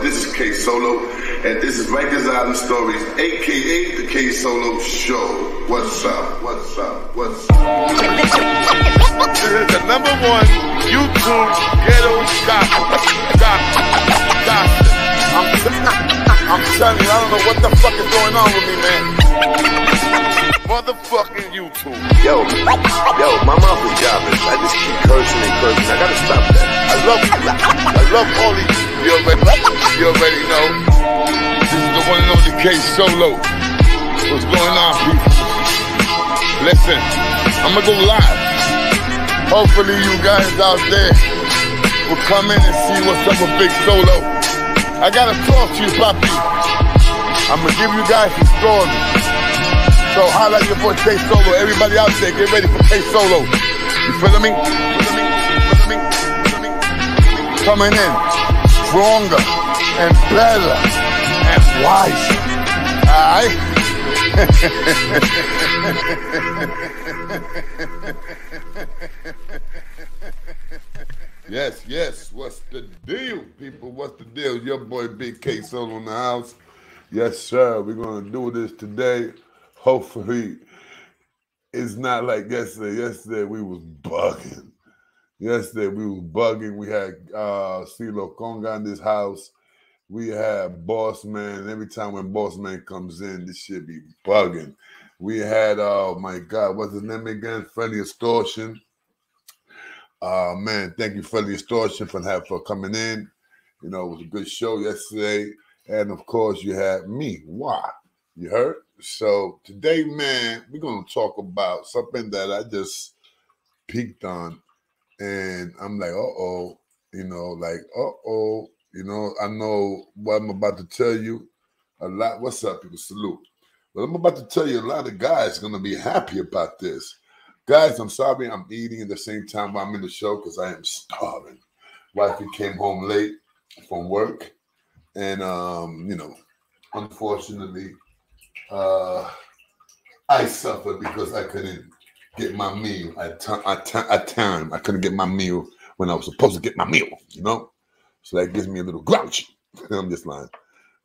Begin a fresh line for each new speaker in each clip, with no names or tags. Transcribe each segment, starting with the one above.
everybody. This is K Solo, and this is Rikers Island Stories, aka the K Solo Show. What's up? What's up? What's up?
This is the number one YouTube ghetto gospel. Gospel. Gospel. I'm, I'm telling you, I don't know what the fuck is going on with me, man. Motherfucking YouTube.
Yo, yo, my mouth is jobbing. I just keep cursing and cursing. I gotta stop that.
I love you. I love all these. You already, you already know. This is the one and only K Solo. What's going on, people? Listen, I'm gonna go live. Hopefully you guys out there will come in and see what's up with Big Solo. I gotta talk to you, Papi. I'm gonna give you guys some stories. So at your boy K Solo. Everybody out there, get ready for K Solo. You feeling me? Feeling me? Feeling me? Feeling me? Coming in stronger and better and wiser. Alright? yes, yes. What's the deal, people? What's the deal? Your boy Big K Solo in the house. Yes, sir. We're gonna do this today. Hopefully, it's not like yesterday. Yesterday we was bugging. Yesterday we was bugging. We had uh CeeLo Conga in this house. We had Boss Man. Every time when Boss Man comes in, this shit be bugging. We had oh my god, what's his name again? Friendly Extortion. Uh man, thank you, Friendly Extortion, for have for coming in. You know, it was a good show yesterday. And of course, you had me. Why? You heard? So today, man, we're gonna talk about something that I just peeked on, and I'm like, uh oh, you know, like, uh oh, you know, I know what I'm about to tell you. A lot. What's up, people? Salute. But I'm about to tell you a lot of guys are gonna be happy about this. Guys, I'm sorry I'm eating at the same time I'm in the show because I am starving. Wifey came home late from work, and um, you know, unfortunately, uh, I suffered because I couldn't get my meal at, at time. I couldn't get my meal when I was supposed to get my meal, you know? So that gives me a little grouchy. I'm just lying.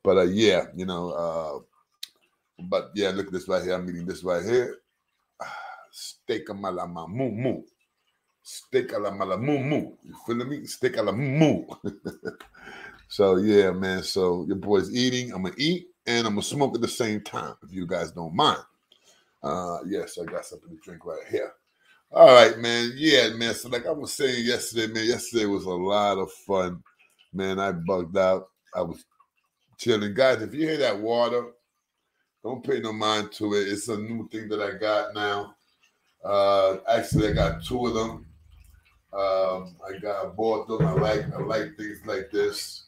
But uh, yeah, you know, uh, but yeah, look at this right here. I'm eating this right here. Steak a mala moo moo. Steak a la moo moo. You feeling me? Steak a la moo. so yeah, man. So your boy's eating. I'm gonna eat and I'm gonna smoke at the same time, if you guys don't mind. Uh yes, I got something to drink right here. All right, man. Yeah, man. So like I was saying yesterday, man, yesterday was a lot of fun. Man, I bugged out. I was chilling. Guys, if you hear that water, don't pay no mind to it. It's a new thing that I got now. Uh actually I got two of them. Um, I got bought them. I like I like things like this.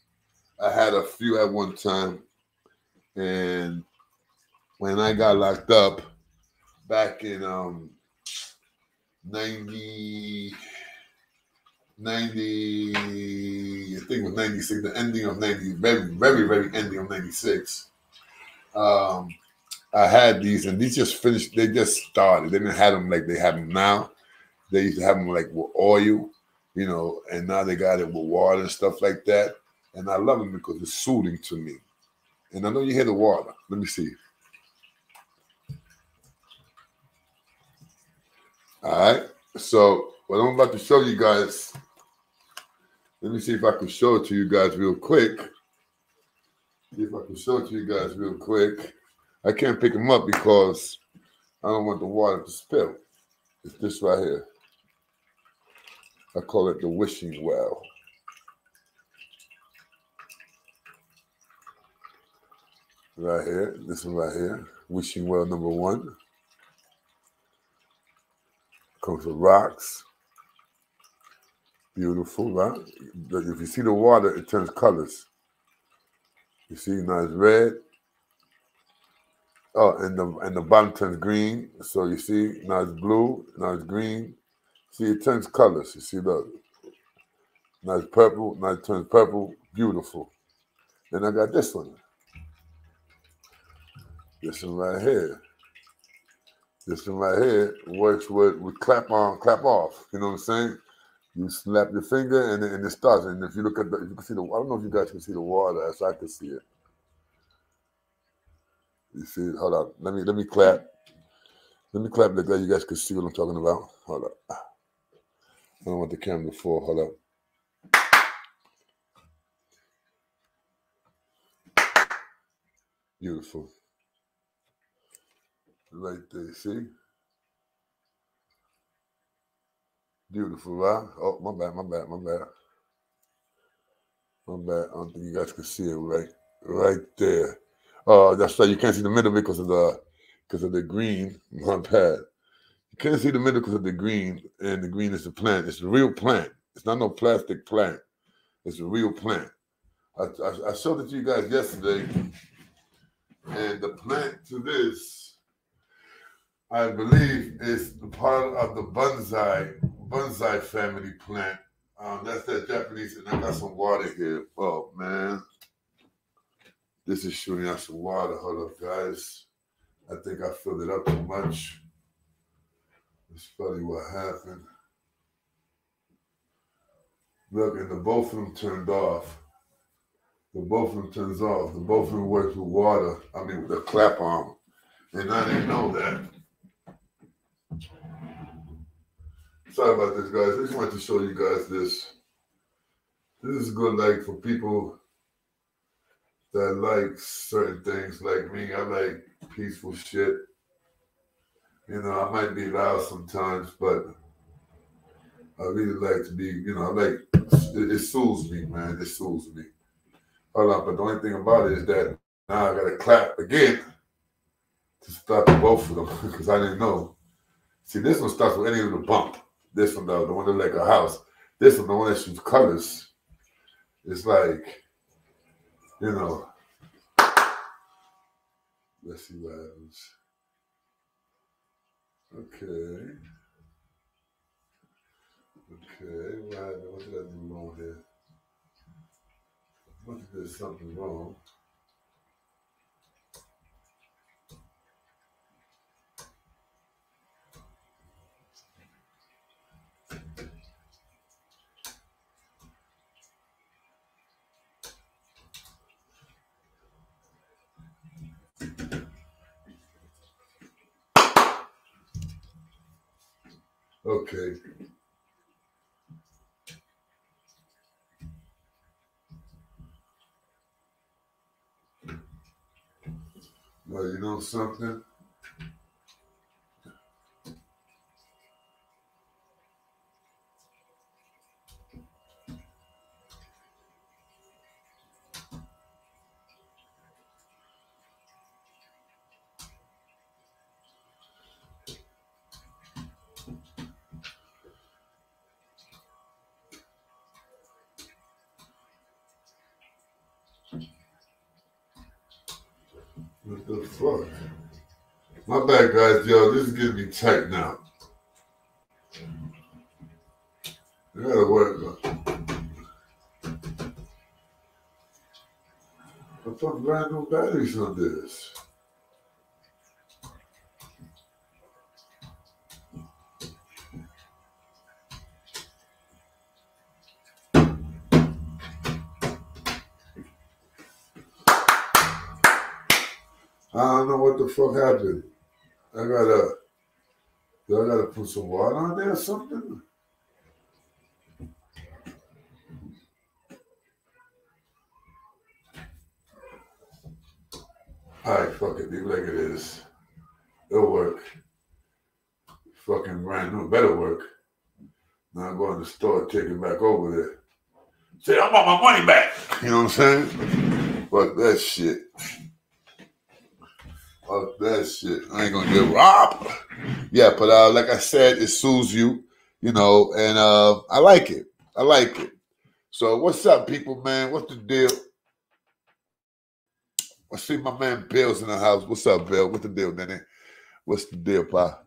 I had a few at one time. And when I got locked up back in um 90, 90, I think it was 96, the ending of 90, very, very, very ending of 96. Um, I had these and these just finished, they just started. They didn't have them like they have them now. They used to have them like with oil, you know, and now they got it with water and stuff like that. And I love them because it's soothing to me. And I know you hear the water. Let me see. All right. So what I'm about to show you guys, let me see if I can show it to you guys real quick. See if I can show it to you guys real quick. I can't pick them up because I don't want the water to spill. It's this right here. I call it the wishing well. Right here, this one right here, wishing well number one. Comes with rocks. Beautiful, right? If you see the water, it turns colors. You see, now it's red. Oh, and the and the bottom turns green. So you see, now it's blue, now it's green. See, it turns colors. You see, look. Now it's purple, now it turns purple. Beautiful. Then I got this one. This one right here. This one my head, works with, with clap on, clap off. You know what I'm saying? You snap your finger and, and it starts. And if you look at the, you can see the. I don't know if you guys can see the water as I can see it. You see? Hold on. Let me let me clap. Let me clap like that. You guys can see what I'm talking about. Hold up. I don't want the camera to fall. Hold up. Beautiful. Right there. See? Beautiful, right? Oh, my bad, my bad, my bad. My bad. I don't think you guys can see it right, right there. Oh, that's right. You can't see the middle because of the because of the green. My bad. You can't see the middle because of the green, and the green is the plant. It's a real plant. It's not no plastic plant. It's a real plant. I, I, I showed it to you guys yesterday, and the plant to this, I believe, is part of the bonsai bonsai family plant. Um, that's that Japanese, and I got some water here. Oh man, this is shooting out some water. Hold up, guys. I think I filled it up too much. That's probably what happened. Look, and the both of them turned off. The both of them turns off. The both of them works with water. I mean, with the clap on. And I didn't know that. Sorry about this, guys. I just wanted to show you guys this. This is good, like for people that like certain things, like me. I like peaceful shit. You know, I might be loud sometimes, but I really like to be. You know, I like it, it soothes me, man. It soothes me. Hold on, but the only thing about it is that now I gotta clap again to stop both of them because I didn't know. See, this one starts with any of the bump. This one, though, the one that like a house. This one, the one that shoots colors. It's like, you know. Let's see what happens. Okay. Okay. What? What did I do wrong here? What there's something wrong? Okay. Well, you know something? Guys. Yo, this is getting me tight now. I gotta work. I put brand new batteries on this. I don't know what the fuck happened. I gotta, do I gotta put some water on there or something? Alright, fuck it, leave like it is. It'll work. Fucking brand new, better work. Now I go in the store, take it back over there. Say, I want my money back. You know what I'm saying? Fuck that shit. Fuck that shit. I ain't gonna get robbed. Yeah, but uh, like I said, it soothes you, you know, and uh, I like it. I like it. So what's up, people, man? What's the deal? I see my man Bill's in the house. What's up, Bill? What's the deal, Nanny? What's the deal, pa?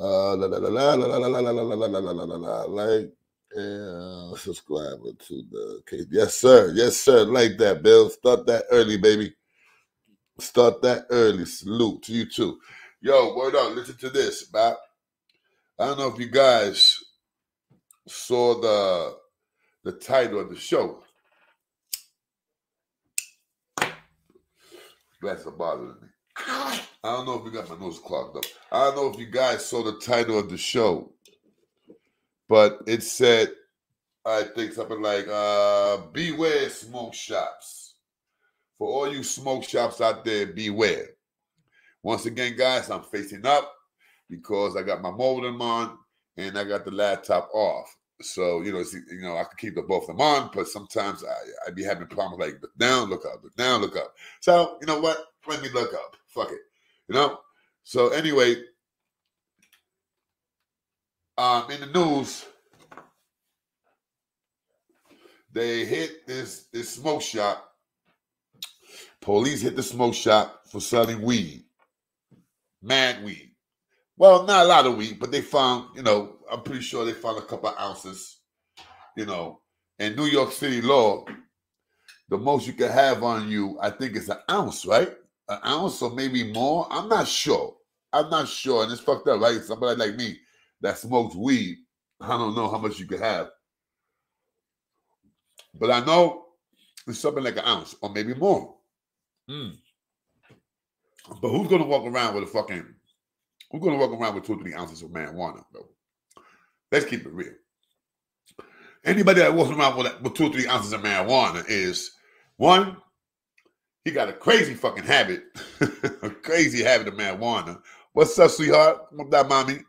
Uh, la la la la la la la la la la la la la la la la like and subscribe to the case. Yes, sir. Yes, sir. Like that, Bill. Start that early, baby. Start that early. Salute to you too. Yo, word up. Listen to this, Bob. I don't know if you guys saw the the title of the show. That's a bothering me. I don't know if you got my nose clogged up. I don't know if you guys saw the title of the show, but it said, I think something like, uh, beware smoke shops. For all you smoke shops out there, beware. Once again, guys, I'm facing up because I got my modem on and I got the laptop off. So you know, you know, I can keep the both of them on, but sometimes I I be having problems like look down, look up, look down, look up. So you know what? Let me look up. Fuck it. You know. So anyway, um, in the news, they hit this this smoke shop. Police hit the smoke shop for selling weed, mad weed. Well, not a lot of weed, but they found, you know, I'm pretty sure they found a couple ounces. You know, in New York City law, the most you can have on you, I think, is an ounce, right? An ounce or maybe more. I'm not sure. I'm not sure, and it's fucked up, right? Somebody like me that smokes weed, I don't know how much you could have, but I know it's something like an ounce or maybe more. Mm. But who's gonna walk around with a fucking? Who's gonna walk around with two or three ounces of marijuana, bro? Let's keep it real. Anybody that walks around with, with two or three ounces of marijuana is one, he got a crazy fucking habit, a crazy habit of marijuana. What's up, sweetheart? What's up, mommy?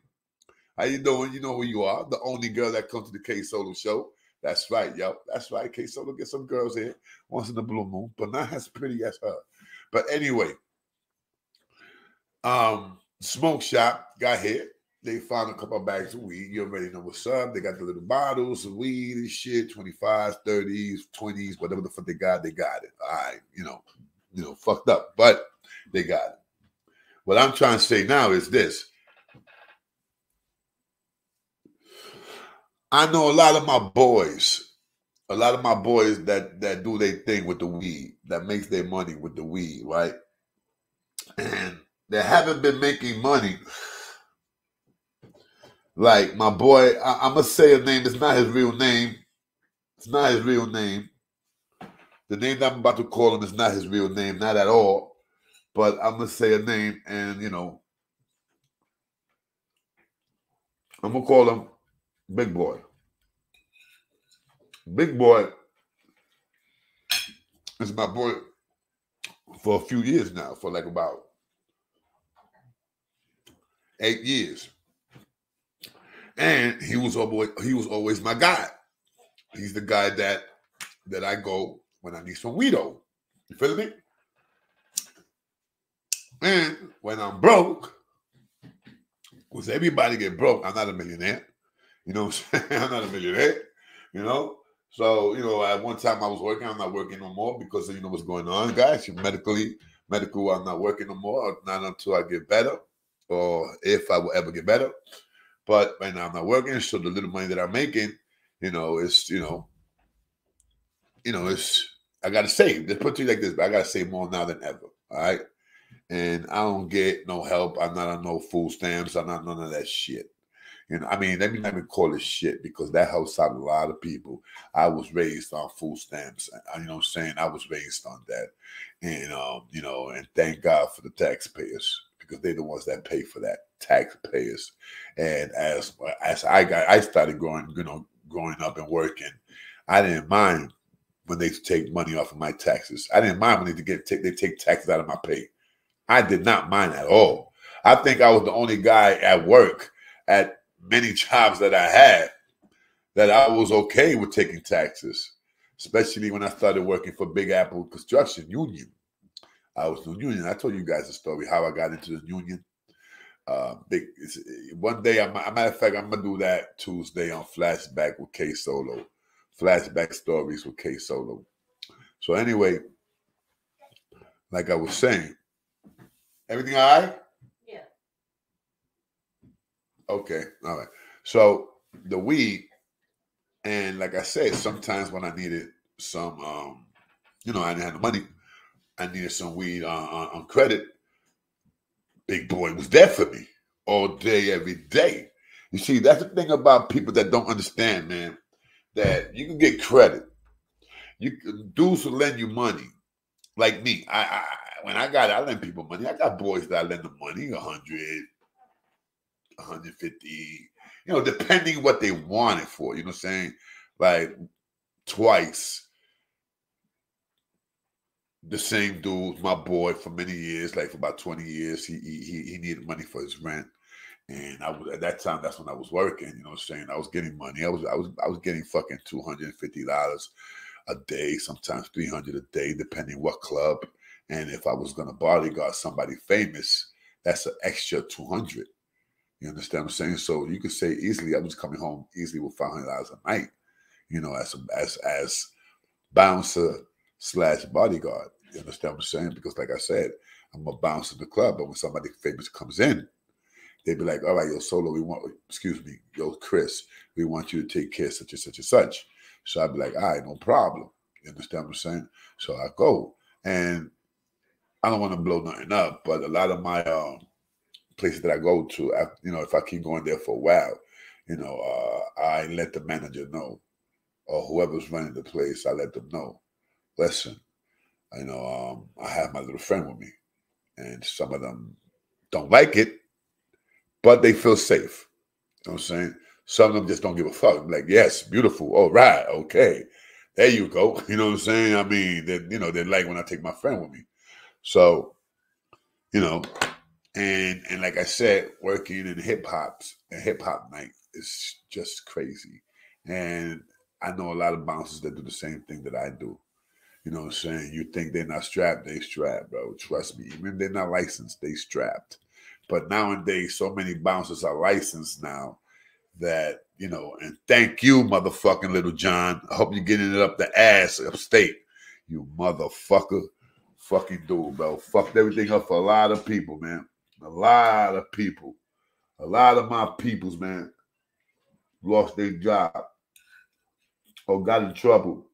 How you doing? You know who you are. The only girl that comes to the K Solo show. That's right, yo. That's right. K Solo get some girls here once in the blue moon, but not as pretty as her. But anyway, um, smoke shop got hit. They found a couple bags of weed. You already know what's up. They got the little bottles of weed and shit, 25s, 30s, 20s, whatever the fuck they got, they got it. All right, you know, you know, fucked up, but they got it. What I'm trying to say now is this. I know a lot of my boys, a lot of my boys that that do their thing with the weed, that makes their money with the weed, right? And they haven't been making money. Like my boy, I, am gonna say a name. It's not his real name. It's not his real name. The name that I'm about to call him is not his real name, not at all. But I'm gonna say a name, and you know, I'm gonna call him Big Boy. Big Boy is my boy for a few years now, for like about eight years. And he was always he was always my guy. He's the guy that that I go when I need some weedo. You feel me? And when I'm broke, because everybody get broke, I'm not a millionaire. You know I'm saying? I'm not a millionaire, you know. So, you know, at one time I was working, I'm not working no more because you know what's going on, guys. You Medically, medical, I'm not working no more, not until I get better or if I will ever get better. But right now I'm not working, so the little money that I'm making, you know, is you know, you know, it's I gotta save. Let's put it like this, but I gotta save more now than ever. All right. And I don't get no help. I'm not on no food stamps. I'm not none of that shit. Know, I mean, let me not even call it shit because that helps out a lot of people. I was raised on food stamps. You know what I'm saying? I was raised on that. And um, you know, and thank God for the taxpayers because they're the ones that pay for that taxpayers. And as as I got, I started growing, you know, growing up and working, I didn't mind when they take money off of my taxes. I didn't mind when they get take, they take taxes out of my pay. I did not mind at all. I think I was the only guy at work at many jobs that I had that I was okay with taking taxes, especially when I started working for Big Apple Construction Union. I was in the union. I told you guys the story how I got into the union. Uh, big one day. I'm, a matter of fact, I'm gonna do that Tuesday on Flashback with K Solo. Flashback stories with K Solo. So anyway, like I was saying, everything all right? Okay, all right. So the weed, and like I said, sometimes when I needed some, um, you know, I didn't have the money I needed some weed on, on, on credit. Big boy was there for me all day, every day. You see, that's the thing about people that don't understand, man. That you can get credit. You dudes will lend you money, like me. I, I when I got, I lend people money. I got boys that I lend them money, a 100, 150, you know, depending what they want it for. You know what I'm saying? Like twice. The same dude, my boy, for many years, like for about 20 years, he he he needed money for his rent. And I was at that time, that's when I was working, you know what I'm saying? I was getting money. I was I was I was getting fucking $250 a day, sometimes 300 a day, depending what club. And if I was gonna bodyguard somebody famous, that's an extra 200. You understand what I'm saying? So you could say easily I was coming home easily with $500 a night, you know, as as as bouncer slash bodyguard. You understand what I'm saying? Because like I said, I'm a bouncer in the club, but when somebody famous comes in, they'd be like, all right, yo, Solo, we want, excuse me, yo, Chris, we want you to take care of such and such and such. So I'd be like, all right, no problem. You understand what I'm saying? So I go. And I don't want to blow nothing up, but a lot of my um, places that I go to, I, you know, if I keep going there for a while, you know, uh, I let the manager know or whoever's running the place, I let them know, listen, you know, um, I have my little friend with me, and some of them don't like it, but they feel safe. You know what I'm saying? Some of them just don't give a fuck. Like, yes, beautiful. All right, okay. There you go. You know what I'm saying? I mean, that you know, they like when I take my friend with me. So, you know, and and like I said, working in hip hop and hip hop night is just crazy. And I know a lot of bouncers that do the same thing that I do. You know what I'm saying? You think they're not strapped, they strapped, bro. Trust me. Even if they're not licensed, they strapped. But nowadays, so many bouncers are licensed now that, you know, and thank you, motherfucking Littlejohn. I hope you're getting it up the ass upstate. You motherfucker. Fucking dude, bro. Fucked everything up for a lot of people, man. A lot of people. A lot of my peoples, man, lost their job or got in trouble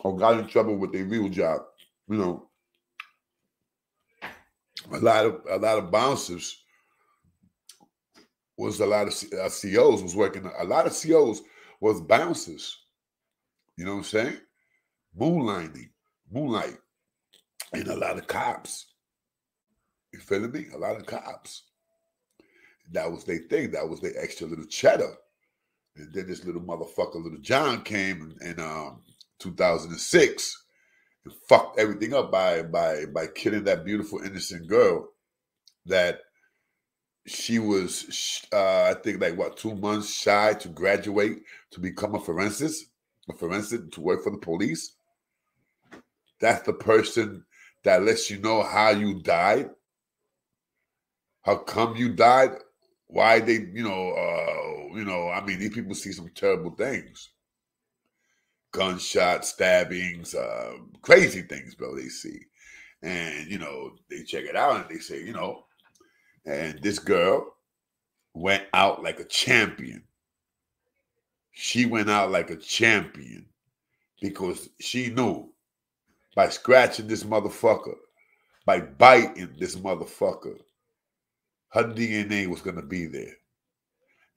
or got in trouble with their real job. You know, a lot of a lot of bouncers was a lot of uh, COs was working. A lot of COs was bouncers. You know what I'm saying? Moonlighting, moonlight, and a lot of cops. You feeling me? A lot of cops. That was their thing. That was their extra little cheddar. And then this little motherfucker, Littlejohn, came in, in um, 2006 and fucked everything up by by by killing that beautiful innocent girl that she was uh, I think like what two months shy to graduate to become a forensic a forensic to work for the police. That's the person that lets you know how you died, how come you died, why they you know uh, you know I mean these people see some terrible things gunshots, stabbings, uh, crazy things, bro, they see. And, you know, they check it out and they say, you know, and this girl went out like a champion. She went out like a champion because she knew by scratching this motherfucker, by biting this motherfucker, her DNA was going to be there.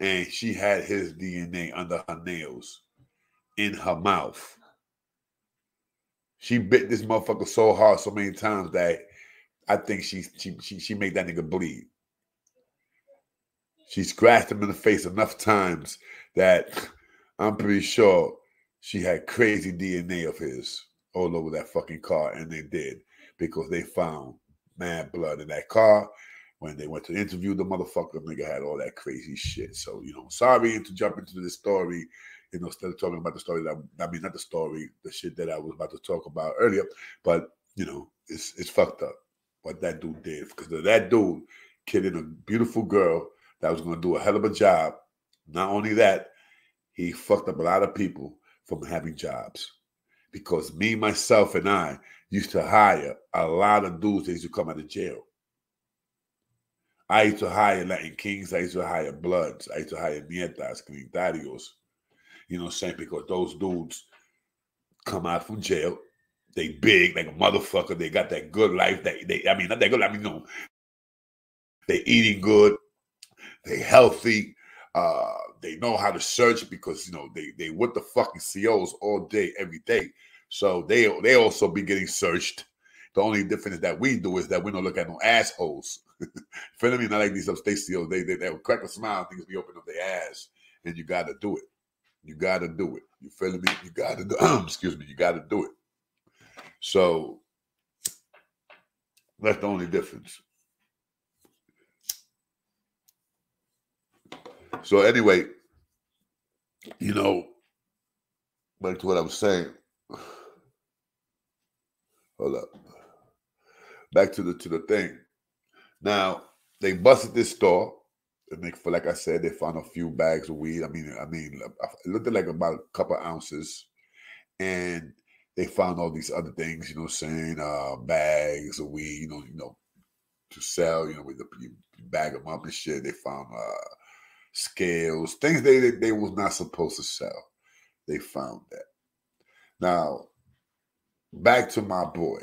And she had his DNA under her nails in her mouth. She bit this motherfucker so hard so many times that I think she she she, she made that nigga bleed. She scratched him in the face enough times that I'm pretty sure she had crazy DNA of his all over that fucking car, and they did because they found mad blood in that car. When they went to interview the motherfucker, nigga had all that crazy shit. So, you know, sorry to jump into this story you know, still talking about the story that I mean, not the story, the shit that I was about to talk about earlier, but you know, it's it's fucked up what that dude did because that dude killing a beautiful girl that was going to do a hell of a job. Not only that, he fucked up a lot of people from having jobs because me, myself, and I used to hire a lot of dudes that used to come out of jail. I used to hire Latin Kings. I used to hire Bloods. I used to hire Nietas, Comunitarios, you know what I'm saying? Because those dudes come out from jail. They big like a motherfucker. They got that good life. that they I mean, not that good. I mean, no. They eating good. they healthy. Uh, they know how to search because you know they they with the fucking COs all day, every day. So they they also be getting searched. The only difference that we do is that we don't look at no assholes. Feel me? Not like these upstate COs. They they they'll crack a smile, things be open up their ass, and you gotta do it. You gotta do it. You feel me? You gotta do excuse me, you gotta do it. So that's the only difference. So anyway, you know, back to what I was saying. Hold up. Back to the to the thing. Now they busted this store, and they, for like I said, they found a few bags of weed. I mean, I mean, it looked like about a couple ounces, and they found all these other things. You know, saying uh, bags of weed. You know, you know, to sell. You know, with the you bag them up and shit. They found uh, scales, things they, they they was not supposed to sell. They found that. Now, back to my boy.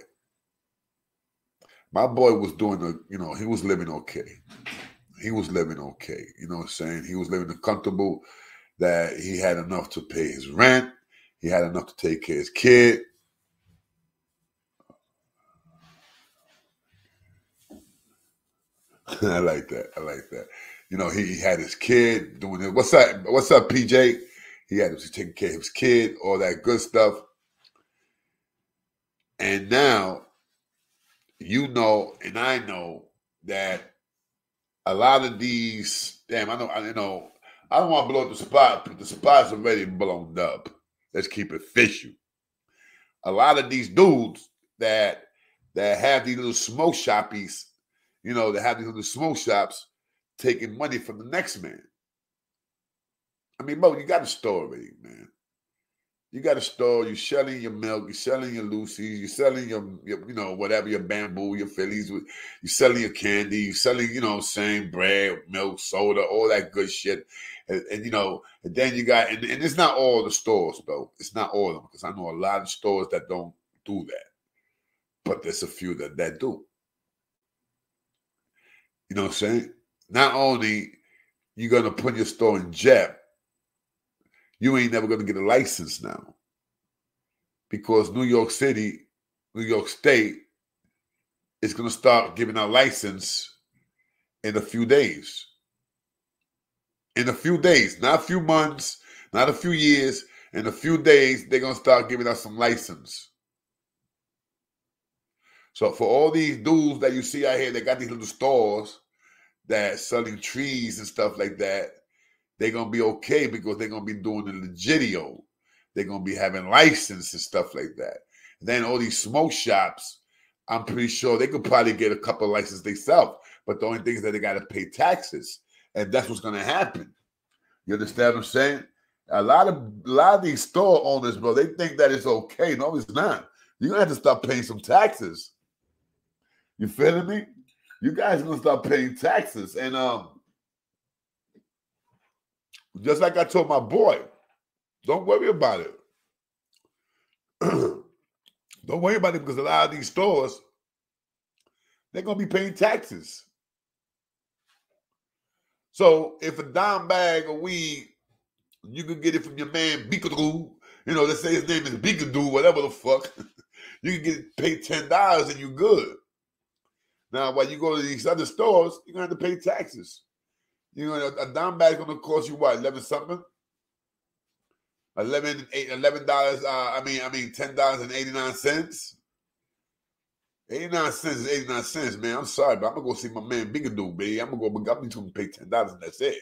My boy was doing a, you know, he was living okay. He was living okay. You know what I'm saying? He was living comfortable that he had enough to pay his rent. He had enough to take care of his kid. I like that. I like that. You know, he, he had his kid doing it. What's up? What's up, PJ? He had to take care of his kid, all that good stuff. And now you know, and I know that a lot of these, damn, I know, I know, I don't want to blow up the spot, but the spot's already blown up. Let's keep it fishy. A lot of these dudes that that have these little smoke shoppies, you know, that have these little smoke shops taking money from the next man. I mean, Mo, you got a already, man. You got a store. You're selling your milk. You're selling your loosies. You're selling your, your, you know, whatever your bamboo, your Phillies. You're selling your candy. You're selling, you know, same bread, milk, soda, all that good shit. And, and you know, and then you got, and, and it's not all the stores, though. It's not all of them because I know a lot of stores that don't do that, but there's a few that that do. You know what I'm saying? Not only you're gonna put your store in jet, you ain't never gonna get a license now. Because New York City, New York State is gonna start giving out license in a few days. In a few days, not a few months, not a few years. In a few days, they're gonna start giving us some license. So for all these dudes that you see out here, they got these little stores that selling trees and stuff like that, they're gonna be okay because they're gonna be doing the legitio. They're gonna be having license and stuff like that. Then all these smoke shops, I'm pretty sure they could probably get a couple licenses themselves. But the only thing is that they gotta pay taxes, and that's what's gonna happen. You understand what I'm saying? A lot of a lot of these store owners, bro, they think that it's okay. No, it's not. You're gonna have to stop paying some taxes. You feeling me? You guys gonna start paying taxes. And um, just like I told my boy, don't worry about it. don't worry about it because a lot of these stores, they're gonna be paying taxes. So if a dime bag of weed, you can get it from your man Bikadu, you know, let's say his name is Bikadu, whatever the fuck. you can get paid ten dollars and you're good. Now, while you go to these other stores, you're gonna have to pay taxes. You know, a dime bag is gonna cost you what, eleven something? Eleven, eight, eleven dollars. Uh, I mean, I mean, ten dollars and eighty nine cents. Is eighty nine cents, man. I'm sorry, but I'm gonna go see my man Dude, baby. I'm gonna go. I'm gonna pay ten dollars and that's it.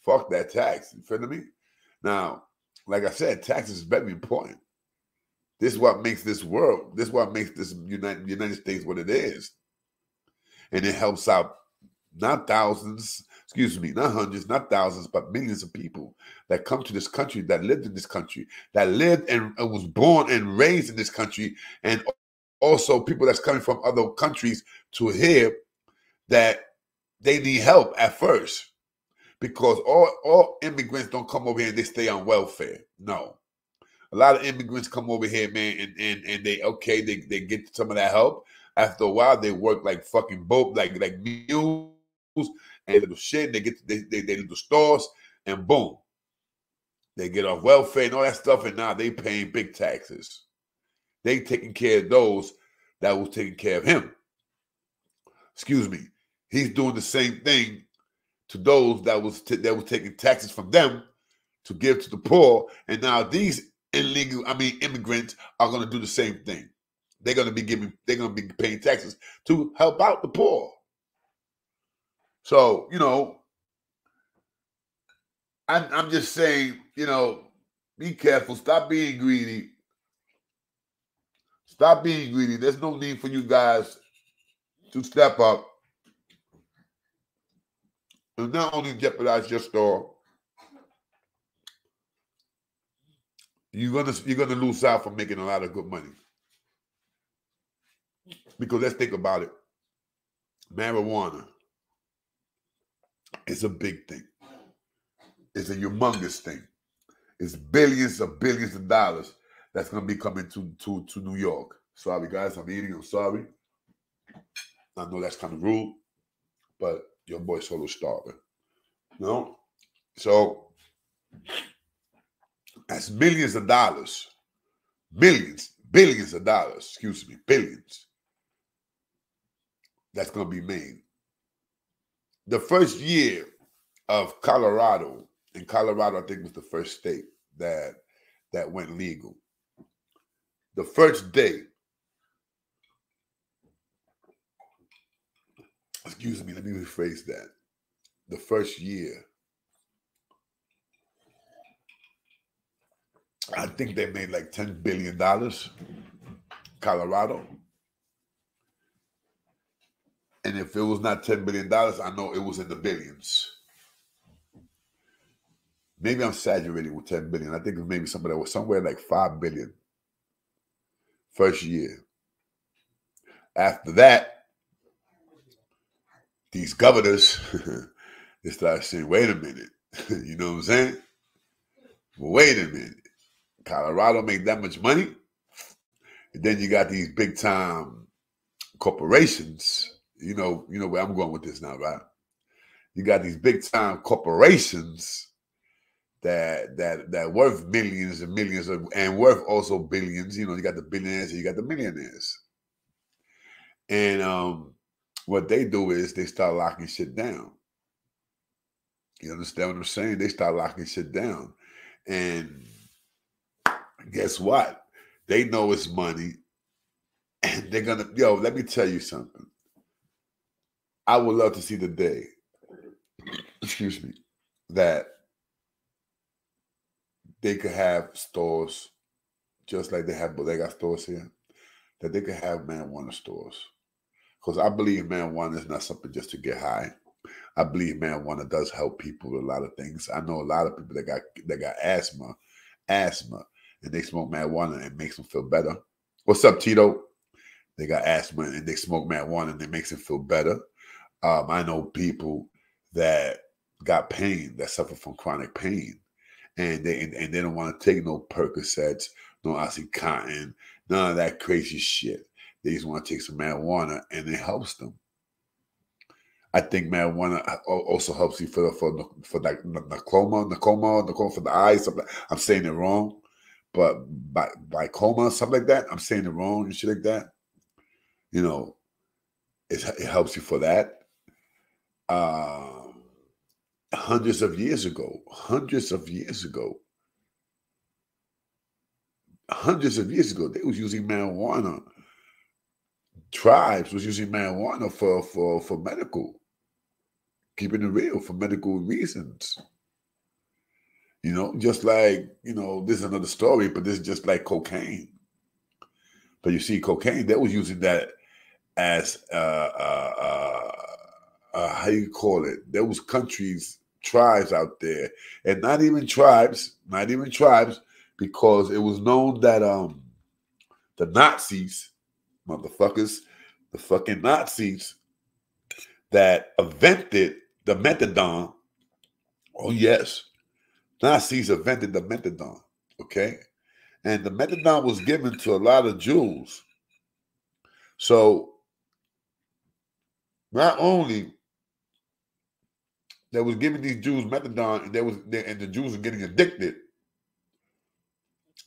Fuck that tax. You feel me? Now, like I said, taxes is very important. This is what makes this world. This is what makes this United United States what it is and it helps out not thousands, excuse me, not hundreds, not thousands, but millions of people that come to this country, that lived in this country, that lived and, and was born and raised in this country, and also people that's coming from other countries to here that they need help at first because all, all immigrants don't come over here and they stay on welfare. No. A lot of immigrants come over here, man, and, and, and they okay, they, they get some of that help, after a while, they work like fucking boat, like like mules, and little shit. They get they they, they stores, and boom, they get off welfare and all that stuff, and now they paying big taxes. They taking care of those that was taking care of him. Excuse me. He's doing the same thing to those that was that was taking taxes from them to give to the poor, and now these illegal, I mean, immigrants are going to do the same thing. They're going to be giving, they're going to be paying taxes to help out the poor. So you know, I'm I'm just saying, you know, be careful. Stop being greedy. Stop being greedy. There's no need for you guys to step up and not only jeopardize your store, you're gonna you're gonna lose out from making a lot of good money. Because let's think about it. Marijuana is a big thing. It's a humongous thing. It's billions of billions of dollars that's gonna be coming to to, to New York. Sorry guys, I'm eating, I'm sorry. I know that's kind of rude, but your boy solo starving. Know? So that's millions of dollars. Millions, billions of dollars, excuse me, billions. That's gonna be made. The first year of Colorado, and Colorado, I think was the first state that that went legal. The first day excuse me, let me rephrase that. The first year, I think they made like $10 billion, Colorado. And if it was not $10 billion, I know it was in the billions. Maybe I'm exaggerating with 10 billion. I think it was maybe somebody was somewhere like 5 billion first year. After that, these governors, they start saying, wait a minute. you know what I'm saying? Well, wait a minute. Colorado made that much money. And then you got these big time corporations. You know, you know where I'm going with this now, right? You got these big time corporations that that that worth millions and millions of, and worth also billions. You know, you got the billionaires and you got the millionaires. And um what they do is they start locking shit down. You understand what I'm saying? They start locking shit down. And guess what? They know it's money. And they're gonna, yo, let me tell you something. I would love to see the day, excuse me, that they could have stores just like they have bodega stores here, that they could have marijuana stores because I believe marijuana is not something just to get high. I believe marijuana does help people with a lot of things. I know a lot of people that got that got asthma, asthma, and they smoke marijuana and it makes them feel better. What's up, Tito? They got asthma and they smoke marijuana and it makes them feel better. Um, I know people that got pain that suffer from chronic pain, and they and, and they don't want to take no Percocets, no OxyContin, none of that crazy shit. They just want to take some marijuana and it helps them. I think marijuana also helps you for for for like glaucoma, glaucoma, glaucoma for the eyes. I'm saying it wrong, but by by coma, something like that. I'm saying it wrong and shit like that. You know, it, it helps you for that. Uh, hundreds of years ago, hundreds of years ago, hundreds of years ago, they was using marijuana tribes was using marijuana for for for medical, keeping it real for medical reasons. You know, just like you know, this is another story, but this is just like cocaine. But you see, cocaine they was using that as uh, uh, uh, uh, how you call it? There was countries, tribes out there, and not even tribes, not even tribes, because it was known that um the Nazis motherfuckers, the fucking Nazis that invented the methadone. Oh, yes. Nazis invented the methadone. Okay. And the methadone was given to a lot of Jews. So not only that was giving these Jews methadone, and there was and the Jews were getting addicted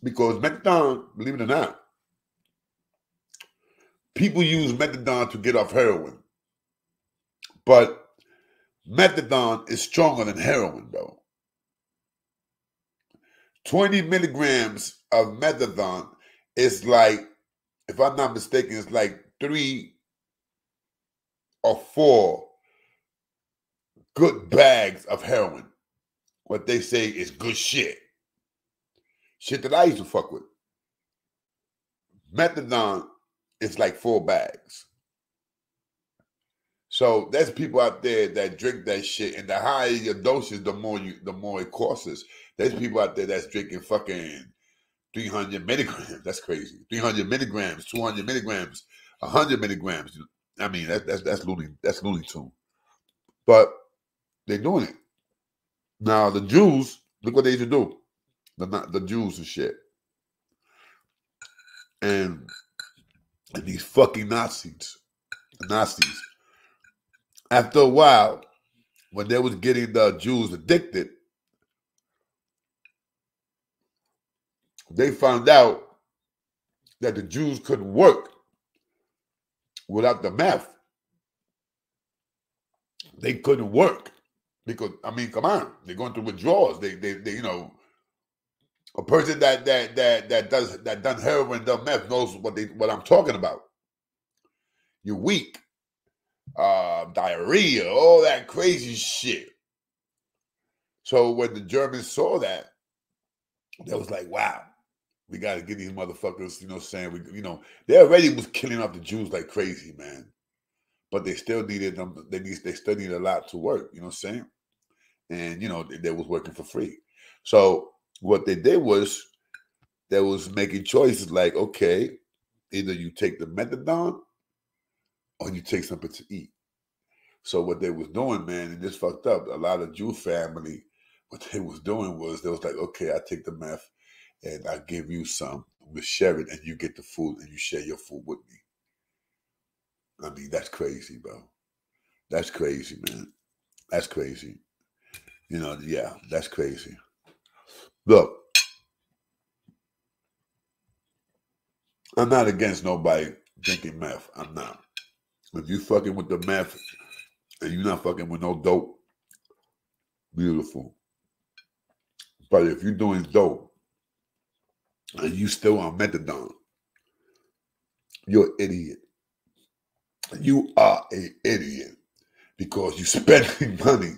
because methadone, believe it or not, people use methadone to get off heroin, but methadone is stronger than heroin, though. 20 milligrams of methadone is like, if I'm not mistaken, it's like three or four good bags of heroin. What they say is good shit. Shit that I used to fuck with. Methadone is like four bags. So there's people out there that drink that shit, and the higher your doses, the more you, the more it costs. There's people out there that's drinking fucking 300 milligrams. That's crazy. 300 milligrams, 200 milligrams, 100 milligrams. I mean, that, that's that's loony. That's loony too. But they're doing it. Now the Jews, look what they used to do. The the Jews and shit. And, and these fucking Nazis, Nazis. After a while, when they was getting the Jews addicted, they found out that the Jews couldn't work without the meth. They couldn't work because I mean, come on, they're going through withdrawals. They, they, they, you know, a person that that that that does that done heroin, done meth knows what they what I'm talking about. You're weak, uh, diarrhea, all that crazy shit. So when the Germans saw that, they was like, "Wow, we got to get these motherfuckers." You know, saying we, you know, they already was killing off the Jews like crazy, man. But they still needed them. They need. They still need a lot to work. You know what I'm saying? And you know they, was working for free. So what they did was they was making choices like, okay, either you take the methadone or you take something to eat. So what they was doing, man, and this fucked up. A lot of Jew family, what they was doing was they was like, okay, I take the meth and I give you some. We share it, and you get the food, and you share your food with me. I mean, that's crazy, bro. That's crazy, man. That's crazy. You know, yeah, that's crazy. Look, I'm not against nobody drinking meth. I'm not. If you fucking with the meth and you're not fucking with no dope, beautiful. But if you're doing dope and you still on methadone, you're an idiot. You are an idiot because you're spending money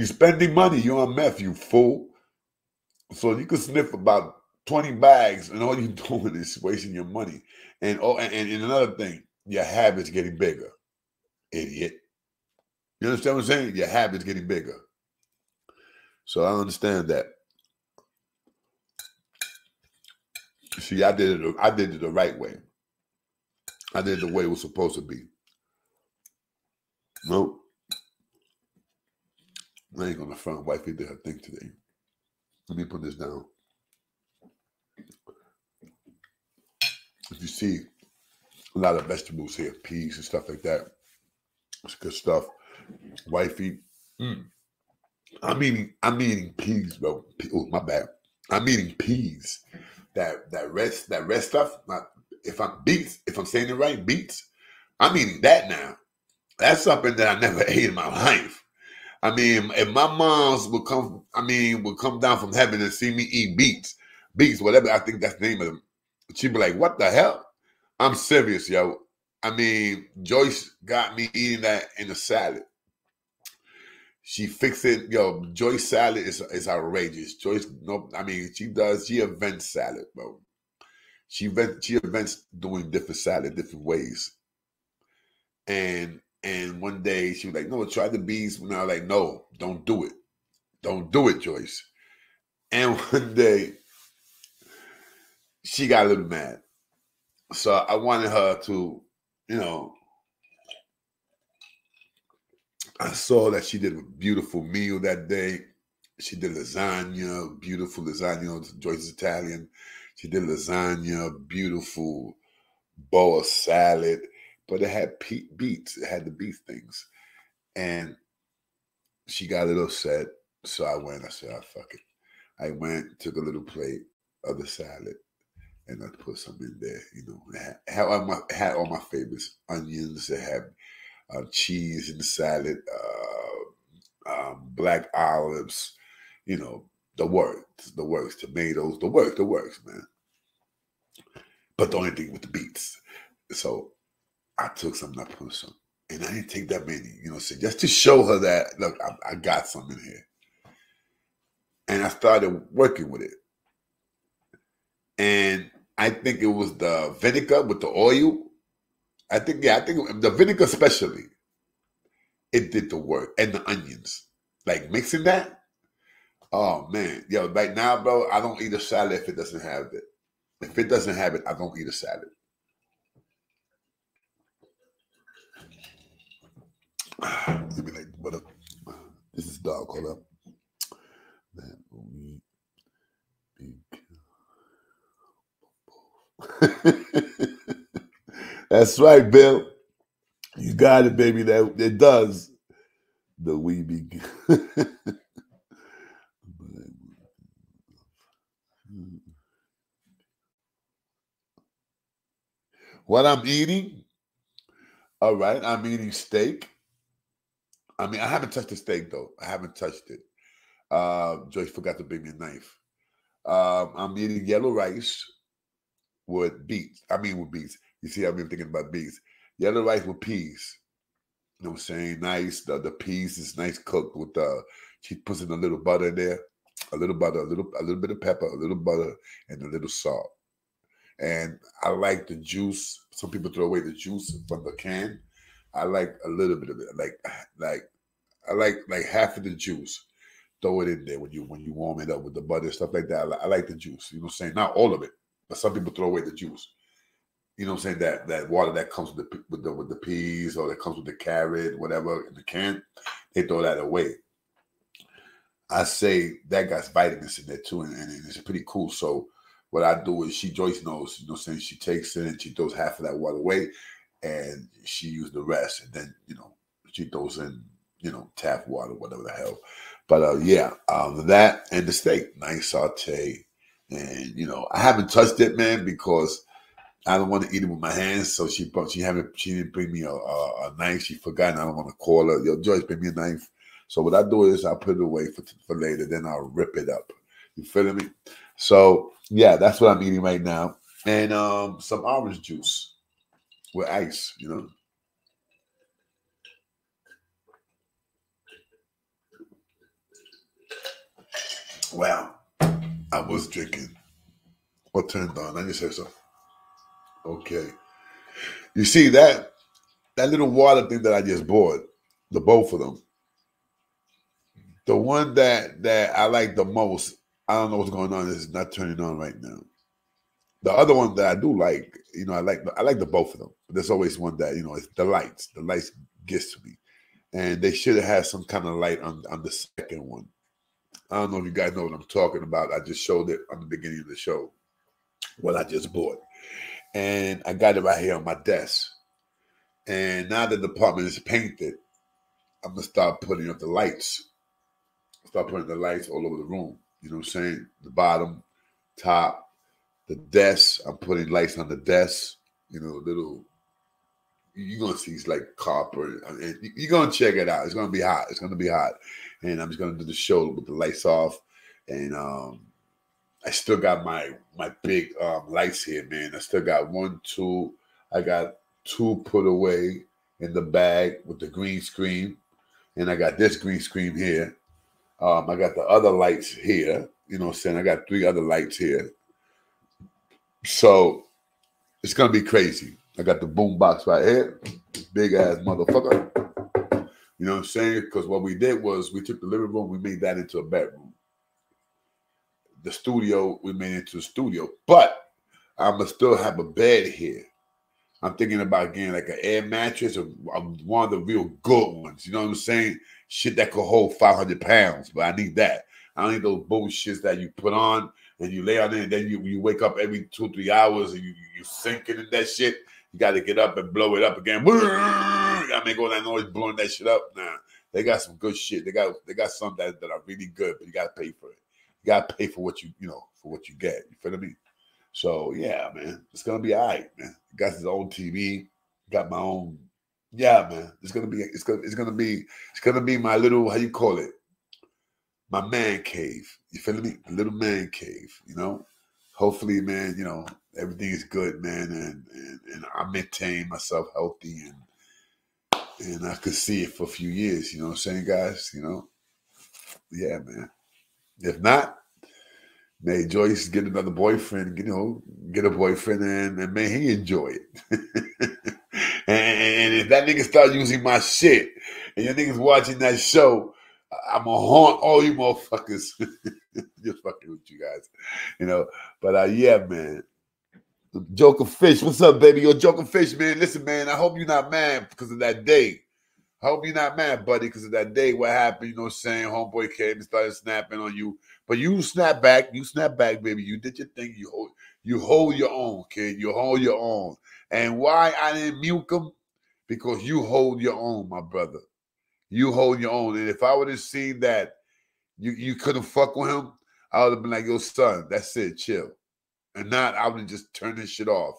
you're spending money. You're on meth, you fool. So you can sniff about 20 bags, and all you're doing is wasting your money. And oh, and, and another thing, your habits getting bigger, idiot. You understand what I'm saying? Your habits getting bigger. So I understand that. See, I did it. I did it the right way. I did it the way it was supposed to be. No, I ain't gonna front. Wifey did her thing today. Let me put this down. If you see a lot of vegetables here, peas and stuff like that, it's good stuff. Wifey, mm. I'm eating. I'm eating peas, bro. Oh, my bad. I'm eating peas. That that rest that red stuff. Not, if I'm beets, if I'm saying it right, beets. I'm eating that now. That's something that I never ate in my life. I mean, if my moms would come, I mean, would come down from heaven and see me eat beets, beets, whatever I think that's the name of them, she'd be like, "What the hell?" I'm serious, yo. I mean, Joyce got me eating that in a salad. She fixed it, yo. Joyce salad is is outrageous. Joyce, no, I mean, she does. She invents salad, bro. She invents, she invents doing different salad different ways, and and one day she was like, "No, try the bees." And I was like, "No, don't do it. Don't do it, Joyce." And one day she got a little mad, so I wanted her to, you know. I saw that she did a beautiful meal that day. She did lasagna, beautiful lasagna. Joyce Italian. She did lasagna, beautiful bowl of salad but it had beets. It had the beef things, and she got a little upset. So I went, I said, oh, fuck it. I went, took a little plate of the salad, and I put some in there. You know, I had, all my had all my favorites: onions. I had uh, cheese in the salad, uh, um, black olives. You know, the works, the works, tomatoes, the works, the works, man. But the only thing with the beets. So I took some, put some, and I didn't take that many. You know, so just to show her that look, I, I got some in here, and I started working with it. And I think it was the vinegar with the oil. I think, yeah, I think the vinegar especially, it did the work. And the onions. Like mixing that. Oh man. Yo, right now, bro, I don't eat a salad if it doesn't have it. If it doesn't have it, I don't eat a salad. Give me like what. This is dog. Hold up. That we That's right, Bill. You got it, baby. That it does. The we be what I'm eating. All right, I'm eating steak. I mean, I haven't touched the steak though. I haven't touched it. Uh, Joyce forgot to bring me a knife. Um, I'm eating yellow rice with beets. I mean, with beets. You see, I've been thinking about beets. Yellow rice with peas. You know what I'm saying? Nice. The, the peas is nice cooked with the. Uh, she puts in a little butter in there, a little butter, a little a little bit of pepper, a little butter, and a little salt. And I like the juice. Some people throw away the juice from the can. I like a little bit of it. Like like I like like half of the juice. Throw it in there when you when you warm it up with the butter stuff like that. I, like, I like the juice. You know what I'm saying? Not all of it, but some people throw away the juice. You know what I'm saying? That that water that comes with the with the with the peas or that comes with the carrot, whatever in the can, they throw that away. I say that got vitamins in there too, and, and it's pretty cool. So what I do is she Joyce knows, you know, saying she takes it and she throws half of that water away, and she used the rest, and then you know she throws in you know tap water, whatever the hell. But uh, yeah, um, that and the steak, nice saute, and you know, I haven't touched it, man, because I don't want to eat it with my hands. So she she haven't she didn't bring me a, a, a knife. She forgot. and I don't want to call her. Yo, Joyce, bring me a knife. So what I do is I put it away for for later. Then I'll rip it up. You feeling me? So yeah, that's what I'm eating right now, and um, some orange juice with ice. You know. Well, I was drinking. What turned on? I just said so. Okay. You see that that little water thing that I just bought, the both of them. The one that that I like the most, I don't know what's going on, is not turning on right now. The other one that I do like, you know, I like I like the both of them. But there's always one that, you know, it's the lights. The lights gets to me. And they should have had some kind of light on, on the second one. I don't know if you guys know what I'm talking about. I just showed it on the beginning of the show. What I just bought. And I got it right here on my desk. And now that the apartment is painted, I'm gonna start putting up the lights. Start putting the lights all over the room. You know what I'm saying? The bottom, top, the desk. I'm putting lights on the desk. You know, little. You're gonna see it's like copper, and you're gonna check it out. It's gonna be hot. It's gonna be hot and I'm just gonna do the show with the lights off. And um, I still got my my big um, lights here, man. I still got one, two. I got two put away in the bag with the green screen, and I got this green screen here. Um, I got the other lights here. You know, what I'm saying I got three other lights here. So it's gonna be crazy. I got the boom box right here, big ass motherfucker. You know what I'm saying? Because what we did was we took the living room, we made that into a bedroom. The studio, we made into a studio. But I'm going to still have a bed here. I'm thinking about getting like an air mattress or one of the real good ones. You know what I'm saying? Shit that could hold 500 pounds, but I need that. I don't need those bullshits that you put on and you lay on it and then you, you wake up every two, three hours and you, you sinking in that shit. You got to get up and blow it up again. I mean, go that noise blowing that shit up. Nah, They got some good shit. They got they got some that, that are really good, but you gotta pay for it. You gotta pay for what you you know for what you get. You feel me? So yeah, man, it's gonna be all right, man. Got his own TV, got my own. Yeah, man, it's gonna be it's gonna it's gonna be it's gonna be my little how you call it, my man cave. You feel me? A little man cave. You know. Hopefully, man, you know everything is good, man, and and, and I maintain myself healthy and and I could see it for a few years. You know what I'm saying, guys? You know, yeah, man. If not, may Joyce get another boyfriend. You know, get a boyfriend, and, and may he enjoy it. and, and if that nigga start using my shit, and your niggas watching that show, I'm gonna haunt all you motherfuckers. Just fucking with you guys, you know. But uh, yeah, man. Joker Fish, what's up, baby? Yo, Joker Fish, man. Listen, man, I hope you're not mad because of that day. I hope you're not mad, buddy, because of that day. What happened? You know what I'm saying? Homeboy came and started snapping on you. But you snap back. You snap back, baby. You did your thing. You hold, you hold your own, kid. You hold your own. And why I didn't mute him? Because you hold your own, my brother. You hold your own. And if I would have seen that you, you couldn't fuck with him, I would have been like, yo, son, that's it, chill. And not, I would have just turned this shit off.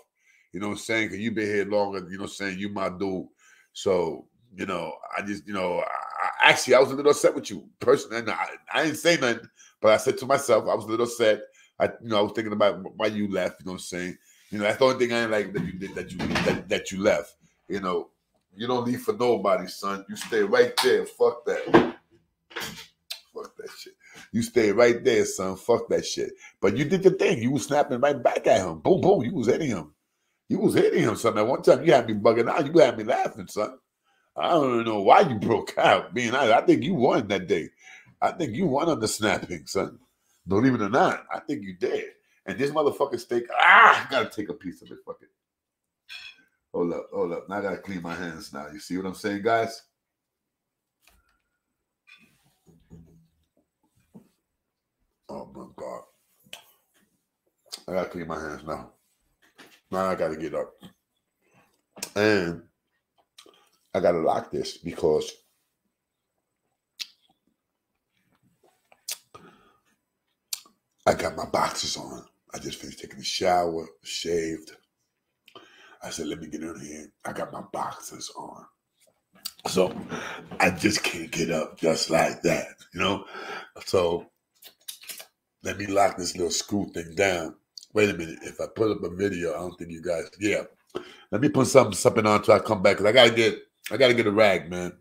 You know what I'm saying? Because you've been here longer, you know what I'm saying? You my dude. So, you know, I just, you know, I, actually, I was a little upset with you personally. I, I didn't say nothing, but I said to myself, I was a little upset. I, you know, I was thinking about why you left. You know what I'm saying? You know, that's the only thing I ain't like that you did that you that, that you left. You know, you don't leave for nobody, son. You stay right there. Fuck that. Fuck that shit. You stay right there, son. Fuck that shit. But you did your thing. You was snapping right back at him. Boom, boom. You was hitting him. You was hitting him, son. One time, you had me bugging out. You had me laughing, son. I don't even know why you broke out. Being honest, I think you won that day. I think you won on the snapping, son. Believe it or not, I think you did. And this motherfucking steak, ah, I gotta take a piece of it. Fuck it. Hold up, hold up. Now I gotta clean my hands now. You see what I'm saying, guys? Oh my god. I gotta clean my hands now. Now I gotta get up. And I gotta lock this because I got my boxes on. I just finished taking a shower, shaved. I said, let me get in here. I got my boxes on. So I just can't get up just like that, you know? So let me lock this little screw thing down. Wait a minute. If I put up a video, I don't think you guys, yeah. Let me put something something on until I come back. Cause I gotta get I gotta get a rag, man.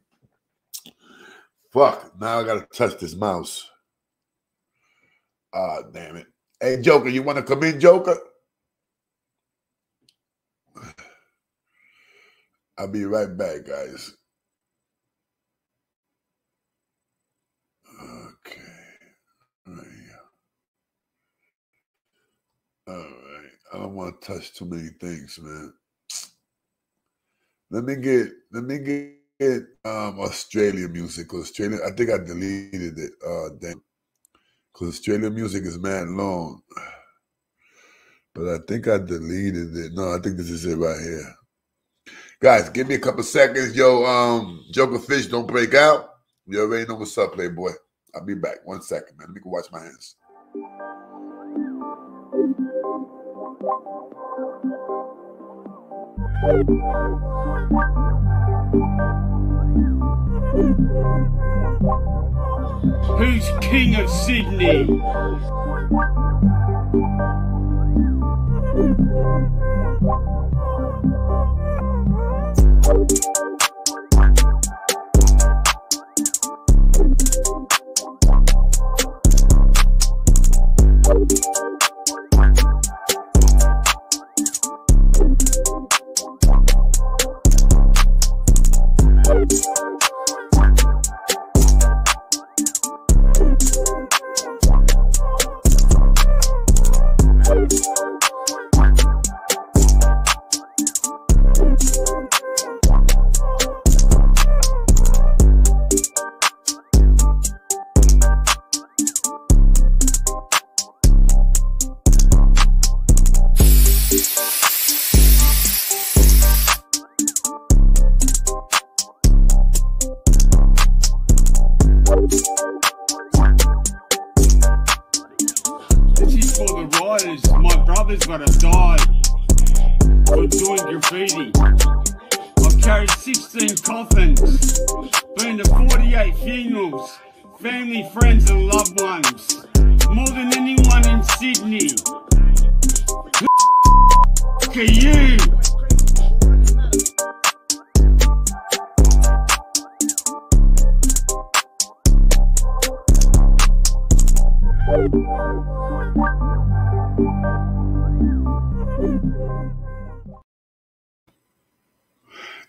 Fuck. Now I gotta touch this mouse. Ah, damn it. Hey Joker, you wanna come in, Joker? I'll be right back, guys. Okay. Right here. All right. I don't want to touch too many things, man. Let me get let me get um Australian music. Australia, I think I deleted it. Uh damn. Cause Australian music is mad long. But I think I deleted it. No, I think this is it right here. Guys, give me a couple seconds. Yo, um, Joker Fish, don't break out. You already know what's up, Playboy. I'll be back. One second, man. Let me go wash my hands.
Who's king of Sydney? Brothers gotta die for doing graffiti. I've carried 16 coffins, been to 48 funerals, family, friends, and loved ones. More than anyone in Sydney. Look at you!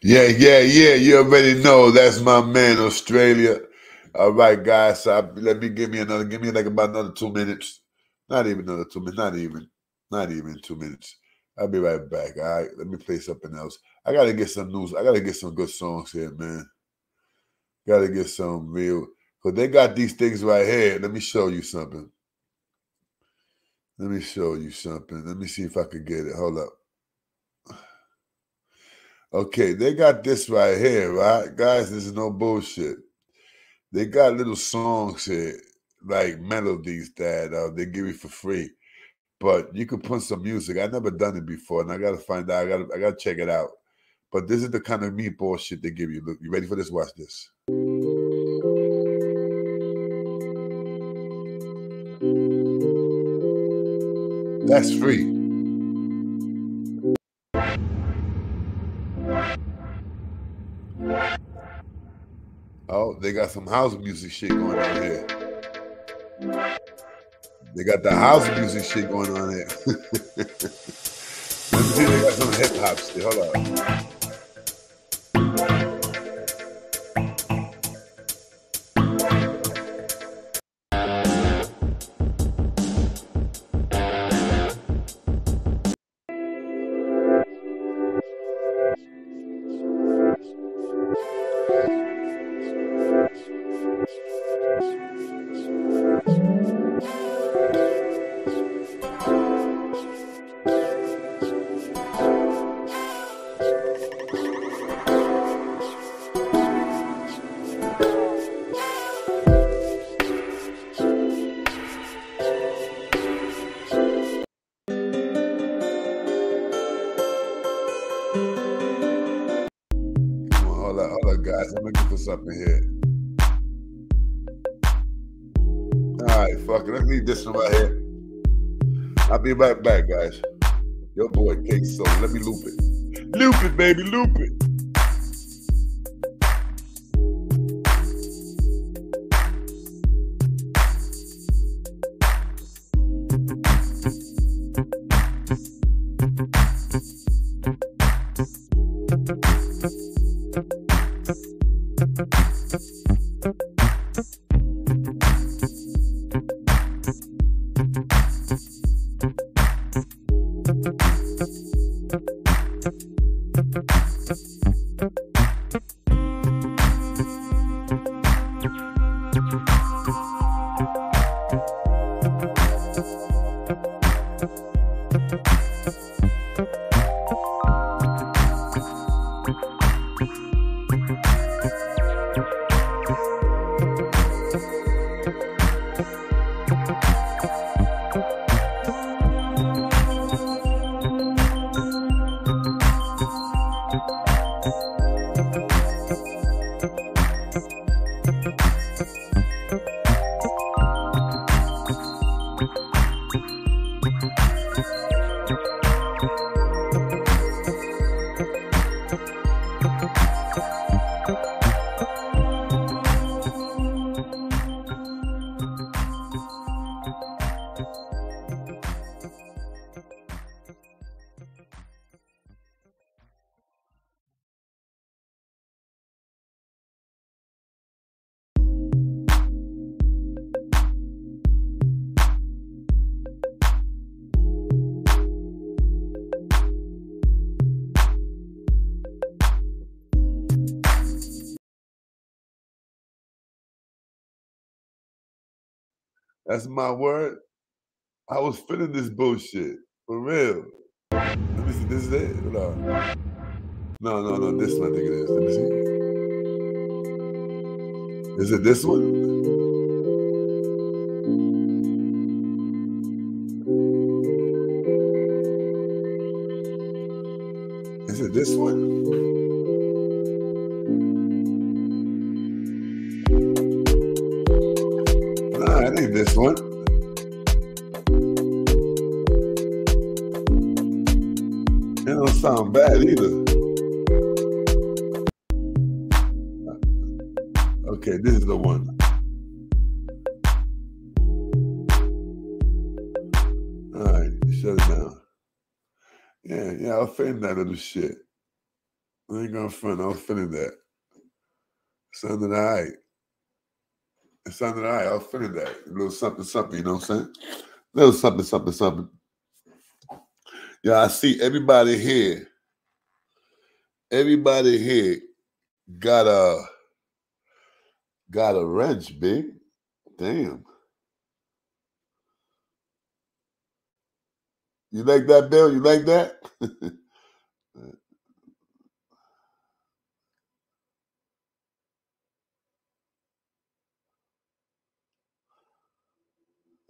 Yeah, yeah, yeah. You already know that's my man, Australia. All right, guys. So I, let me give me another. Give me like about another two minutes. Not even another two minutes. Not even. Not even two minutes. I'll be right back. All right. Let me play something else. I gotta get some news. I gotta get some good songs here, man. Gotta get some real. Cause they got these things right here. Let me show you something. Let me show you something. Let me see if I could get it. Hold up. Okay, they got this right here, right? Guys, this is no bullshit. They got little songs here, like melodies that uh, they give you for free. But you can put some music. i never done it before, and I gotta find out. I gotta I gotta check it out. But this is the kind of meatball shit they give you. Look, you ready for this? Watch this. That's free. Oh, they got some house music shit going on here. They got the house music shit going on here. Let me see, they got some hip hop shit. Hold on. Be right back, guys. Your boy K Solo. Let me loop it. Loop it, baby, loop it. That's my word. I was feeling this bullshit for real. Let me see. This is it. Hold on. No, no, no. This one I think it is. Let me see. Is it this one? Is it this one? This one. It don't sound bad either. Okay, this is the one. All right, shut it down. Yeah, yeah, I'll fin that little shit. I ain't gonna front. I'm feeling that. Sounded all right. It sounded all right. I was feeling that. A little something, something, you know what I'm saying? A little something, something, something. Yeah, I see everybody here. Everybody here got a got a wrench, big. Damn. You like that, Bill? You like that?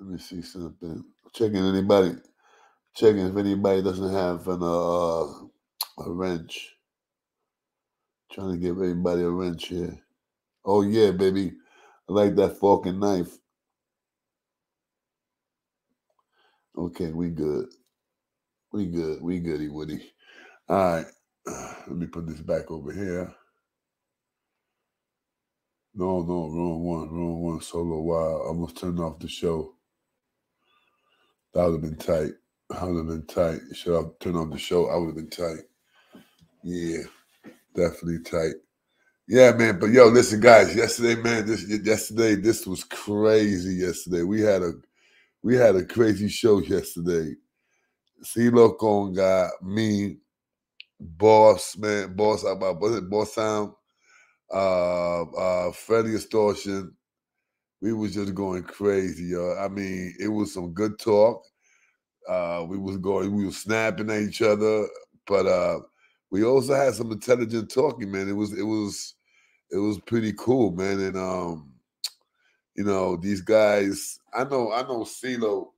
Let me see something. Checking anybody. Checking if anybody doesn't have an uh, a wrench. Trying to give everybody a wrench here. Oh yeah, baby. I like that and knife. Okay, we good. We good. We goody Woody. All right. Let me put this back over here. No, no, wrong one, wrong one. Solo wild. I almost turned off the show. That would have been tight. I would have been tight. Should I turn off the show? I would have been tight. Yeah, definitely tight. Yeah, man. But yo, listen, guys. Yesterday, man. This yesterday, this was crazy. Yesterday, we had a we had a crazy show yesterday. CeeLo Conga, me, Boss, man, Boss, uh, was it Boss Sound, uh, uh, Freddie Extortion. We was just going crazy, yo. I mean, it was some good talk. Uh, we was going, we was snapping at each other, but uh, we also had some intelligent talking, man. It was, it was, it was pretty cool, man. And um, you know, these guys, I know, I know CeeLo,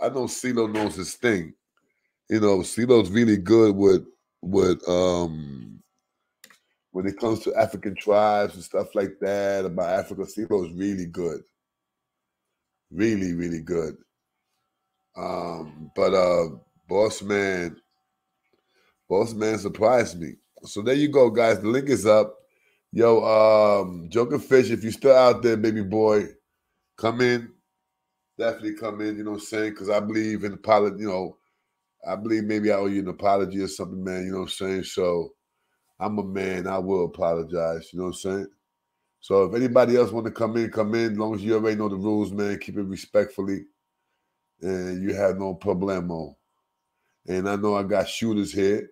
I know CeeLo knows his thing. You know, CeeLo's really good with with um when it comes to African tribes and stuff like that about Africa. is really good. Really, really good. Um, but uh Boss Man, Boss Man surprised me. So there you go, guys. The link is up. Yo, um, Joker Fish, if you're still out there, baby boy, come in. Definitely come in, you know what I'm saying? Because I believe in apology, you know, I believe maybe I owe you an apology or something, man, you know what I'm saying? So I'm a man, I will apologize, you know what I'm saying? So if anybody else want to come in, come in. As long as you already know the rules, man, keep it respectfully. And you have no problemo. And I know I got shooters here.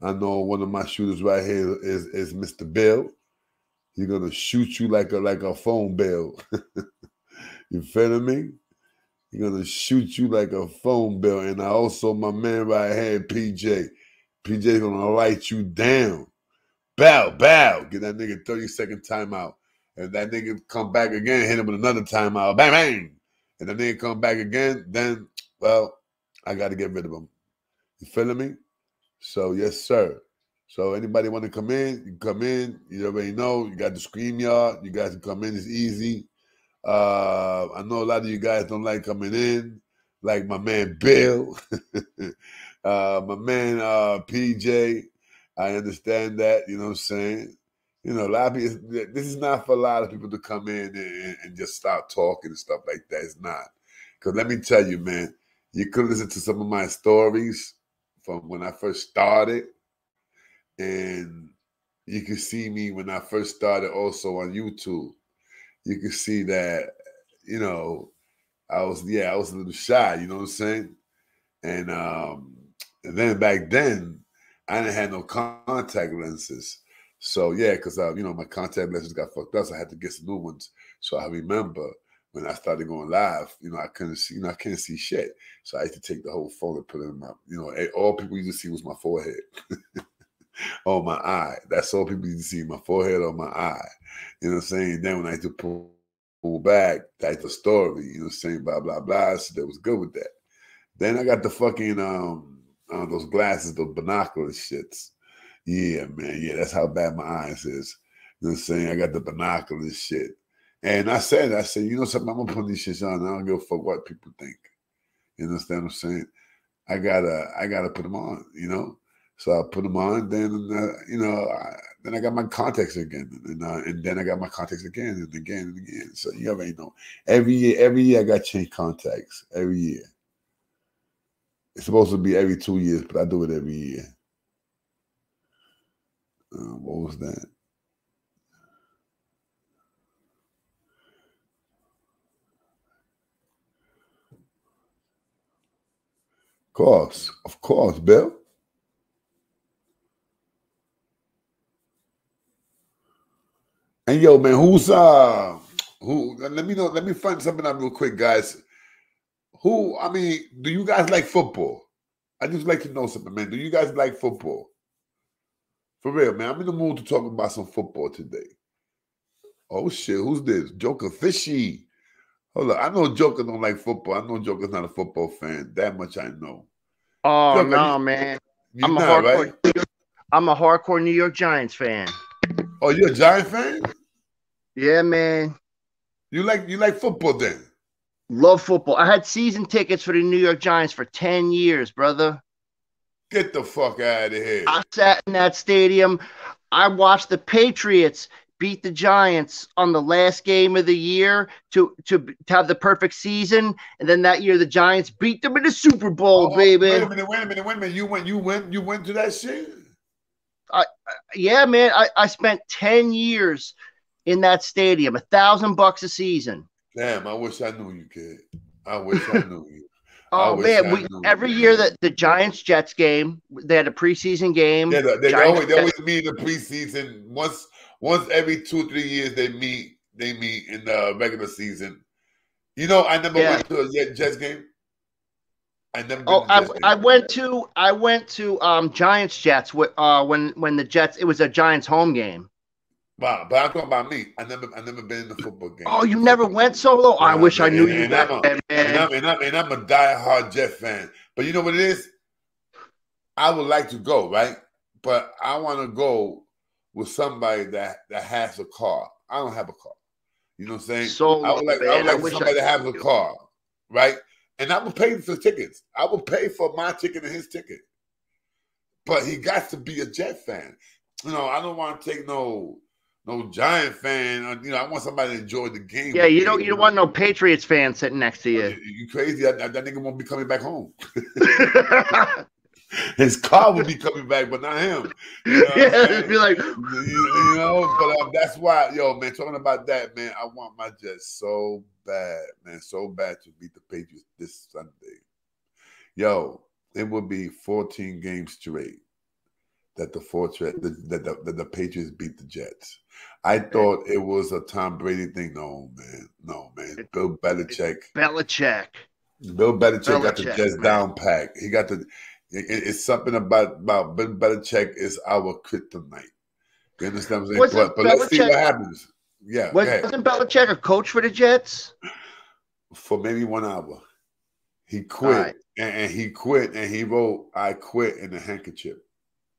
I know one of my shooters right here is, is Mr. Bill. He's gonna shoot you like a like a phone bill. you feel me? He's gonna shoot you like a phone bill. And I also my man right here, PJ. PJ gonna light you down. Bow, bow. Get that nigga 30 second timeout. And that nigga come back again, hit him with another timeout. Bang, bang. And the nigga come back again, then, well, I got to get rid of him. You feeling me? So, yes, sir. So, anybody want to come in, you come in. You already know. You got the screen yard. You guys can come in. It's easy. Uh, I know a lot of you guys don't like coming in, like my man Bill, uh, my man uh, PJ. I understand that, you know what I'm saying? You know, a lot of people, this is not for a lot of people to come in and, and just start talking and stuff like that. It's not. Because let me tell you, man, you could listen to some of my stories from when I first started, and you can see me when I first started also on YouTube. You can see that, you know, I was, yeah, I was a little shy, you know what I'm saying? And um, and then back then, I didn't have no contact lenses. So yeah, because uh, you know my contact lenses got fucked up, so I had to get some new ones. So I remember when I started going live, you know, I couldn't see, you know, I couldn't see shit. So I had to take the whole phone and put it in my, you know, all people used to see was my forehead. or my eye. That's all people used to see, my forehead or my eye. You know what I'm saying? Then when I had to pull, pull back, that's the story, you know what I'm saying? Blah, blah, blah. So that was good with that. Then I got the fucking um uh, those glasses, those binocular shits. Yeah, man. Yeah, that's how bad my eyes is. You know what I'm saying? I got the binocular shit. And I said, I said, you know something, I'm gonna put these shits on. I don't give a fuck what people think. You understand what I'm saying? I gotta, I gotta put them on, you know? So I put them on, then, uh, you know, I, then I got my contacts again, and, uh, and then I got my contacts again and again and again. So you already know. Every year, every year I got change contacts. Every year. It's supposed to be every two years, but I do it every year. Uh, what was that? Of course, of course, Bill. And yo, man, who's uh who let me know, let me find something out real quick, guys. Who I mean, do you guys like football? I just like to know something, man. Do you guys like football? For real, man. I'm in the mood to talk about some football today. Oh shit, who's this? Joker Fishy. Hold on. I know Joker don't like football. I know Joker's not a football fan. That much I know.
Oh
Joker,
no,
you-
man. I'm a hardcore
right?
I'm a hardcore New York Giants fan.
Oh, you're a Giant fan?
Yeah, man.
You like you like football then?
Love football. I had season tickets for the New York Giants for 10 years, brother.
Get the fuck out of here.
I sat in that stadium. I watched the Patriots beat the Giants on the last game of the year to, to, to have the perfect season. And then that year, the Giants beat them in the Super Bowl,
Oh,
baby.
Wait a minute, wait a minute, wait a minute. You went, you went, you went to that shit?
I Yeah, man. I, I spent 10 years in that stadium, a thousand bucks a season.
Damn, I wish I knew you, kid. I wish I knew you.
Oh man, we every year that the Giants Jets game, they had a preseason game.
Yeah, they, they always they always meet in the preseason. Once once every two three years they meet. They meet in the regular season. You know, I never
Yeah.
went to a Jets game. I never.
Oh, I, I went to I went to um Giants Jets uh when when the Jets it was a Giants home game.
But, but I'm talking about me. I never I never been in the football game.
Oh, you never went solo? I
Yeah,
wish I knew
and
you
I'm a-
then,
And. I'm, and, I'm, and I'm a diehard Jet fan. But you know what it is? I would like to go, right? But I want to go with somebody that, that has a car. I don't have a car. You know what I'm saying?
Solo,
I would like, I
man.
would like
wish
somebody
I
that has a car, right? And I would pay for tickets. I would pay for my ticket and his ticket. But he got to be a Jet fan. You know, I don't want to take no no Giant fan. You know, I want somebody to enjoy the game.
Yeah, you don't you don't want no Patriots fan sitting next to
You,
you.
you crazy? That, that, that nigga won't be coming back home. His car will be coming back, but not him. You know
yeah, be like,
you, you know, but um, that's why, yo, man, talking about that, man, I want my Jets so bad, man, so bad to beat the Patriots this Sunday. Yo, it would be 14 games straight that the fortress that, the, that the Patriots beat the Jets. I thought it was a Tom Brady thing. No, man, no, man. Bill Belichick.
Belichick.
Bill Belichick, got the Jets
man.
down pack. He got the. it- it's something about about Bill Belichick is our kryptonite. You understand what I'm saying?
Wasn't
But, but let's see what happens. Yeah,
Was, wasn't Belichick a coach for the Jets?
for maybe one hour, he quit
Alright.
and, and he quit and he wrote "I quit" in a handkerchief.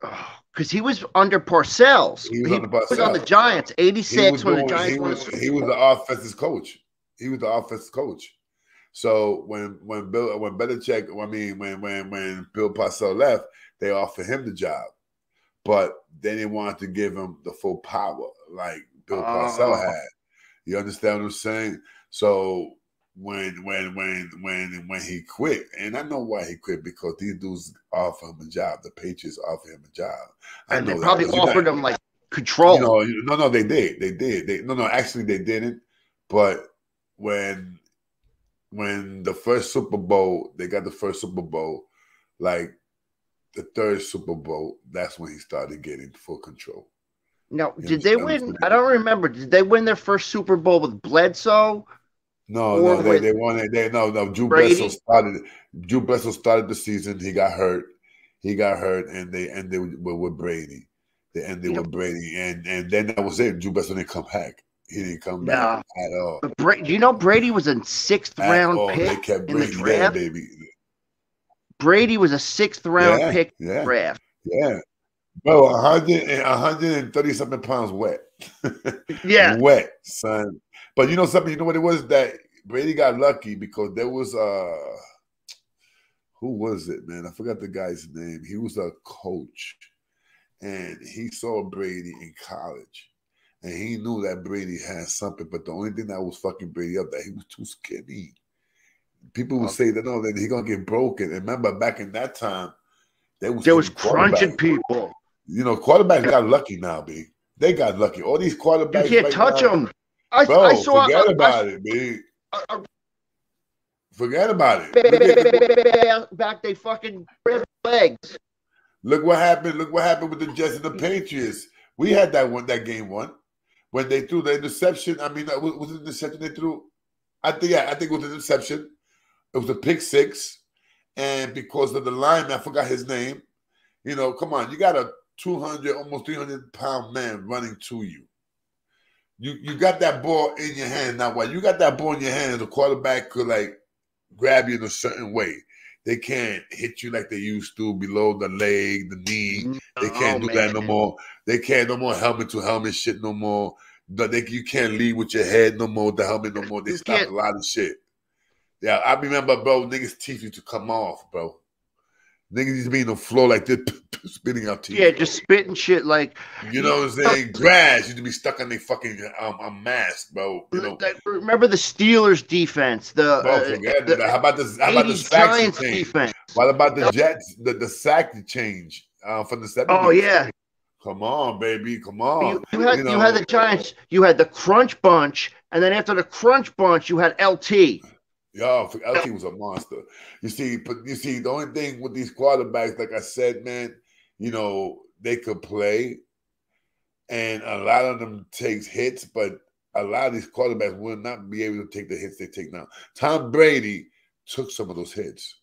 Oh, because he was under Parcells.
He was under
was on the Giants, 86
was
when the Giants
he
won the
was, he was the offensive coach. He was the offensive coach. So when when Bill when Belichick, I mean when when when Bill Parcells left, they offered him the job, but they didn't want to give him the full power like Bill Parcells
Oh.
had. You understand what I'm saying? So when when when when when he quit, and I know why he quit because these dudes offer him a job. The Patriots offer him a job. I
and they probably
not-
offered him like control.
you know, no, no, they did, they did. They no, no, actually, they didn't. But when when the first Super Bowl, they got the first Super Bowl, like the third Super Bowl, that's when he started getting full control.
now, did they win? I don't remember. Did they win their first Super Bowl with Bledsoe?
No, no, they,
with
they wanted they no no Drew
Brady?
Bledsoe started Drew Bledsoe started the season. He got hurt. He got hurt, and they ended with, with Brady. They ended
Yeah.
with Brady, and and then that was it. Drew Bledsoe didn't come back. He didn't come back at all.
But Bra- do you know Brady was a sixth
At
round
all. They
pick
kept
in the
Brady there,
draft?
baby.
Brady was a sixth round
Yeah,
pick
yeah.
draft.
Yeah. Bro, 100 130 something pounds wet.
Yeah.
Wet, son. But you know something, you know what it was that Brady got lucky because there was uh who was it, man? I forgot the guy's name. He was a coach and he saw Brady in college. And he knew that Brady had something, but the only thing that was fucking Brady up that he was too skinny. People would say that no, that he gonna get broken. And remember back in that time, there was
There was crunching people.
You know, quarterbacks got lucky now, B. They got lucky. All these quarterbacks.
You can't
right
touch
now-
them. I,
Bro,
I saw
forget
I-
about it.
I- I-
Forget about it.
Back, they fucking legs.
look what happened. Look what happened with the Jets and the Patriots. We had that one, that game one, when they threw the interception. I mean, uh, was it the interception they threw? I think, yeah, I think it was an interception. It was a pick six, and because of the lineman, I forgot his name. You know, come on, you got a two hundred, almost three hundred pound man running to you. You you got that ball in your hand now. While you got that ball in your hand, the quarterback could like grab you in a certain way. They can't hit you like they used to below the leg, the knee. Mm-hmm. They can't
Oh,
do that no more. They can't no more helmet to helmet shit no more. The- they, you can't lead with your head no more. The helmet no more. They
You
stopped
can't-
a lot of shit. Yeah, I remember, bro. Niggas' teeth used to come off, bro. Niggas used to be in the floor like this, spitting out teeth.
Yeah, just spitting shit like
you know what I'm saying? Grass used to be stuck on their fucking um, um mask, bro. You know,
remember the Steelers defense, the,
bro.
uh,
Forget
the.
How about the how about the
80s Giants
change?
defense.
What about the Jets? The the sack change uh, from the 70s?
Oh yeah,
Come on, baby. Come on.
you, you had
you
you, had the Giants. You had the Crunch Bunch, and then after the Crunch Bunch, you had LT.
Yo, LT was a monster. You see, but you see, the only thing with these quarterbacks, like I said, man, you know, they could play, and a lot of them takes hits, but a lot of these quarterbacks will not be able to take the hits they take now. Tom Brady took some of those hits.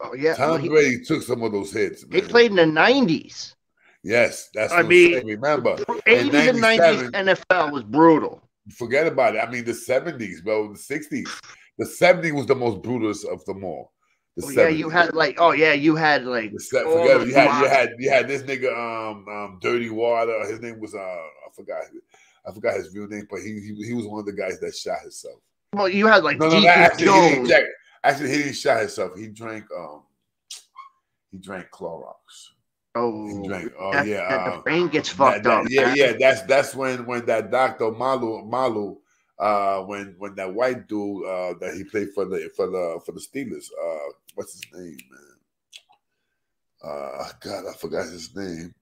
Oh yeah,
Tom
he,
Brady took some of those hits.
he played in the nineties.
Yes, that's
I
what I'm
mean.
Remember,
Eighties and nineties NFL was brutal.
forget about it. I mean, the 70s, bro, the 60s. The 70s was the most brutal of them all. The
Oh, yeah, you had like oh yeah, you had like
The se-
all
forget
the.
You had you had you had this nigga um um Dirty Water. His name was uh I forgot I forgot his real name, but he he, he was one of the guys that shot himself.
well, you had like
No, no, no actually, he didn't. Jack, actually he didn't shot himself. He drank um he drank Clorox.
Oh,
He drank. Oh
that-
yeah,
that the brain gets fucked
that-
up.
Yeah, yeah. That's that's when when that doctor Malu Malu uh when when that white dude uh that he played for the for the for the Steelers uh what's his name man? Uh God I forgot his name.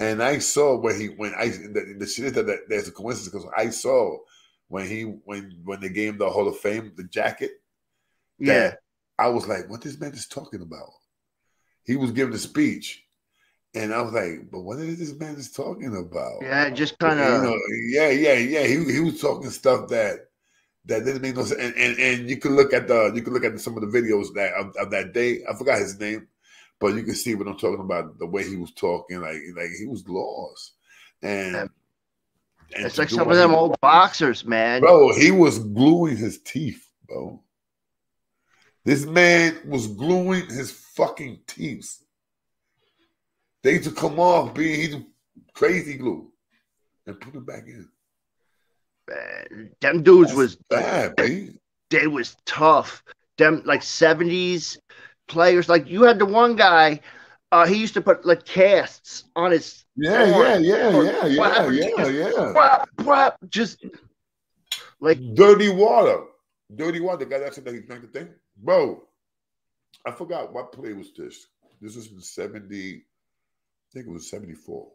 And I saw when he when I the, the shit is that, that there's a coincidence because I saw when he when when they gave him the Hall of Fame the jacket
yeah.
I was like what this man is talking about? He was giving a speech and I was like but what is this man is talking about
Yeah, just kind
you
of.
know, yeah, yeah, yeah. He he was talking stuff that that didn't make no sense. And and, and you can look at the you can look at some of the videos that of, of that day. I forgot his name, but you can see what I'm talking about. The way he was talking, like like he was lost. And, and
it's like some of them old boxers, man.
Bro, he was gluing his teeth, bro. This man was gluing his fucking teeth. They used to come off being he's crazy glue and put it back in.
Man, Them dudes
That's
was
bad, B.
they was tough. Them like seventies players. Like you had the one guy. Uh, he used to put like casts on his
Yeah, yeah, yeah, yeah, yeah, yeah, yeah.
Just like
Dirty water. Dirty water. The guy that said that he drank the thing. Bro, I forgot what play was this. This was in 70, I think it was 74.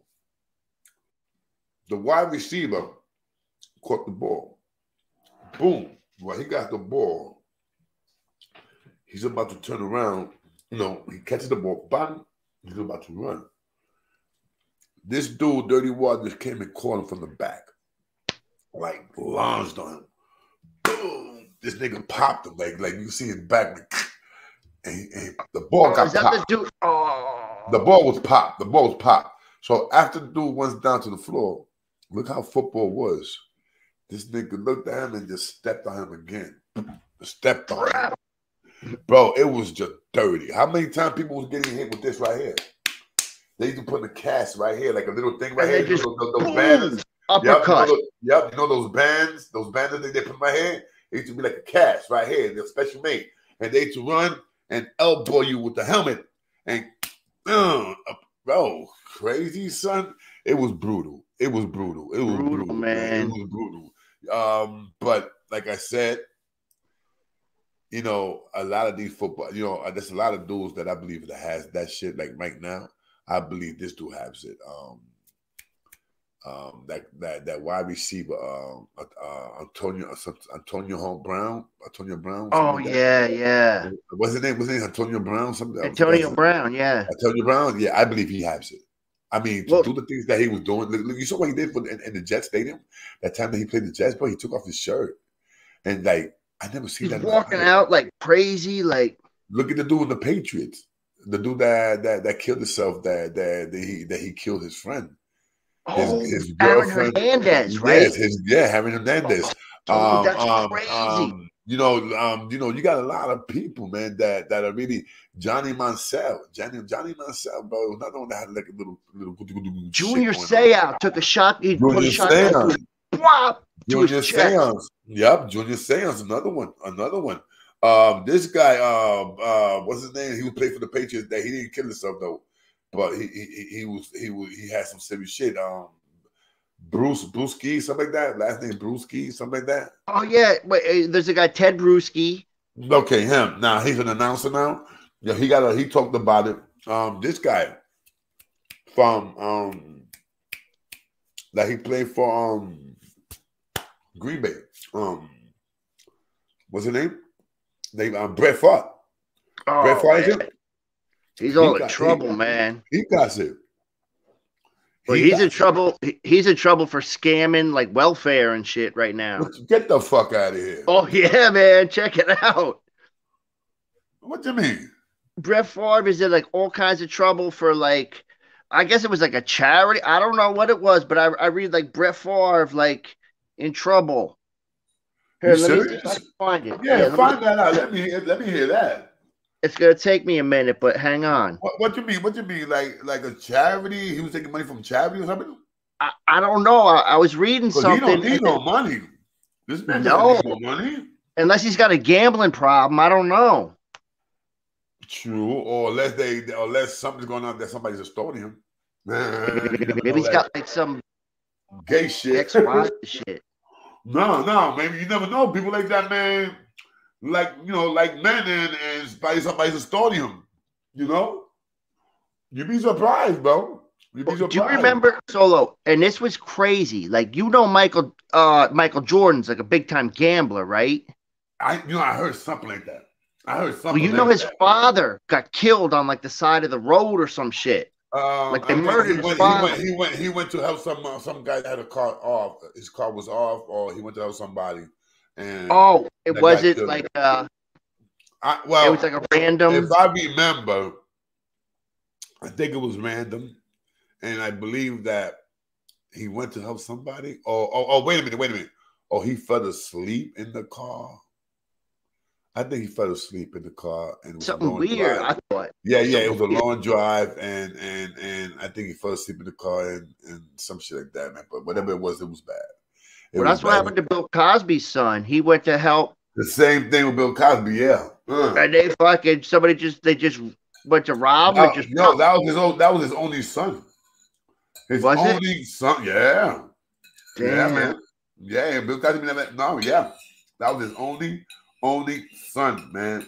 The wide receiver caught the ball. Boom. Well, he got the ball. He's about to turn around. No, he catches the ball. Bang. He's about to run. This dude, Dirty Water, just came and caught him from the back. Like, lunged on him. Boom. This nigga popped him. Like, like you see his back. like, And, and the ball
oh,
got
is that
popped.
the dude? Oh,
The ball was popped. The ball was popped. So after the dude went down to the floor, look how football was. This nigga looked at him and just stepped on him again. Stepped on him. bro, it was just dirty. How many times people was getting hit with this right here? They used to put the cast right here, like a little thing right
And
here. You know, those, those bands. Yep, you know, those- yep, you know those bands, those bands that they, they put in my head. It used to be like a cast right here, they're special made, and they used to run and elbow you with the helmet, and uh, bro, crazy son. It was brutal. It was brutal. It was
Brutal,
brutal,
man.
It was brutal. Um, but like I said, you know, a lot of these football, you know, there's a lot of dudes that I believe that has that shit. Like right now, I believe this dude has it. Um, um, that that that wide receiver, um, uh, uh, Antonio Antonio Hall Brown, Antonio Brown.
Oh
something like that.
yeah, yeah.
What's his name? What's his name? Antonio Brown. Something.
Antonio Brown, yeah.
Antonio Brown. Yeah, I believe he has it. I mean, to do the things that he was doing. Look, you saw what he did for in, in the Jets Stadium. That time that he played the Jets, bro, he took off his shirt, and like I never seen
He's
that.
walking
life.
out like crazy, like
Look at the dude in the Patriots. The dude that that, that killed himself. That that that he that he killed his friend. His,
oh,
his girlfriend.
Hernandez, right?
Yes, his yeah, Harry Hernandez.
Oh,
Um,
that's
um,
crazy.
um, you know, um, you know, you got a lot of people, man, that that are really Johnny Manziel, Johnny Johnny Manziel, bro. Not only that had like a little little
Junior. Seau took a shot. He put a
Junior
shot.
Seau.
Whop,
Junior. Seau. Yep, Junior Seau, another one, another one. Um, this guy, uh, uh, what's his name? He was playing for the Patriots. That he didn't kill himself though, but he he, he- was he was he had some silly shit. Um, Bruce Brewski, something like that. Last name Brewski, something like that.
Oh yeah, wait, uh, there's a guy Ted Bruschi.
Okay, him. Now he's an announcer now. Yeah, he got a he talked about it. Um, this guy from um that he played for um Green Bay. Um what's his name? Name um Brett Favre.
Oh,
Brett Favre is
man.
it?
He's all
He
in
got-
trouble,
he-
man.
He got it.
Well,
He
he's in trouble. he- He's in trouble for scamming like welfare and shit right now.
Get the fuck out of here.
Oh yeah, man, check it out.
What do you mean?
Brett Favre is in like all kinds of trouble for like, I guess it was like a charity. I don't know what it was, but I, I read like Brett Favre like in trouble. Here,
You
let me
serious?
can find it.
Yeah,
me-
find that out. Let me hear, let me hear that.
It's gonna take me a minute, but hang on.
What, what you mean? What you mean? Like like a charity? He was taking money from charity or something?
I, I don't know. I, I was reading
Because he don't need no money. This man
No.
doesn't need no money.
Unless he's got a gambling problem, I don't know.
True, or unless they, or unless something's going on that somebody's extorting him.
Maybe he's got like some
gay shit.
ex-wife shit.
No, no, maybe you never know. People like that, man, like you know, like men, and and somebody, somebody's him. You know, you'd be surprised, bro. You'd be surprised.
Do you remember Solo? And this was crazy. Like you know, Michael, uh, Michael Jordan's like a big time gambler, right?
I, you know, I heard something like that. I heard something.
Well, you know his
that.
father got killed on like the side of the road or some shit.
Um,
Like, they
I think
murdered
he
his
went, he went. He went. He went to help some uh, some guy that had a car off. His car was off, or he went to help somebody. And
Oh, it was
guy
it like uh,
I,
it was like a random.
if I remember, I think it was random, and I believe that he went to help somebody. Oh, oh, oh wait a minute, wait a minute. Oh, he fell asleep in the car. I think he fell asleep in the car and was
Something weird.
drive.
I thought.
Yeah, yeah, it was a long drive, and and and I think he fell asleep in the car and and some shit like that, man. But whatever it was, it was bad. It
Well, that's what happened to Bill Cosby's son. He went to help,
The same thing with Bill Cosby, yeah. Uh.
and they fucking somebody just they just went to rob him.
No,
just
no, that was his own. That was his only son. His
Was it?
only son. Yeah, yeah, man. Yeah, Bill Cosby never. No, yeah, that was his only, only son, man.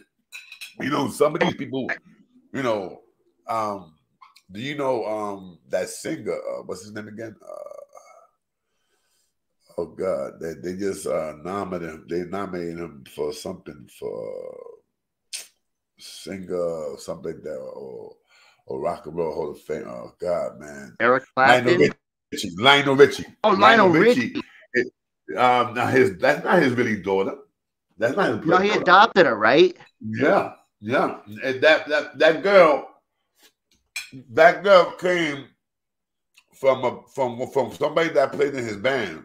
You know, some of these people, you know, um, do you know um that singer? Uh, what's his name again? Uh, oh God, they they just uh nominated him. They nominated him for something for singer or something like that or or rock and roll hall of fame. Oh God, man.
Eric Clapton, Lionel.
Richie. Lionel Richie.
Oh, Lionel Richie.
It- um, now his that's not his really daughter. That's not his.
No, he
daughter.
adopted her, right?
Yeah, yeah. And that that that girl, that girl came from a from from somebody that played in his band,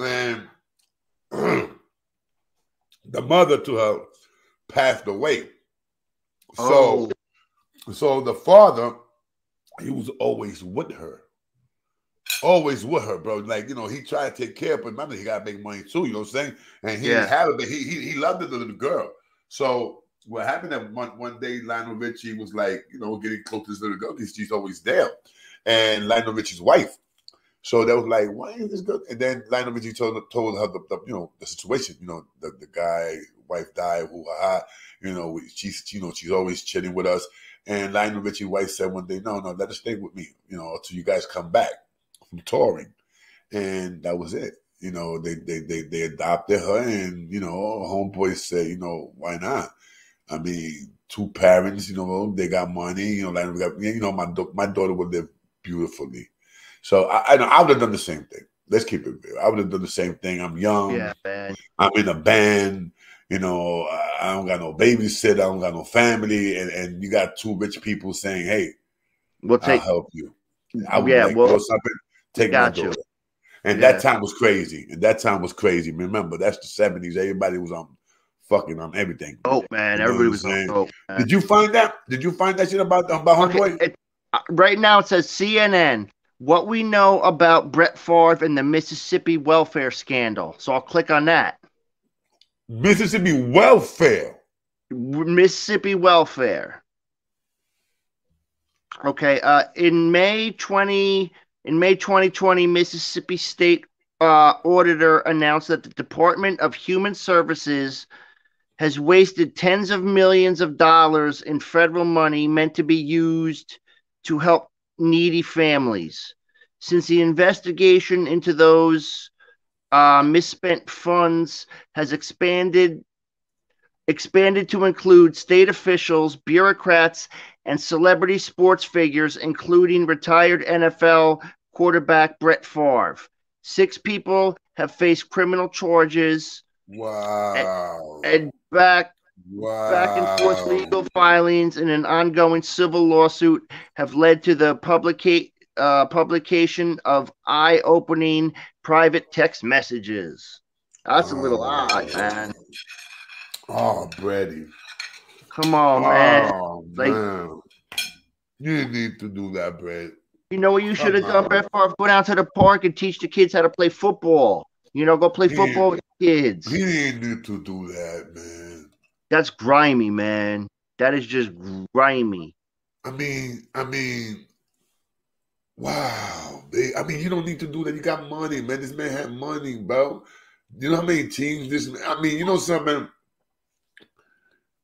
and the mother to her passed away.
Oh.
So, so the father, he was always with her, always with her, bro. Like you know, he tried to take care of her. Remember, he got to make money too. You know what I'm saying? And he
Yeah.
didn't it, but he he, he loved the little girl. So what happened that one one day, Lionel Richie was like, you know, getting close to this little girl because she's always there, and Lionel Richie's wife. So that was like, why is this good? And then Lionel Richie told told her the, the you know the situation. You know, the, the guy wife died. Who ha, you know, she's you know she's always chilling with us. And Lionel Richie's wife said one day, no, no, let her stay with me. You know, until you guys come back from touring. And that was it. You know, they they they they adopted her, and you know, homeboys said, you know, why not? I mean, two parents, you know, they got money. You know, like you know, my my daughter would live beautifully. So I, I, I would have done the same thing. Let's keep it real. I would have done the same thing. I'm young.
Yeah, man.
I'm in a band. You know, I- don't got no babysitter. I don't got no family, and, and you got two rich people saying, "Hey,
We'll
I'll
take.
help you." I would
yeah,
like,
well,
"Throw something, take my daughter. And
Yeah.
that time was crazy. And that time was crazy. Remember, that's the seventies. Everybody was on fucking on everything.
Oh man.
You know
Everybody was on
saying?
dope.
Did you find that? Did you find that shit about about
Okay,
Homeboy?
it- uh, right now it says CNN. What we know about Brett Favre and the Mississippi welfare scandal. So I'll click on that.
Mississippi welfare.
Mississippi welfare. Okay, uh, in May 20 in May 2020, Mississippi State uh, auditor announced that the Department of Human Services has wasted tens of millions of dollars in federal money meant to be used to help needy families. Since the investigation into those uh, misspent funds has expanded expanded to include state officials, bureaucrats, and celebrity sports figures, including retired NFL quarterback Brett Favre. Six people have faced criminal charges
Wow.
and back
wow.
back and forth legal filings and an ongoing civil lawsuit have led to the publica- uh, publication of eye-opening private text messages. That's a little odd, man.
Oh, Brady.
Come on, man.
Oh,
Like-
man. You didn't need to do that, Brad.
You know what you should have done,
on.
Brett Favre? Go down to the park and teach the kids how to play football. You know, go play football with the kids.
He didn't need to do that, man.
That's grimy, man. That is just grimy.
I mean, I mean, wow. They, I mean, you don't need to do that. You got money, man. This man had money, bro. You know how many teams this man, I mean, you know something?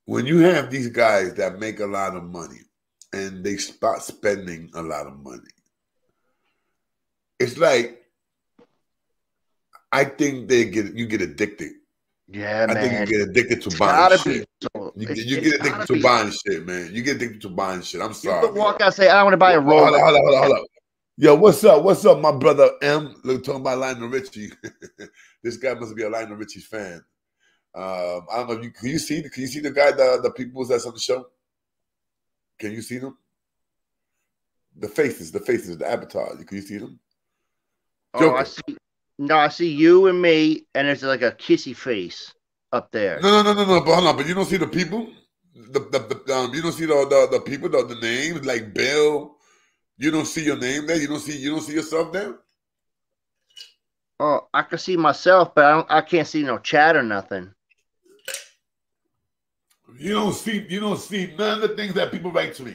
When you have these guys that make a lot of money and they start spending a lot of money, it's like I think they get you get addicted.
Yeah,
I
man.
think you get addicted to buying shit.
So,
You, you get addicted to
be.
buying shit, man. You get addicted to buying shit. I'm sorry.
could walk out say, I want to buy a
Hold on,
Rolex.
hold on, hold on, hold on. Yo, what's up? What's up, my brother M? Look, talking about Lionel Richie. this guy must be a Lionel Richie fan. Um, I don't know. If you, can you see? Can you see the guy? The the people that's on the show. Can you see them? The faces, the faces, the avatar. Can you see them?
Oh, I see. No, I see you and me, and there's like a kissy face up there.
No, no, no, no, no. But hold on. But you don't see the people. The the, the um, you don't see the the, the people, the, the names like Bill. You don't see your name there. You don't see you don't see yourself there.
Oh, I can see myself, but I don't. I can't see no chat or nothing.
You don't see you don't see none of the things that people write to me.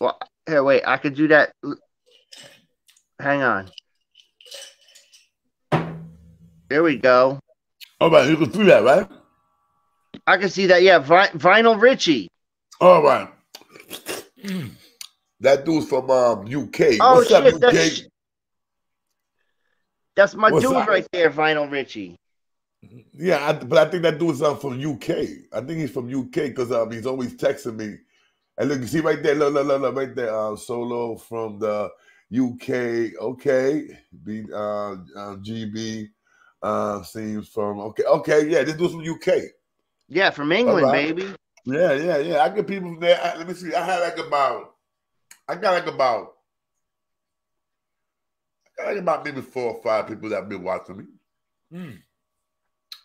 Well, here, wait. I could do that. Hang on. There we go.
All right, you can see that, right?
I can see that. Yeah, Vi- Vinyl Richie.
All right. That dude's from um, UK.
Oh
What's up,
shit,
UK?
that's, that's my
What's
dude
up?
right there, Vinyl Richie.
Yeah, I, but I think that dude's um, from UK. I think he's from UK because um, he's always texting me. And look, you see right there, look, look, look, look right there, uh, solo from the UK. Okay, B, uh, uh, GB uh, seems from okay, okay, yeah, this dude's from UK.
Yeah, from England,
All right.
baby.
Yeah, yeah, yeah. I get people from there. I, let me see. I had like about, I got like about, I got like about maybe four or five people that been watching me. Hmm.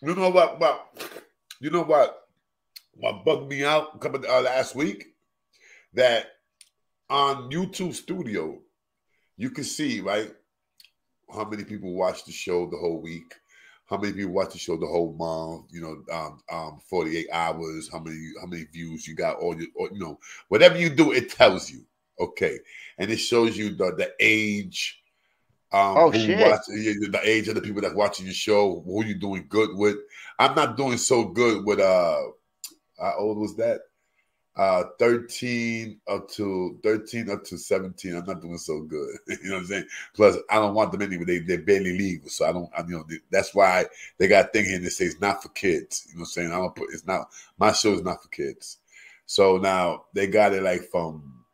You know what? What? You know what? what bugged me out a couple uh, last week that on YouTube Studio, you can see right how many people watch the show the whole week, how many people watch the show the whole month, you know, um, um, 48 hours, how many how many views you got, all your, or, you know, whatever you do, it tells you, okay, and it shows you the the age. Um,
Oh,
who
shit.
watch- the age of the people that watching your show, who you doing good with. I'm not doing so good with uh, how old was that? Uh, 13 up to 13 up to 17. I'm not doing so good. you know what I'm saying? Plus, I don't want them anyway. They they're barely legal, so I don't. I, you know, that's why they got thing here that says not for kids. You know what I'm saying? I don't put it's not my show is not for kids. So now they got it like from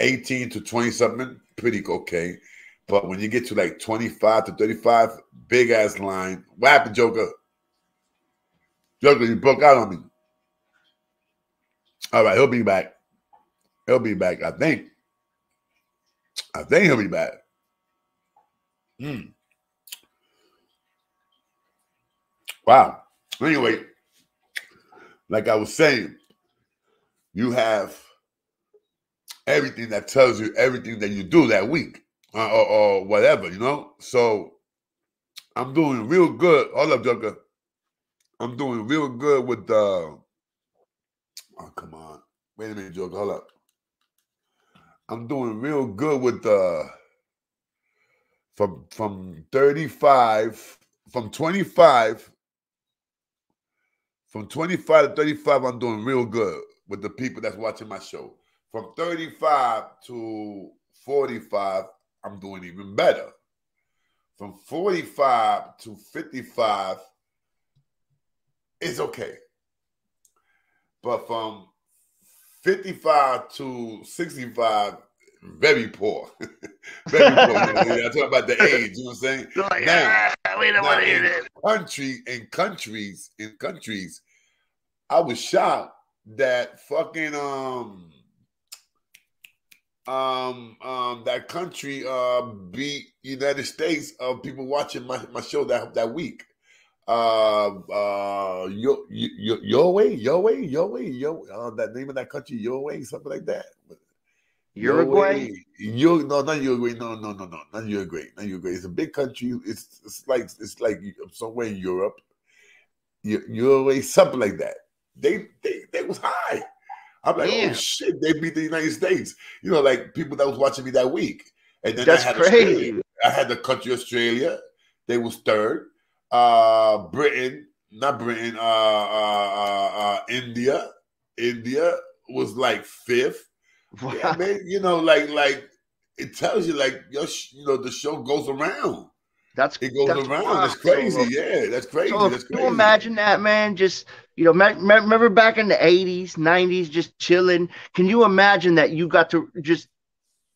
18 to 20 something, pretty okay. But when you get to like 25 to 35, big ass line. What happened, Joker? Joker, you broke out on me. All right, he'll be back. He'll be back, I think. I think he'll be back. Hmm. Wow. Anyway, like I was saying, you have everything that tells you everything that you do that week uh, or, or whatever, you know? So I'm doing real good. Hold up, Joker. I'm doing real good with the. Oh, come on. Wait a minute, Joker. Hold up. I'm doing real good with the. From from 35, from 25, from 25 to 35, I'm doing real good with the people that's watching my show. From 35 to 45, I'm doing even better. From 45 to 55, it's okay. But from 55 to 65, very poor. very poor. I talk about the age, you know what I'm saying?
Like,
Now-
"Ah, we don't want to hear this.
country in countries in countries, I was shocked that fucking um um um that country uh beat United States of people watching my, my show that that week. Uh uh your your your way, your way, your way, your uh, that name of that country, your way, something like that.
Uruguay?
You no, not Uruguay. No, no, no, no, not Uruguay. Not Uruguay. It's a big country. It's it's like it's like somewhere in Europe. Uruguay, something like that. They they they was high. I'm like, oh shit, they beat the United States. You know, like people that was watching me that week. And then
That's
I had
crazy.
Australia. I had the country Australia. They was third. Uh Britain, not Britain, uh uh, uh, uh India. India was like fifth. Yeah, man. You know, like like it tells you like your you know the show goes around.
That's
It goes
That's
around.
wild.
That's crazy.
So,
yeah, that's crazy.
So
that's crazy.
you imagine that, man, just you know, me- me- remember back in the '80s, '90s, just chilling. Can you imagine that you got to just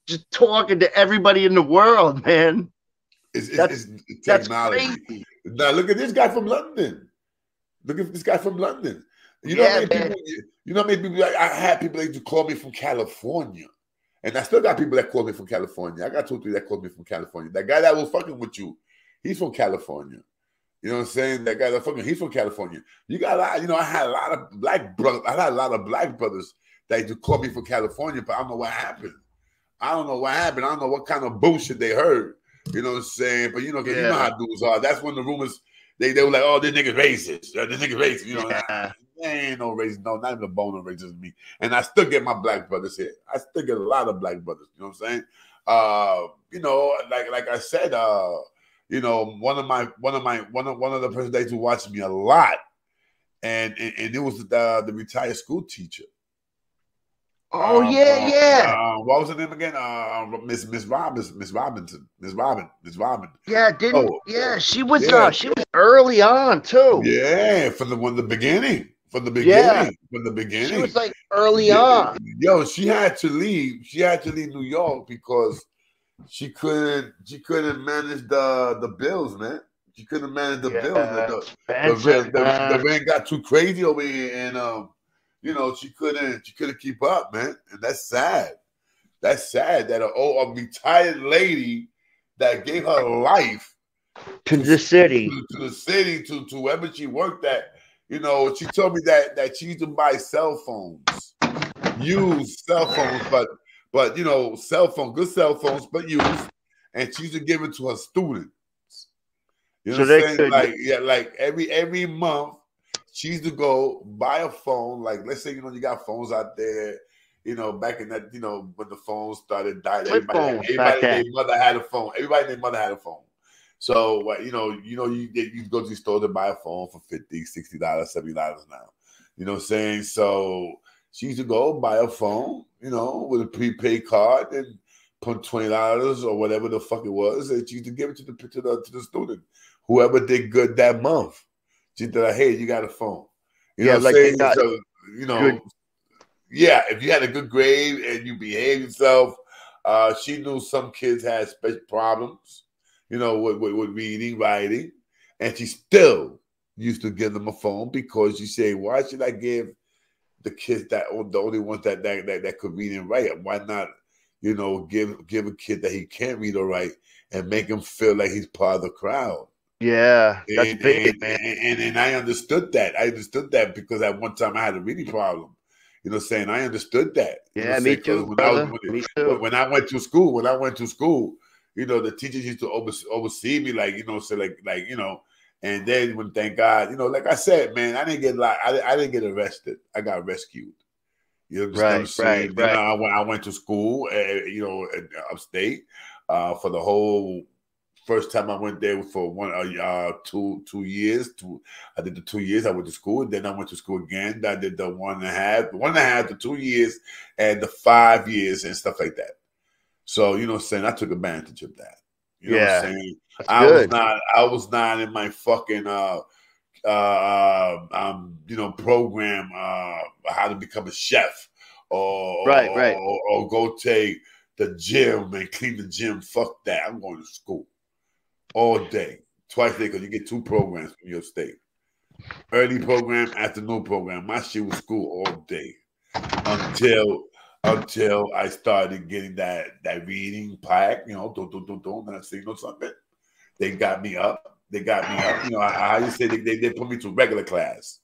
just talking to everybody in the world, man?
It's,
That's-
it's technology. Now look at this guy from London. Look at this guy from London. You know,
Yeah,
people, you know, how many people. I, I had people that used to call me from California, and I still got people that call me from California. I got two, or three that called me from California. That guy that was fucking with you, he's from California. You know what I'm saying? That guy that fucking, he's from California. You got a lot. You know, I had a lot of black brothers. I had a lot of black brothers that used to call me from California, but I don't know what happened. I don't know what happened. I don't know what kind of bullshit they heard. You know what I'm saying? But you know, 'cause you know how dudes are. That's when the rumors they they were like, "Oh, this nigga's racist. Uh, This nigga's racist." You know,
Yeah.
there ain't no racist. No, not even a bone of racism in me. And I still get my black brothers here. I still get a lot of black brothers. You know what I'm saying? Uh, you know, like like I said, uh, you know, one of my one of my one of one of the person that used to watch me a lot, and and, and it was the the retired school teacher.
Oh
Um,
yeah,
uh,
yeah,
Uh, what was her name again? Uh, Miss Miss Robinson, Miss Robinson, Miss Robin, Miss Robin.
yeah. Didn't
oh.
yeah? She was
Yeah.
uh, she was early on too.
Yeah, from the one the beginning, from the
Yeah.
beginning, from the beginning.
She was like early
Yeah,
on.
Yo, she had to leave. She had to leave New York because she couldn't. She couldn't manage the the bills, man. She couldn't manage the bills. The, the, the, rent, the,
man.
the rent got too crazy over here, and um, you know, she couldn't. She couldn't keep up, man. And that's sad. That's sad that a, oh, a retired lady that gave her life
to the city.
to, to the city, to, to wherever she worked at, you know, she told me that that she used to buy cell phones, used cell phones, but but you know, cell phone, good cell phones, but used, and she used to give it to her students. You know
So
what
they
I'm saying?
could-
Like yeah, like every every month, she used to go buy a phone. Like let's say you know you got phones out there. You know, back in that, you know, when the phones started dying,
Flip
everybody, everybody their mother had a phone. Everybody their mother had a phone. So what you know, you know, you you go to the store to buy a phone for 50 60 dollars, 70 dollars now. You know what I'm saying? So she used to go buy a phone, you know, with a prepaid card and put twenty dollars or whatever the fuck it was, and she used to give it to the to the to the student, whoever did good that month. She said, like, "Hey, you got a phone." You
Yeah,
know
like
saying?
got
So, you know,
good-
yeah, if you had a good grade and you behave yourself, uh, she knew some kids had special problems, you know, with, with, with reading, writing, and she still used to give them a phone because she said, "Why should I give the kids that the only ones that that, that, that could read and write? Why not, you know, give give a kid that he can't read or write and make him feel like he's part of the crowd?"
Yeah, that's
and,
big,
and,
man.
And, and, and I understood that. I understood that because at one time I had a reading problem. You know, what I'm saying I understood that. You know
Yeah, me
saying?
too,
When I, was, when,
Me too.
when I went to school, when I went to school, you know, the teachers used to oversee, oversee me, like you know, say like like you know. And then when thank God, you know, like I said, man, I didn't get like I, I didn't get arrested. I got rescued. You understand I'm
Right,
saying?
right, right.
I went I went to school, uh, you know, upstate, uh, for the whole first time I went there for one uh, two two years. Two I did the two years. I went to school. Then I went to school again. I did the one and a half, one and a half, the two years, and the five years and stuff like that. So you know, what I'm saying I took advantage of that. You know
Yeah,
what I'm saying? I was not. I was not in my fucking uh uh um you know program uh how to become a chef or
Right, right.
or, or go take the gym and clean the gym. Fuck that. I'm going to school all day, twice a day, because you get two programs from your state. Early program, afternoon program. My shit was school all day until until I started getting that that reading pack, you know, don't do do do, and I say, you know something, they got me up. They got me up. You know, I, how you say they, they, they put me to regular class.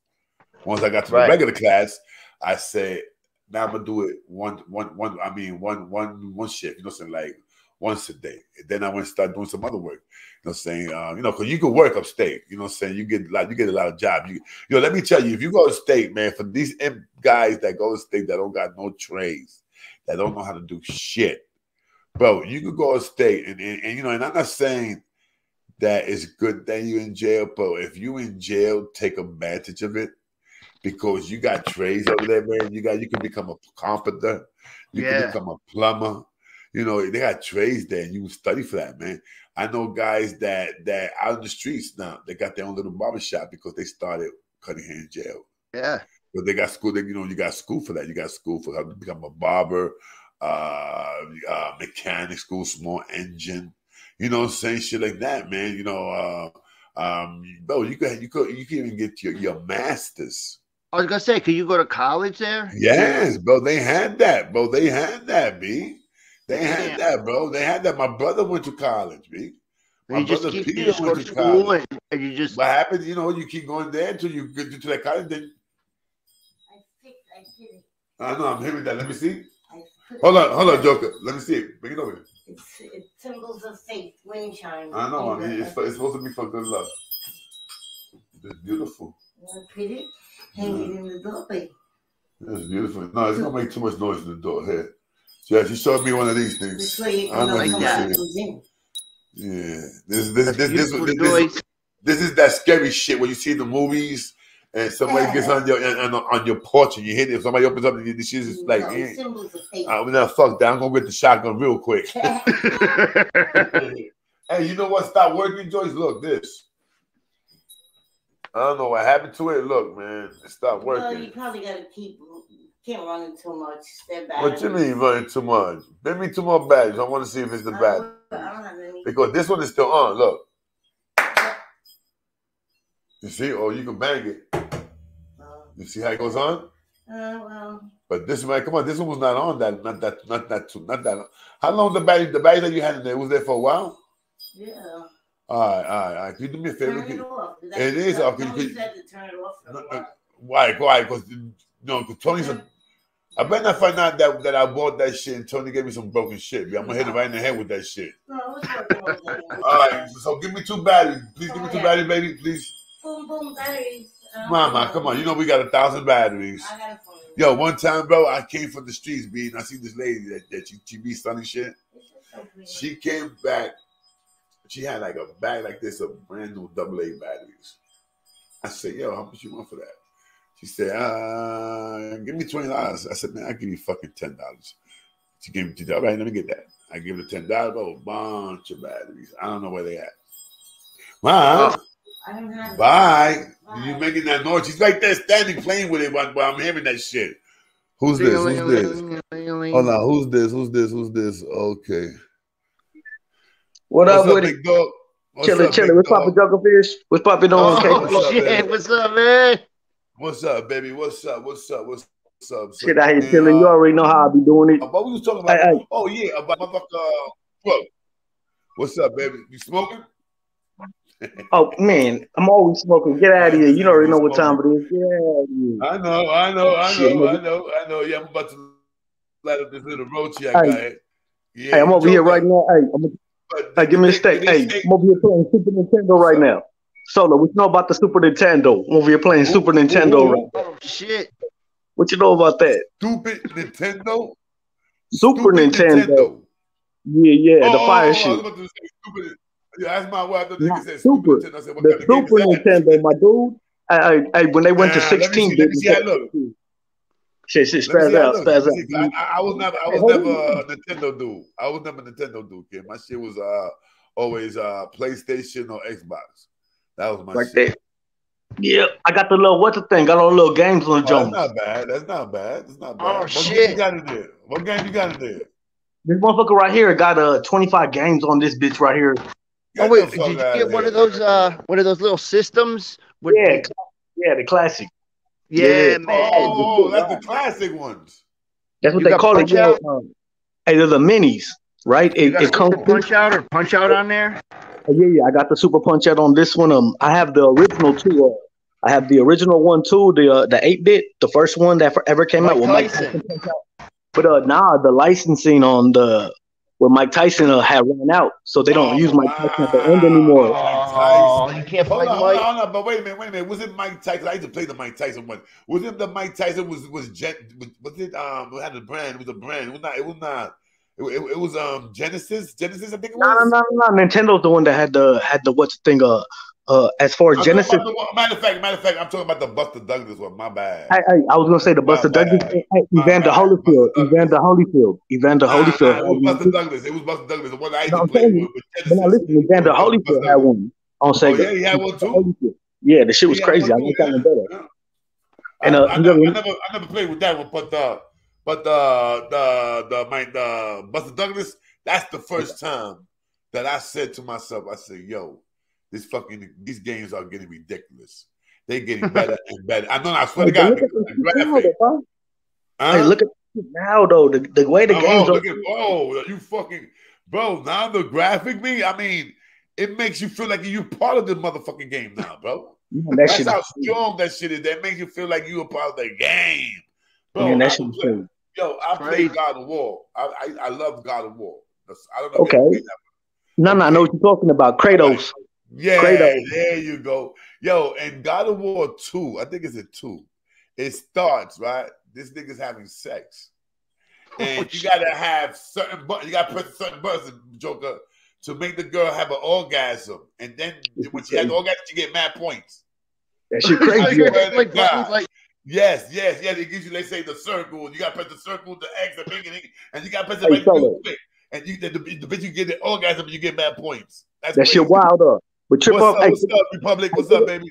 Once I got to
Right.
the regular class, I said, now I'm gonna do it one one one. I mean, one one one shift. You know, what I'm saying like once a day. And then I went and started doing some other work. You know, what I'm saying uh, you know, because you can work upstate. You know, what I'm saying you get like you get a lot of jobs. You, you know, let me tell you, if you go to state, man, for these guys that go to state that don't got no trades, that don't know how to do shit, bro, you could go to state and, and, and you know, and I'm not saying that it's good that you in jail, but if you in jail, take advantage of it because you got trades over there, man. You got you can become a carpenter, you
Yeah.
can become a plumber. You know, they got trades there, and you study for that, man. I know guys that that out in the streets now, they got their own little barber shop because they started cutting hair in jail.
Yeah,
But they got school, they, you know, you got school for that. You got school for how to become a barber, uh, uh mechanic school, small engine, you know what I'm saying? Shit like that, man. You know, uh um bro, you could you could you can even get your, your masters.
I was gonna say, could you go to college there?
Yes, bro, they had that, bro. They had that, B. They had
Yeah.
that, bro. They had that. My brother went to college, B.
And you just
brother
keep you
Peter
just go
went
to
to
school
college.
and, and you just
What happens, you know, you keep going there until you get to that college, then
I think I did it.
I know I'm hearing that. Let me see. Hold on, hold on. Joker. Let me see it. Bring it over here.
It's, it's symbols of faith, wind chime.
I know. I mean,
the-
it's, it's supposed to be for good luck. It's beautiful.
I put it, hang it in the doorway.
It's beautiful. No, it's gonna make too much noise in the door here. Yeah, she showed me one of these things. I
can
know
know
you
somebody
see it.
comes in.
Yeah, this this
that's
this this,
beautiful
this,
noise.
this, this is that scary shit when you see the movies and somebody gets on your on, on your porch and you hit it. Somebody opens up and you, she's just like,
no,
eh,
symbols of faith.
uh, fuck that. I'm gonna get the shotgun real quick. hey, you know what? Stop working, Joyce. Look, this. I don't know what happened to it. Look, man, it stopped
well,
working.
you probably got to keep, can't run it too much. Step back.
What you mean running too much? Bring me two more batteries. I want to see if it's the
I I don't have any.
Because this one is still on. Look. You see? Or you can bang it.
Uh,
You see how it goes on?
uh, well,
But this one, come on, this one was not on that, not that, not that, too, not that. Long. How long the battery, the battery that you had in there was there for a while?
yeah.
All right, all right, all right. Can you do me a favor?
Turn it off.
It is off. You-
Tony
can-
said to turn it off.
No, no. Why? Why? Because no, because Tony's a. I better not find out that, that I bought that shit and Tony gave me some broken shit. I'm gonna hit it right in the head with that shit.
No, all
right, so give me two batteries, please. Give me two batteries, baby, please.
Boom, boom, batteries. Uh,
Mama, come on. You know we got a thousand batteries.
I got it for you.
Yo, one time, bro, I came from the streets, B, and I see this lady that, that she, she be stunning shit.
It's just so pretty.
She came back. She had like a bag like this of brand new double A batteries. I said, yo, how much you want for that? She said, uh, give me twenty dollars. I said, man, I'll give you fucking ten dollars. She gave me two dollars. All right, let me get that. I give her ten dollars, oh, a bunch of batteries. I don't know where they at. Mom,
I
bye.
Bye.
You making that noise? She's right there standing playing with it while, while I'm hearing that shit. Who's this? Who's this? Hold on, who's this? Who's this? Who's this? Okay.
What
What's
up with it?
big dog? What's
Chilling,
up,
chilling. What's
dog?
poppin', Jungle Fish? What's poppin' on, K?
Oh
What's up,
shit! What's up, man?
What's up, baby? What's up? What's up? What's up?
Shit I
And,
chilling. You
uh,
already know how I be doing it.
uh, What we was talking about? Oh yeah, about motherfucker. Bro, what's up, baby? You smoking?
Oh man, I'm always smoking. Get out of here. You don't already know what time it is. Get out of here.
I know, I know, I know, I know, I know. Yeah, I'm about to light up this little roach I
Hey.
Yeah,
Hey, I'm over here right now. Hey, I'm,
but
hey, give me a steak. Hey, I'm over here playing Super Nintendo right now. Solo, what you know about the Super Nintendo? I'm over here playing Super
Ooh,
Nintendo
ooh,
right.
Oh shit!
What you know about that?
Stupid Nintendo.
Super
Stupid
Nintendo. Yeah, yeah, the
Oh,
fire
I was
shit.
about to say stupid. Yeah, that's my wife. The
Not
said
super.
stupid Nintendo. I said, what
The
kind of game
Super? Nintendo, my dude. Hey, hey, hey, when they went to
Nah, let me
16
see, let me
bit,
see how look.
shit, shit,
Let me
spaz
see
out, spaz
Let me see. I,
out.
I, I was never, I was
hold
never
on.
a Nintendo dude. I was never a Nintendo dude, kid. My shit was uh always uh PlayStation or Xbox. That was my
Right
shit.
there. Yeah, I got the little what's the thing? Got all the little games on the
Oh, that's not bad. That's not bad. That's not bad.
Oh,
what game
shit.
you got in there? What game you got in there?
This motherfucker right here got uh 25 games on this bitch right here.
Oh wait, did you
outta
get one
here.
of those? Uh, one of those little systems? With,
Yeah, yeah, the classic.
yeah,
yeah.
man.
Oh, that's the classic ones.
That's what
You
they call it.
Punch. Out?
Hey, they're the minis, right? It, it comes.
Punch out or punch out on there?
Yeah, yeah. I got the super punch out on this one. Um, I have the original too. Uh, I have the original one too. The uh, the eight bit, the first one that ever came out with Mike
Tyson.
Tyson. But uh, now the licensing on the where Mike Tyson uh, had run out, so they don't
Oh,
use Mike Tyson at the end anymore.
Mike
Oh,
Tyson.
you can't
Hold
find
on, hold
Mike.
on, hold on. But wait a minute, wait a minute. Was it Mike Tyson? I used to play the Mike Tyson one. Was it the Mike Tyson? Was was Gen, was, was it um? It had a brand. It was a brand. It was not. It was not. It, it, it was um Genesis. Genesis, I think it was.
no, no, no. Nintendo's the one that had the had the what's the thing? Uh, uh, as far as
I'm
Genesis,
one- matter of fact, matter of fact, I'm talking about the Buster Douglas one. My bad.
I, I, I was gonna say the Buster
My
Douglas,
bad.
hey,
My
Evander
bad.
Holyfield,
Douglas.
Evander Holyfield, Evander
Nah,
Holyfield.
nah, it was Buster. Douglas. It was Buster Douglas. The one I
No,
to
I'm
play with.
But now listen, Evander
It was Buster
Holyfield had one on
Oh
Sega.
yeah, he had one too.
Yeah, the shit was
had
crazy. I
one too.
like that
Yeah.
one better.
yeah.
And
I,
uh,
I, never, I never, I never played with that one, but the, but the, the, the, my, the Buster Douglas. That's the first time that I said to myself, I said, "Yo, this fucking these games are getting ridiculous. They're getting better and better." I know. I swear
hey,
to God,
look at
because
the
the
shit now, though.
Huh?
Hey, look at the now though. The, the way the
oh, oh
games
oh,
are.
at oh, you fucking bro. Now the graphic, me. I mean, it makes you feel like you're part of the motherfucking game now, bro.
Man, that
That's how strong that shit is. That makes you feel like you a part of the game, bro.
Man, that shit
can
is
play,
crazy.
yo, I play God of War. I, I I love God of War. That's- I don't know
Okay.
ever played that.
No, no, I know what you're talking about. Kratos.
Yeah,
Kratos.
there you go. Yo, and God of War 2, I think it's a 2. It starts, right? This nigga's having sex. Oh, and you gotta have certain buttons, you gotta press certain buttons, Joker, to make the girl have an orgasm. And then when she has an orgasm, she get mad points.
That shit crazy.
Like,
to
like like
Yes, yes, yes. It gives you, let's say, the circle. You gotta press the circle, the X, the big, and, you gotta press it
Hey,
right
fella.
real quick. And you, the, the, the bitch, you get the orgasm, you get mad points. That's
That shit wild up. But trip
What's
up. Hey,
what's up, Republic? What's up, baby?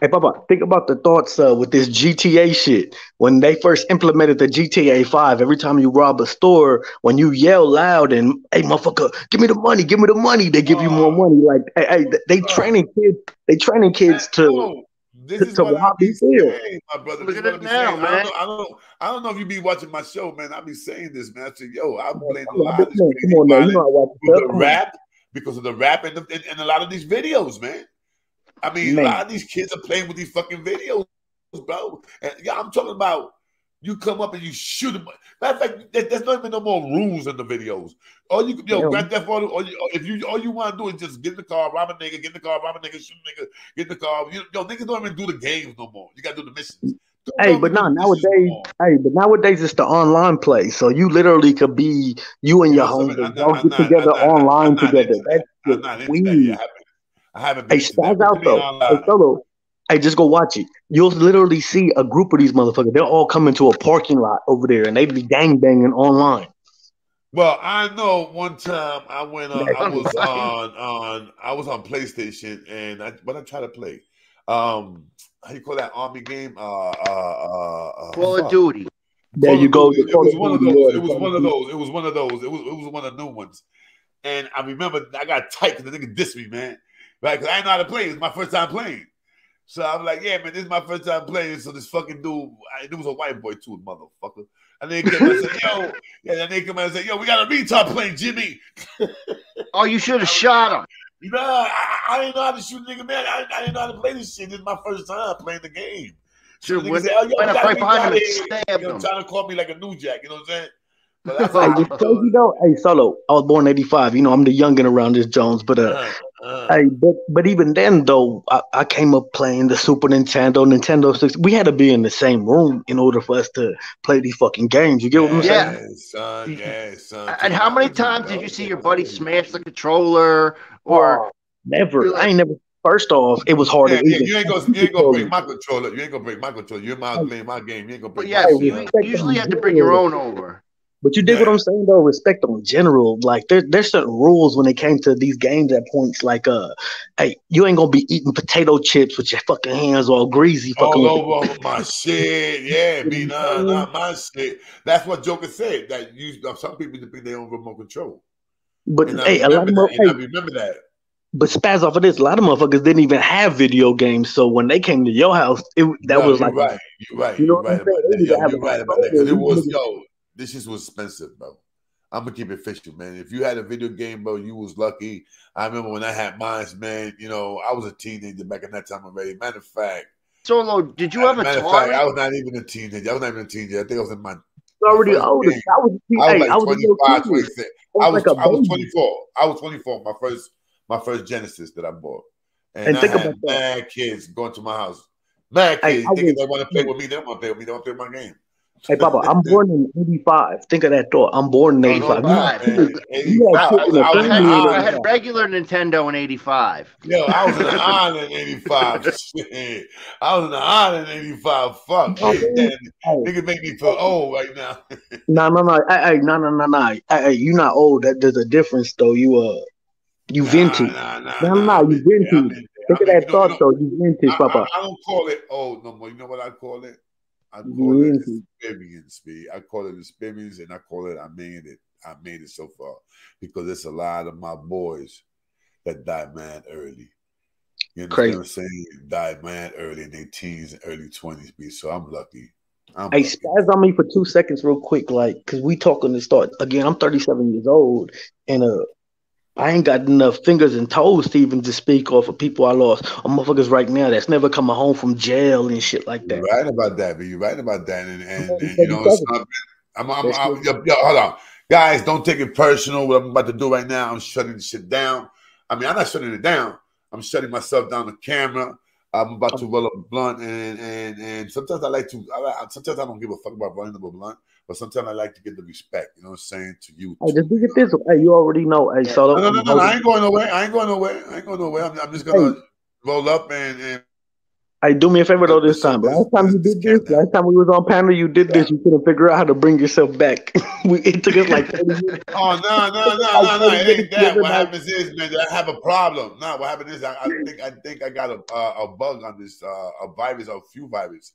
Hey, Papa, think about the thoughts uh, with this GTA shit. When they first implemented the GTA 5, every time you rob a store, when you yell loud and, hey, motherfucker, give me the money, give me the money, they give you more
Oh.
money. Like, hey, hey th- they
Oh.
training kids, they training kids to,
Yo, this is
to
what I be saying, my brother.
Look at
is I
it now,
saying. I
man.
don't, know, I don't, I don't know if you be watching my show, man. I be saying this, man. I say, yo, I'm playing a lot of this
come
crazy
on now, you
violence
know I watch
with
stuff.
the
Come
rap because of the rap and, the, and, and a lot of these videos, man. I mean,
Man.
a lot of these kids are playing with these fucking videos, bro. And yeah, I'm talking about you come up and you shoot them. Matter of fact, there's not even no more rules in the videos. All you yo,
Yeah.
Grand Theft Auto, all you, if you all you want to do is just get in the car, rob a nigga, get in the car, rob a nigga, shoot a nigga, get in the car. You, yo, niggas don't even do the games no more. You got to do the missions. Don't
Hey, but
do
nah,
no
nowadays, hey, but nowadays it's the online play. So you literally could be you and your homies y'all get together
not,
online together.
that.
That's
I'm not that.
weird.
I haven't,
Hey,
been that.
spaz
But
out though. Hey, solo. Hey, just go watch it. You'll literally see a group of these motherfuckers. They're all coming to a parking lot over there, and they be gang banging online.
Well, I know one time I went on. I was on on. I was on PlayStation, and I what I try to play. Um, how you call that army game? Uh, uh, uh, uh
Call of. Duty.
There
Call
you go.
It was one of those. It was one
of
of those. It was one of those. It was it was one of the new ones. And I remember I got tight because the nigga dissed me, man. Right? Because I didn't know how to play. It was my first time playing. So I'm like, yeah, man, this is my first time playing. So this fucking dude, I, it was a white boy too, motherfucker. And then he came and said, yo, yeah, then they come and said, yo, we got a retard playing Jimmy.
Oh, you should have shot him.
You know, I, I I didn't know how to shoot a nigga, man. I, I didn't know how to play this shit. This is my first time playing the game. So
Should
the said, oh, yo, we
went up
got a
right behind him and stabbed
You know,
him.
trying to call me like a new jack, you know what I'm saying? But that's
Hey,
how
it's crazy though. Hey, solo. I was born '85. You know, I'm the youngin around this Jones, but uh,
uh, uh,
Hey, but but even then though, I, I came up playing the Super Nintendo, Nintendo Six. We had to be in the same room in order for us to play these fucking games. You get what I'm
Yeah.
saying?
son, yeah, son.
And how many times did you see your buddy smash the controller or
Oh, never.
Like-
I ain't never. First off, it was hard
Yeah, yeah, you ain't gonna you ain't gonna break my controller. You ain't gonna break my controller. You're my playing my game. You ain't gonna
But
break
yes,
my
Hey,
you usually
on
had to bring your own over.
But you dig what I'm saying though? Respect on general. Like there, there's certain rules when it came to these games at points. Like uh, hey, you ain't gonna be eating potato chips with your fucking hands all greasy. Fucking
all over my shit. Yeah, me, nah, nah, my shit. That's what Joker said. That you, some people think they own remote control.
But
And
hey, a lot of
that.
mo-
I
hey,
remember that.
But spaz off of this, a lot of motherfuckers didn't even have video games. So when they came to your house, it that
No,
was like,
right. You're right.
you know
You're
what I'm saying?
that. Yo,
have
you're right about that. Because it was, yo, this shit was expensive, bro. I'm gonna keep it official, man. If you had a video game, bro, you was lucky. I remember when I had mine, man. You know, I was a teenager back in that time already. Matter of fact,
Solo, did you have a
matter of fact, I was not even a teenager. I was not even a teenager. I think I was in my.
already older. I was,
I was
hey,
like
I was a
25, 26.
I was
I was
like
I was 24. I was 24. My first my first Genesis that I bought, and,
And
I
think
had
about that.
kids going to my house. Mad kids
I
thinking they want to play with me. They don't want to play with me. They want to play my game.
Hey, Papa, I'm born in '85. Think of that thought. I'm born in '85.
no
You
lie,
had You
I,
had
85.
kids in the
I was
had,
the.
I had regular Nintendo in '85.
Yo, I was in the island in 85. Shit. I was in the island in 85. Fuck.
Oh,
Hey,
man.
damn.
Hey,
Nigga make me feel old right now.
no, no, no. Hey, hey, no, no, no, no. Hey, hey, you not old. That there's a difference though. You uh, you
Nah,
vintage.
nah, nah,
No, no,
nah.
no. You
in there. I'm
vintage.
in there.
Think
I'm
that
you know, you
thought
know,
though. You vintage,
I,
Papa.
I, I don't call it old no more. You know what I call it? I call it experience, B. I call it experience, and I call it I made it. I made it so far because it's a lot of my boys that died man early. You understand
Crazy.
what I'm saying? Died man early in their teens and early twenties, B. So I'm lucky. I'm
Hey,
lucky.
spaz on me for two seconds, real quick, like, cause we talking to start again. I'm 37 years old, and uh, I ain't got enough fingers and toes to even to speak off of people I lost. Or motherfuckers right now that's never coming home from jail and shit like
You're
that.
right about that, but you're right about that, and and, and you know, it's
37.
not, I'm, I'm, I'm, yo, yo, hold on, guys, don't take it personal. What I'm about to do right now, I'm shutting the shit down. I mean, I'm not shutting it down. I'm shutting myself down the camera. I'm about to roll up a blunt, and and and sometimes I like to. I sometimes I don't give a fuck about rolling up a blunt, but sometimes I like to get the respect. You know what I'm saying to you.
Hey, just look
you
at this. Hey, you already know. Hey,
Yeah.
Solo.
No, no, no,
I'm
no, no. I ain't going nowhere. I ain't going nowhere. I ain't going nowhere. I'm, I'm just gonna roll up and and
hey, do me a favor though.
this
This
this
time, last time you did this, last time we was on panel, you did this. You couldn't figure out how to bring yourself back. we, it took us like 30 minutes.
Oh no, no, no, no, no! It ain't that. What happens is, man, I have a problem. No, what happened is, I, I think, I think I got a uh, a bug on this, uh, a virus, or a few virus.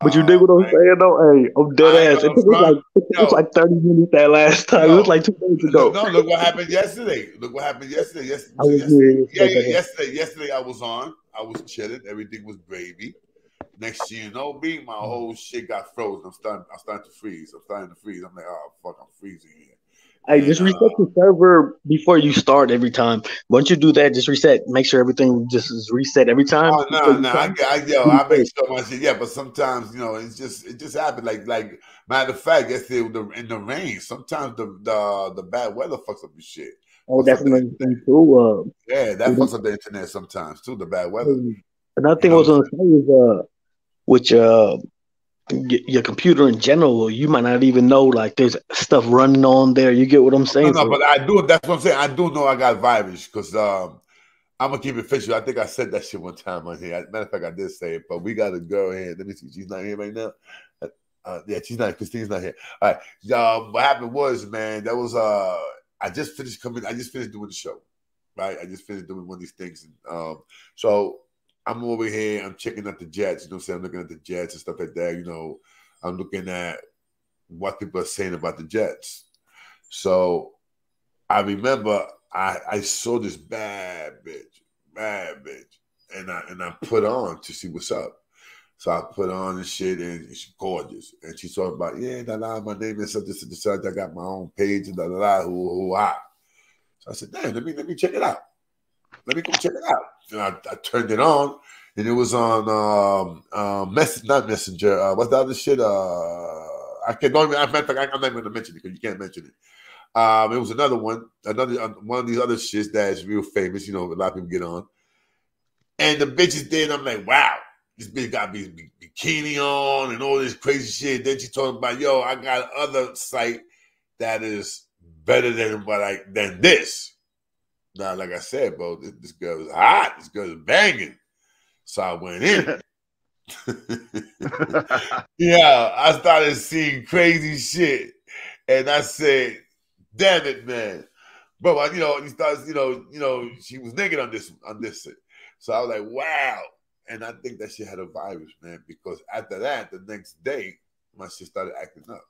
But you dig
Uh,
what I'm
I,
saying though? Hey, I'm dead ass. It us like it
Yo,
like 30 minutes that last time. It was like two days
look,
ago.
no, look what happened yesterday. Look what happened yesterday. Was yesterday?
here.
Yeah, yeah, yesterday. Yesterday I was on. I was chilling. Everything was gravy. Next thing you know, me, my whole shit got frozen. I'm starting. I'm starting to freeze. I'm starting to freeze. I'm like, oh fuck, I'm freezing here.
Hey, just reset
uh,
the server before you start every time. Once you do that, just reset. Make sure everything just is reset every time.
Oh no, no, I. I, yo, I make sure my shit. Yeah, but sometimes you know it's just it just happened. Like like matter of fact, yesterday with the, in the rain, sometimes the the the bad weather fucks up your shit.
Oh, that's another thing too.
Yeah, that fucks up the internet sometimes too. The bad weather.
Uh, another thing I
know
was
what I'm
gonna say is uh, with your your computer in general, you might not even know like there's stuff running on there. You get what I'm saying?
no,
So
but I do. That's what I'm saying. I do know I got virus because um, I'm gonna keep it official. I think I said that shit one time on here. Matter of fact, I did say it. But we got a girl here. Let me see. She's not here right now. Uh, uh, yeah, she's not. Christine's not here. All right. Um, what happened was, man, that was uh, I just finished coming. I just finished doing the show. Right. I just finished doing one of these things. And, um, so I'm over here. I'm checking out the Jets. You know what I'm saying? I'm looking at the Jets and stuff like that. You know, I'm looking at what people are saying about the Jets. So I remember I, I saw this bad bitch, bad bitch, and I and I put on to see what's up. So I put on and shit, and she's gorgeous. And she's talking about, yeah, da da, my name is such and such. I got my own page and da da da, who who ah. So I said, damn, let me let me check it out. Let me go check it out. And I, I turned it on, and it was on um um message, not messenger. Uh, what's the other shit? Uh, I can't. Don't even. I'm not even gonna mention it because you can't mention it. Um, it was another one, another uh, one of these other shits that's real famous. You know, a lot of people get on, and the bitches did. I'm like, wow, this bitch got be bikini on and all this crazy shit. Then she talking about, yo, I got other site that is better than what I than this. Now, like I said, bro, this, this girl is hot. This girl is banging. So I went in. yeah, I started seeing crazy shit, and I said, "Damn it, man!" Bro, I- you know, he starts, you know, you know, she was naked on this on this. shit. So I was like, "Wow!" And I think that she had a virus, man, because after that, the next day, my shit started acting up.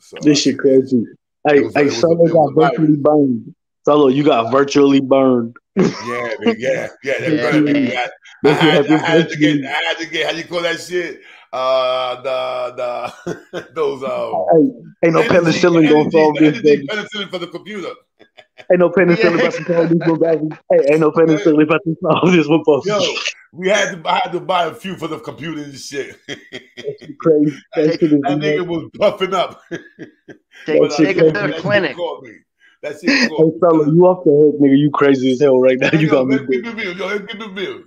So
this shit crazy. Hey,
It was a-
hey,
it was a-
Solo
it
got
was a virus.
virtually burned. Solo, you got virtually burned.
Yeah, yeah, yeah. They're
Yeah,
gonna be I had,
have
I had to get, I had to get. How you call that shit? Uh, the the those um.
Hey, ain't no
energy-
penicillin gonna
energy-
solve this,
energy
baby.
Penicillin for the computer.
Ain't no penicillin
Yeah.
about to solve this one, baby. Hey, ain't no penicillin about to solve this one, folks.
Yo, we had to. I had to buy a few for the computer and shit.
Crazy. That shit is
that nigga was puffing up.
Take,
But, uh,
him to the
shit
clinic.
That shit
Hey. Solo, you off the hook, nigga. You crazy as hell right now.
Yo,
You
yo,
got me.
keep it real. Yo, let's keep it real.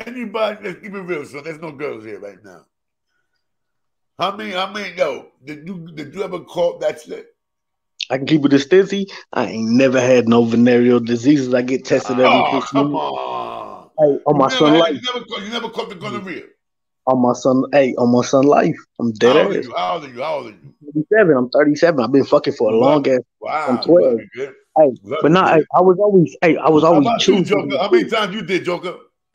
Anybody, let's keep it real. So there's no girls here right now. How many? How many? Yo, did you did you ever caught that shit?
I can keep it a stizzy. I ain't never had no venereal diseases. I get tested every
Oh,
six
come
months.
on.
Hey, on my
you,
son life.
you never caught. You never caught the gonorrhea.
On my son, hey, on my son life. I'm
How
dead
old are
ass.
you? How old are you? How old are you?
37. I'm 37. I've been fucking for a
You
long ass.
Wow.
I'm 12.
good.
Hey, but not. Hey, I was always. Hey, I was
How
always
about you,
choosing.
Joker? How many times you did, Joker?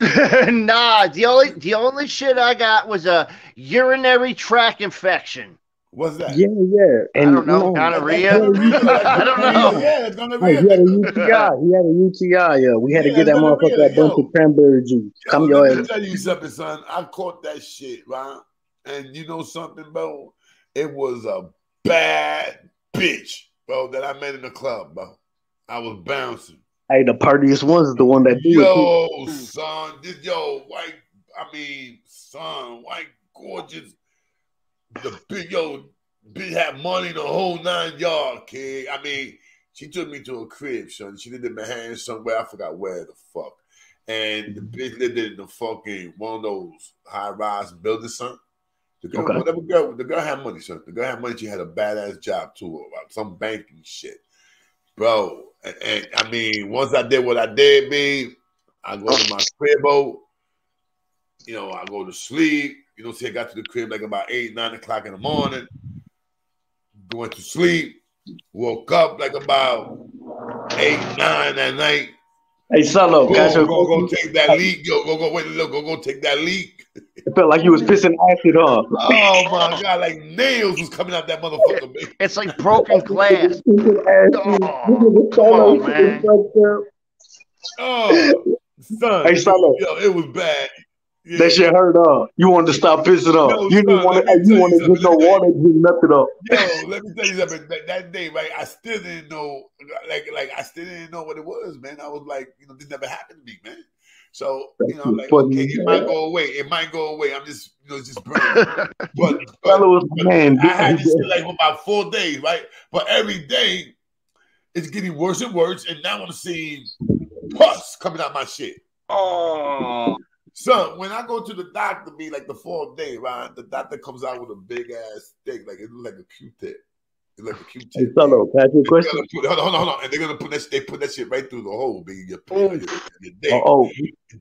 nah, the only the only shit I got was a urinary tract infection.
What's that?
Yeah, yeah.
I
And
don't know,
you know,
That's
gonorrhea.
gonorrhea.
I don't know.
Yeah, that's
hey,
gonorrhea.
he had a. UTI. He had a UTI. Yeah, we had to get that motherfucker
gonorrhea,
a bunch of cranberry juice.
Yo,
Come your
let me
ass.
tell you something, son. I caught that shit, right? And you know something, bro? It was a bad bitch, bro, that I met in the club, bro. I was bouncing.
Hey, the partiest one's is the one that do it.
Yo, son, this yo, white, I mean, son, white, gorgeous. The big yo, bitch had money the whole nine yard, kid. I mean, she took me to a crib, son. She lived in Manhattan somewhere. I forgot where the fuck. And the mm-hmm. bitch lived in the fucking one of those high rise buildings, son. The girl,
Okay.
whatever girl, the girl had money, son. The girl had money. She had a badass job too, about some banking shit, bro. And, and I mean, once I did what I did, me, I go to my crib, oh. you know, I go to sleep. You know, see, I got to the crib like about eight, nine o'clock in the morning. Going to sleep. Woke up like about eight, nine that night.
Hey, Solo,
Go,
guys,
go, go, take that leak. Yo, go, go, wait, look, go, go, take that leak.
it felt like you was pissing acid off.
Oh my god, like nails was coming out that motherfucker, man.
It's like broken glass.
Oh,
come on, man.
Oh, son,
Hey, Solo.
yo, it was bad. Yeah.
That shit hurt up. You wanted to stop pissing up.
Yo,
you didn't
son,
want to.
me
You
tell
want to
you
drink no water, drink nothing up.
Yo, let me tell you something. That, that day, right? I still didn't know, like, like I still didn't know what it was, man. I was like, you know, this never happened to me, man. So, you know, I'm like,
Funny,
okay, it might go away. It might go away. I'm just, you know, just burning. But, but,
Fella was
but
man.
I had this shit like for about four days, right? But every day, it's getting worse and worse, and now I'm seeing pus coming out my shit.
Oh,
So when I go to the doctor, be like the fourth day, right? The doctor comes out with a big ass stick, like it looks like a Q-tip. It's like a
Hey,
Q-tip.
can I ask you a question?
put, hold on, hold on, hold on. And they're gonna put that. They put that shit right through the hole, in your, your, your, your dick,
Oh, oh,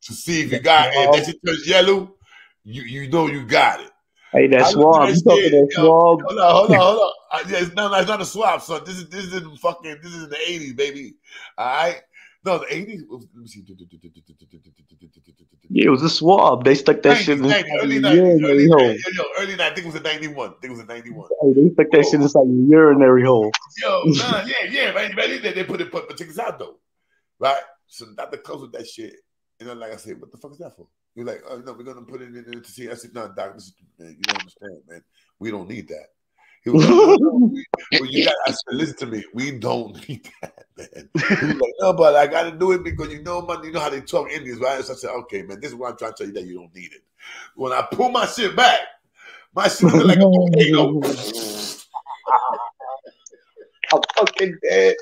to see if you got. it. And that shit turns yellow. You you know you got it.
hey, that
I
swab. You talking that swab?
Hold on, hold on, hold on. Uh, yeah, it's not, it's not a swap, son. This is this is in fucking this is in the eighties, baby. All right. No, the eighties. Let me see.
Yeah, it was a swab. They stuck that shit
90s,
inside
90s, early
your
90s,
urinary
early,
hole.
yo, yo, early 90s. I think it was a 91. I think it was a 91.
Hey, they stuck that shit inside your urinary hole.
Yo, nah, yeah, yeah, right, right. They, they put it, but, but check this out though, right? So Dr. comes with that shit, and then like I said, what the fuck is that for? You're like, oh no, we're gonna put it in there to see. I said, no, doc, this is, man, you don't understand, man. We don't need that. He was like, no, no, we, well, you got. I said, listen to me. We don't need that, man. He was like, no, but I got to do it because you know, man, you know how they talk Indians, right? So I said, okay, man, this is what I'm trying to tell you that you don't need it. When I pull my shit back, my shit like a.
I'm fucking dead.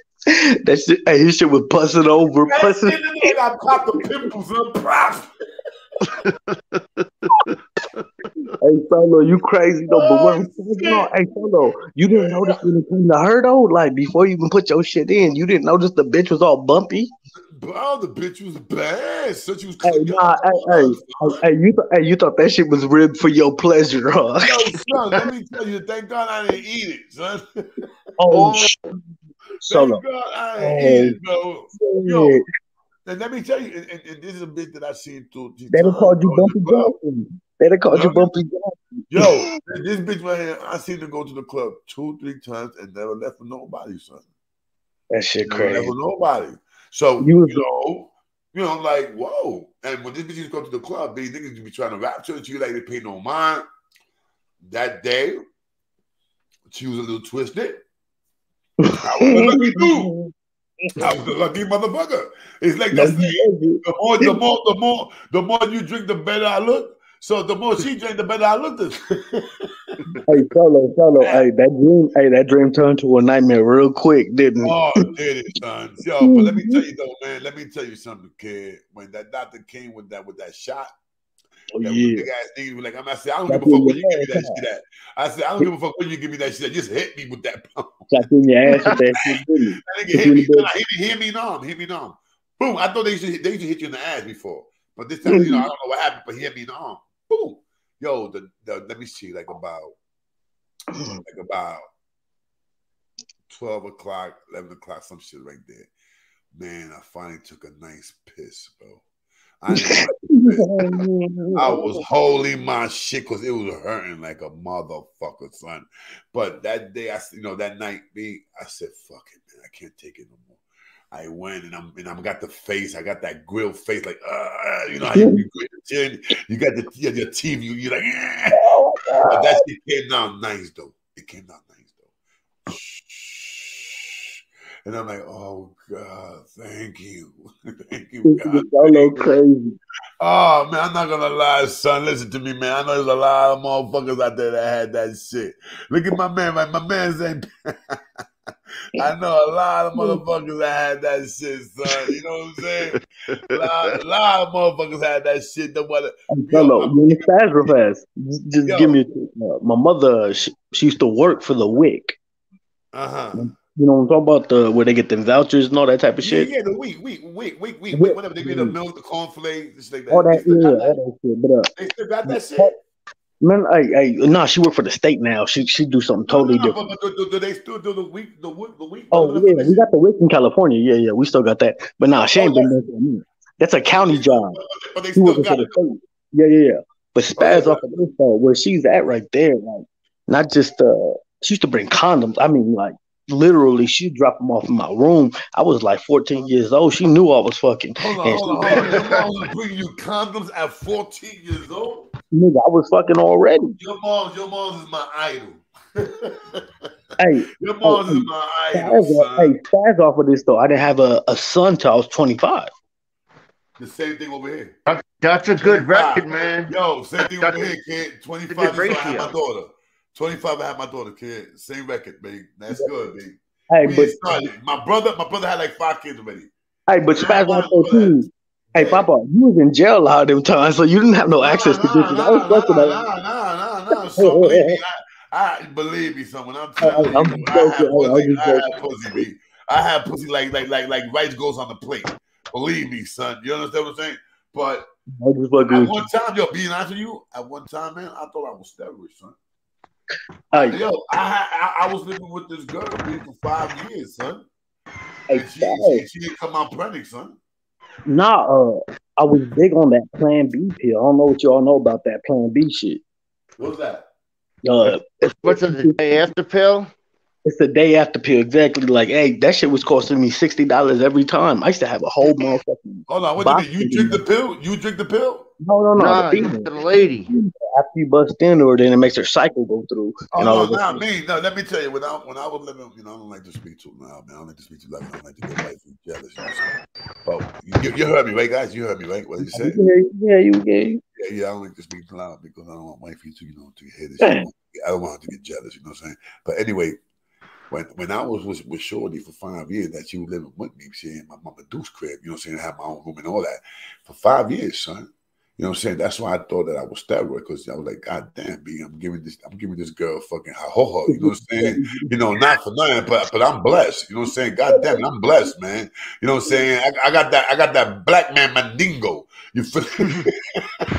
That shit, hey, his shit was pussing over,
That
pussing.
shit look like I popped the pimples up. Prop.
Hey, Solo, you crazy though. But what I'm
Oh,
saying, no, hey, Solo, you didn't notice when it came to her though. Like before you even put your shit in, you didn't notice the bitch was all bumpy.
Bro, the bitch was bad. Such was
Hey, nah,
up.
hey, hey, hey, you, th- hey, you thought that shit was ribbed for your pleasure, huh?
Yo, son, let me tell you, thank God I didn't eat it, son.
Oh,
oh
Thank Solo.
God I didn't oh, eat it, bro. Yo, and let me tell you, and, and- and this is a bit that I've seen through.
They'd called you Bumpy Johnson. They'd have called you Bumpy Johnson.
Yo, this bitch right here, I seen her go to the club two, three times and never left with nobody, son.
That shit
Never
crazy.
with nobody. So,
You
you,
was-
know, you know, like, whoa. And when this bitch used to go to the club, these niggas be trying to rap to her, she like, they pay no mind. That day, she was a little twisted. I was a lucky dude. I was a lucky motherfucker. It's like
you
the more, the more, the more, the more you drink, the better I look. So the more she drank, the better I looked.
Hey, solo, solo. Hey, that dream, hey, that dream turned to a nightmare real quick, didn't it?
oh, did it, son. Yo, but let me tell you though, man. Let me tell you something, kid. When that doctor came with that with that shot,
Oh,
that
yeah.
big ass nigga was like, I'm not saying I don't
That's
give a fuck when you give me that shit at. I said, I don't give a fuck when you give me that shit at. Just hit me with that. that
Shot in your ass with that shit, didn't
nigga
Hit
hit
in
me,
the
nah, hit me, hit me numb, hit me numb. Boom. I thought they used to hit, they used to hit you in the ass before. But this time, you know, I don't know what happened, but he hit me numb. Boom. Yo, the, the let me see, like about like about 12 o'clock, 11 o'clock, some shit right there. Man, I finally took a nice piss, bro. I, didn't- oh, I was holding my shit because it was hurting like a motherfucker, son. But that day, I you know that night, me, I said, "Fuck it, man, I can't take it no more." I went and I'm and I got the face, I got that grill face, like uh, you know how you, you, chin, you got the you your teeth, you you like, "Eh." but that shit came down nice though. It came down nice though. And I'm like, oh God, thank you. thank you, God.
Solo crazy.
Oh man, I'm not gonna lie, son. Listen to me, man. I know there's a lot of motherfuckers out there that had that shit. Look at my man, right? My man's ain't. I know a lot of motherfuckers that had that shit, son. You know what I'm saying? A lot, a lot of motherfuckers had that shit. Nobody.
Hey, Solo, you in spaz real fast. Just, just
Yo.
give me uh, My mother, she, she used to work for the WIC.
Uh huh.
You know what I'm talking about? The where they get them vouchers and all that type of shit.
yeah, the week, week, week, week, week, whatever they get the milk, the cornflakes, just like that.
All that,
still
yeah, all that shit. But uh,
They still got that shit.
Man, hey, hey, nah, she work for the state now. She she do something
No, no,
totally
no,
different.
but, but do, do they still do the week, the week, the week?
Oh yeah, we got the week in California. Yeah, yeah, we still got that. But nah, she ain't
Oh,
been there for a minute. That's a county job.
But they still got it.
state. Yeah, yeah, yeah. But
Oh, yeah,
off of though, where she's at right there, like not just uh, she used to bring condoms. I mean, like literally she dropped them off in my room. I was like 14 years old. She knew I was fucking.
Hold on,
And
hold on, hold on. Your mom was bringing you condoms at 14 years old?
Nigga, I was fucking already.
Your mom, your mom is my idol.
Hey,
your mom
hey,
is my idol,
spaz off,
son.
hey, spaz off of this though. I didn't have a, a son till I was 25.
The same thing over here.
That's a good record, man.
Yo, same thing over
That's-
here, kid.
a
25
good
is I had my daughter. 25 I had my daughter, kid. Same record, baby. That's good, baby.
Hey,
We
but
started. My brother, my brother had like five kids already.
hey, but spaz too. Hey, Papa, you was in jail a lot of them times, so you didn't have no access to
nah,
bitches.
nah,
I was
nah, nah, nah, nah, nah. So believe me, I, I believe me, son. When I'm uh, telling
I'm
you, I had pussy, I had pussy. I had pussy like like like like rice goes on the plate. Believe me, son. You understand what I'm saying? But
I
at one
you.
time, yo, being honest with you, at one time, man, I thought I was steroids, son.
Hey,
Yo, I, I I was living with this girl B, for five years, son.
hey,
And she, she, she didn't come out pregnant, son.
Nah, uh, I was big on that Plan B pill. I don't know what y'all know about that Plan B shit.
What's that?
Uh, it's,
What's it, the day after pill?
it's the day after pill, exactly. Like, hey, that shit was costing me sixty dollars every time. I used to have a whole motherfucking.
Hold on, what
box
do you mean? You drink the pill? You drink the pill?
No, no, no.
Nah,
the
you the lady.
After you bust in her, then it makes her cycle go through.
Oh
and
no, not me. No, let me tell you. When I when I was living, you know, I don't like to speak too loud, man. I don't like to speak too loud. I don't like to get wife jealous. You know what I'm saying? But you, you heard me, right, guys? You heard me, right? What did you say?
Yeah, you gay.
Yeah, yeah. I don't like to speak too loud because I don't want my wifey to, you know, to hear this. I don't want her to get jealous. You know what I'm saying? But anyway, when when I was with, with Shorty for five years, that she was living with me, she in my mama Deuce crib. You know what I'm saying? I had my own room and all that for five years, son. You know what I'm saying? That's why I thought that I was steroid because I was like, God damn, B, I'm giving this, I'm giving this girl fucking ha ho ho. You know what I'm saying? You know, not for nothing, but but I'm blessed. You know what I'm saying? God damn it, I'm blessed, man. You know what I'm saying? I, I got that, I got that black man mandingo. You feel?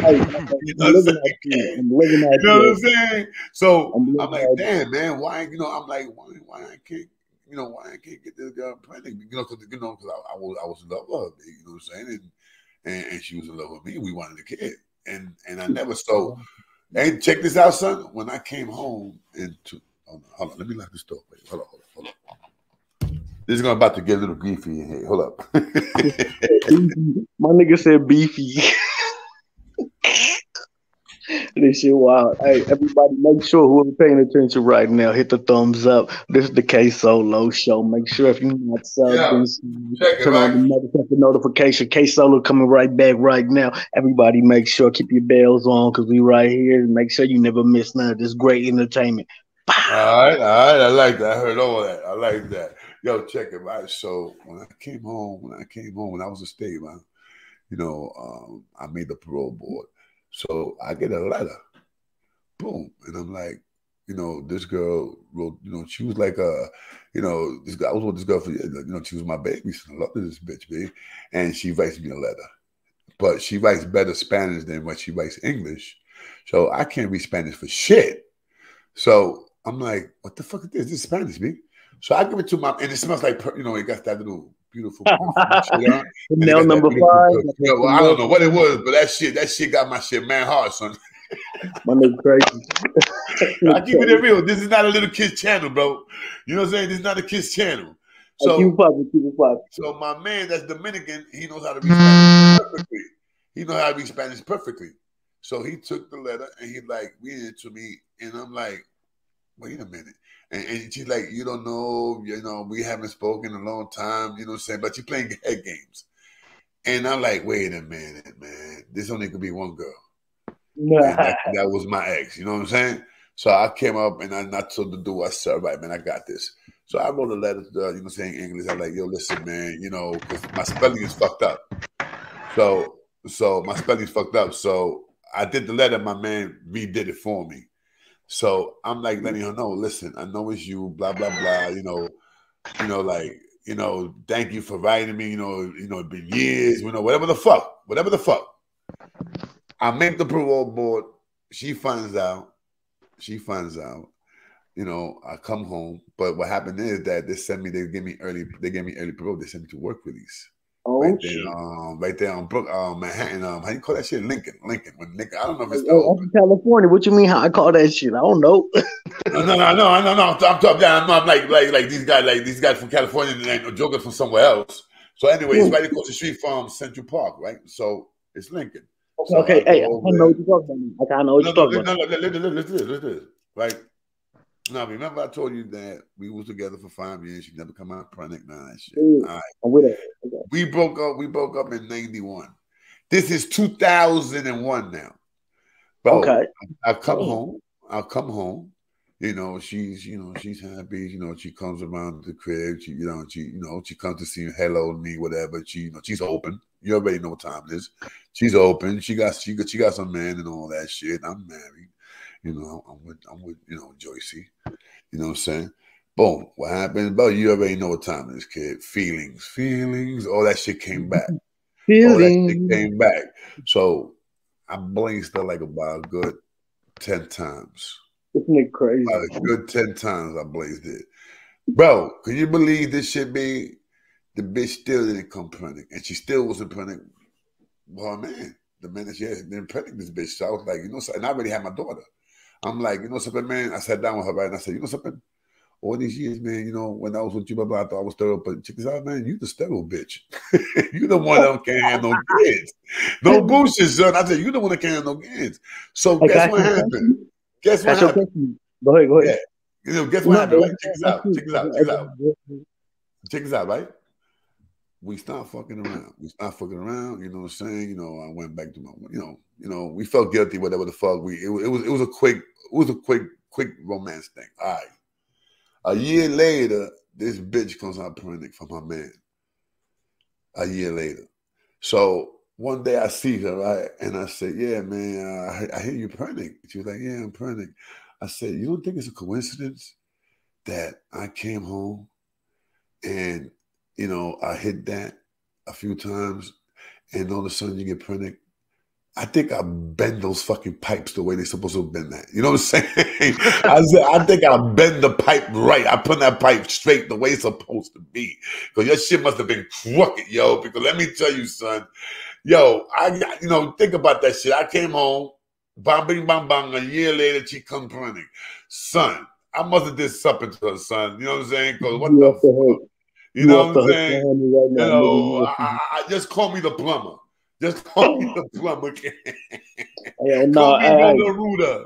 You know what I'm
living
saying?
at. I'm living at
You know what. I'm saying? So
I'm
I'm like, damn, man, why? You know, I'm like, why? Why I can't? You know, why I can't get this girl pregnant? You know, because you know, because I, I was I was in love with her. You know what I'm saying? And, and and she was in love with me. We wanted a kid, and and I never so. And check this out, son. When I came home into hold on, hold on let me lock this door. Wait, hold on, hold on, hold on. This is gonna about to get a little beefy in here. Hold up.
My nigga said beefy. this shit wild. Hey, everybody, make sure whoever paying attention right now, hit the thumbs up. This is the K Solo show. Make sure if you're not subbed,
Yeah.
then
Check it,
turn on the motherfucking notification. K Solo coming right back right now. Everybody, make sure keep your bells on because we right here. Make sure you never miss none of this great entertainment.
All right, all right. I like that. I heard all that. I like that. Yo, check it right. So when I came home, when I came home, when I was a state, man, you know, um, I made the parole board. So I get a letter. Boom. And I'm like, you know, this girl wrote, you know, she was like a, you know, this guy I was with this girl for you know, she was my baby. So I love this bitch, baby. And she writes me a letter. But she writes better Spanish than what she writes English. So I can't read Spanish for shit. So I'm like, what the fuck is this? This is Spanish, B. So I give it to my, and it smells like, you know, it got that little beautiful perfume shit on. And it Chanel
number five.
Yeah, well, I don't know what it was, but that shit, that shit got my shit man hard, son.
My nigga crazy.
I keep it real. This is not a little kids channel, bro. You know what I'm saying? This is not a kids channel.
So, keep popping, keep popping.
so my man that's Dominican, he knows how to read Spanish perfectly. He knows how to read Spanish perfectly. So he took the letter and he like read it to me, and I'm like, wait a minute. And, and she's like, you don't know, you know, we haven't spoken in a long time, you know what I'm saying? But you're playing head games. And I'm like, wait a minute, man. This only could be one girl. That, that was my ex, you know what I'm saying? So I came up and I not told the dude, I said, all right, man, I got this. So I wrote a letter to the, you know, saying English. I'm like, yo, listen, man, you know, because my spelling is fucked up. So, so my spelling's fucked up. So I did the letter, my man redid it for me. So I'm like letting her know, listen, I know it's you, blah, blah, blah, you know, you know, like, you know, thank you for writing me, you know, you know, it's been years, you know, whatever the fuck, whatever the fuck. I make the parole board. She finds out. She finds out. You know, I come home, but what happened is that they sent me. They gave me early. They gave me early parole. They sent me to work release.
Oh
right there, um, right there on Brook, um, Manhattan. Um, how you call that shit? Lincoln, Lincoln. When Lincoln, I don't know if it's still open.
California. What you mean? How I call that shit? I don't know.
No, no, no, no, no, no. I'm talking. I'm, I'm like, like, like these guys, like these guys from California, and ain't no jokers from somewhere else. So, anyway, it's right across the street from Central Park, right? So it's Lincoln.
Okay,
So I
okay.
go
Hey, I know what you're talking about. I kind of know what
No,
you're
no,
talking
no,
about.
no, no, listen, listen, listen, listen, listen, right? Now, remember I told you that we was together for five years. You never come out pregnant, none of that shit.
Yeah.
All right.
I'm with it. Okay.
We broke up. We broke up in '91. This is 2001 now, bro.
Okay.
I come
Oh.
home. I'll come home. You know, she's you know she's happy. You know, she comes around the crib. She you know she you know she comes to see hello me whatever. She you know she's open. You already know what time it is. She's open. She got she got she got some man and all that shit. I'm married. You know, I'm with I'm with you know Joycey. You know what I'm saying? Boom. What happened? Bro, you already know what time it is, kid. Feelings, feelings, all that shit came back. All that shit came back. So I blazed her like about a good 10 times.
Isn't it crazy.
About a good 10 times I blazed it. Bro, can you believe this shit be the bitch still didn't come pregnant and she still wasn't pregnant? Well, man, the minute she had been pregnant this bitch. So I was like, you know, so, and I already had my daughter. I'm like, you know something, man. I sat down with her, right? And I said, you know something? All these years, man, you know, when I was with you, blah, blah, I thought I was sterile, but check this out, man. You the sterile bitch. you the one that can't have no kids. No bullshit, son. I said, you the one that can't have no kids. So guess what
ask you a
happened? Guess what happened?
Go ahead, go ahead. Yeah.
You know, guess what
No,
happened, right? Check this out. Check this out. Check this out. Check this out, right? We stopped fucking around. We stopped fucking around. You know what I'm saying? You know, I went back to my, you know, you know, we felt guilty, whatever the fuck. We it, was- it was it was a quick it was a quick quick romance thing. All right. A year later, this bitch comes out pregnant for my man. A year later, so one day I see her, right, and I said, "Yeah, man, I, I hear you pregnant." She was like, "Yeah, I'm pregnant." I said, "You don't think it's a coincidence that I came home and you know I hit that a few times, and all of a sudden you get pregnant?" I think I bend those fucking pipes the way they're supposed to bend that. You know what I'm saying? I said, I think I bend the pipe right. I put that pipe straight the way it's supposed to be. Because your shit must have been crooked, yo. Because let me tell you, son, yo, I you know, think about that shit. I came home, bang bing bang bang, a year later she comes running. Son, I must have did something to her, son. You know what I'm saying? Because what
You
the
off the
fuck? You know what I'm saying?
right
You
now,
know.
You
I,
the.
I, I- just call me the plumber. Just call me the plumber.
Hey, no,
call me
hey, hey,
Roller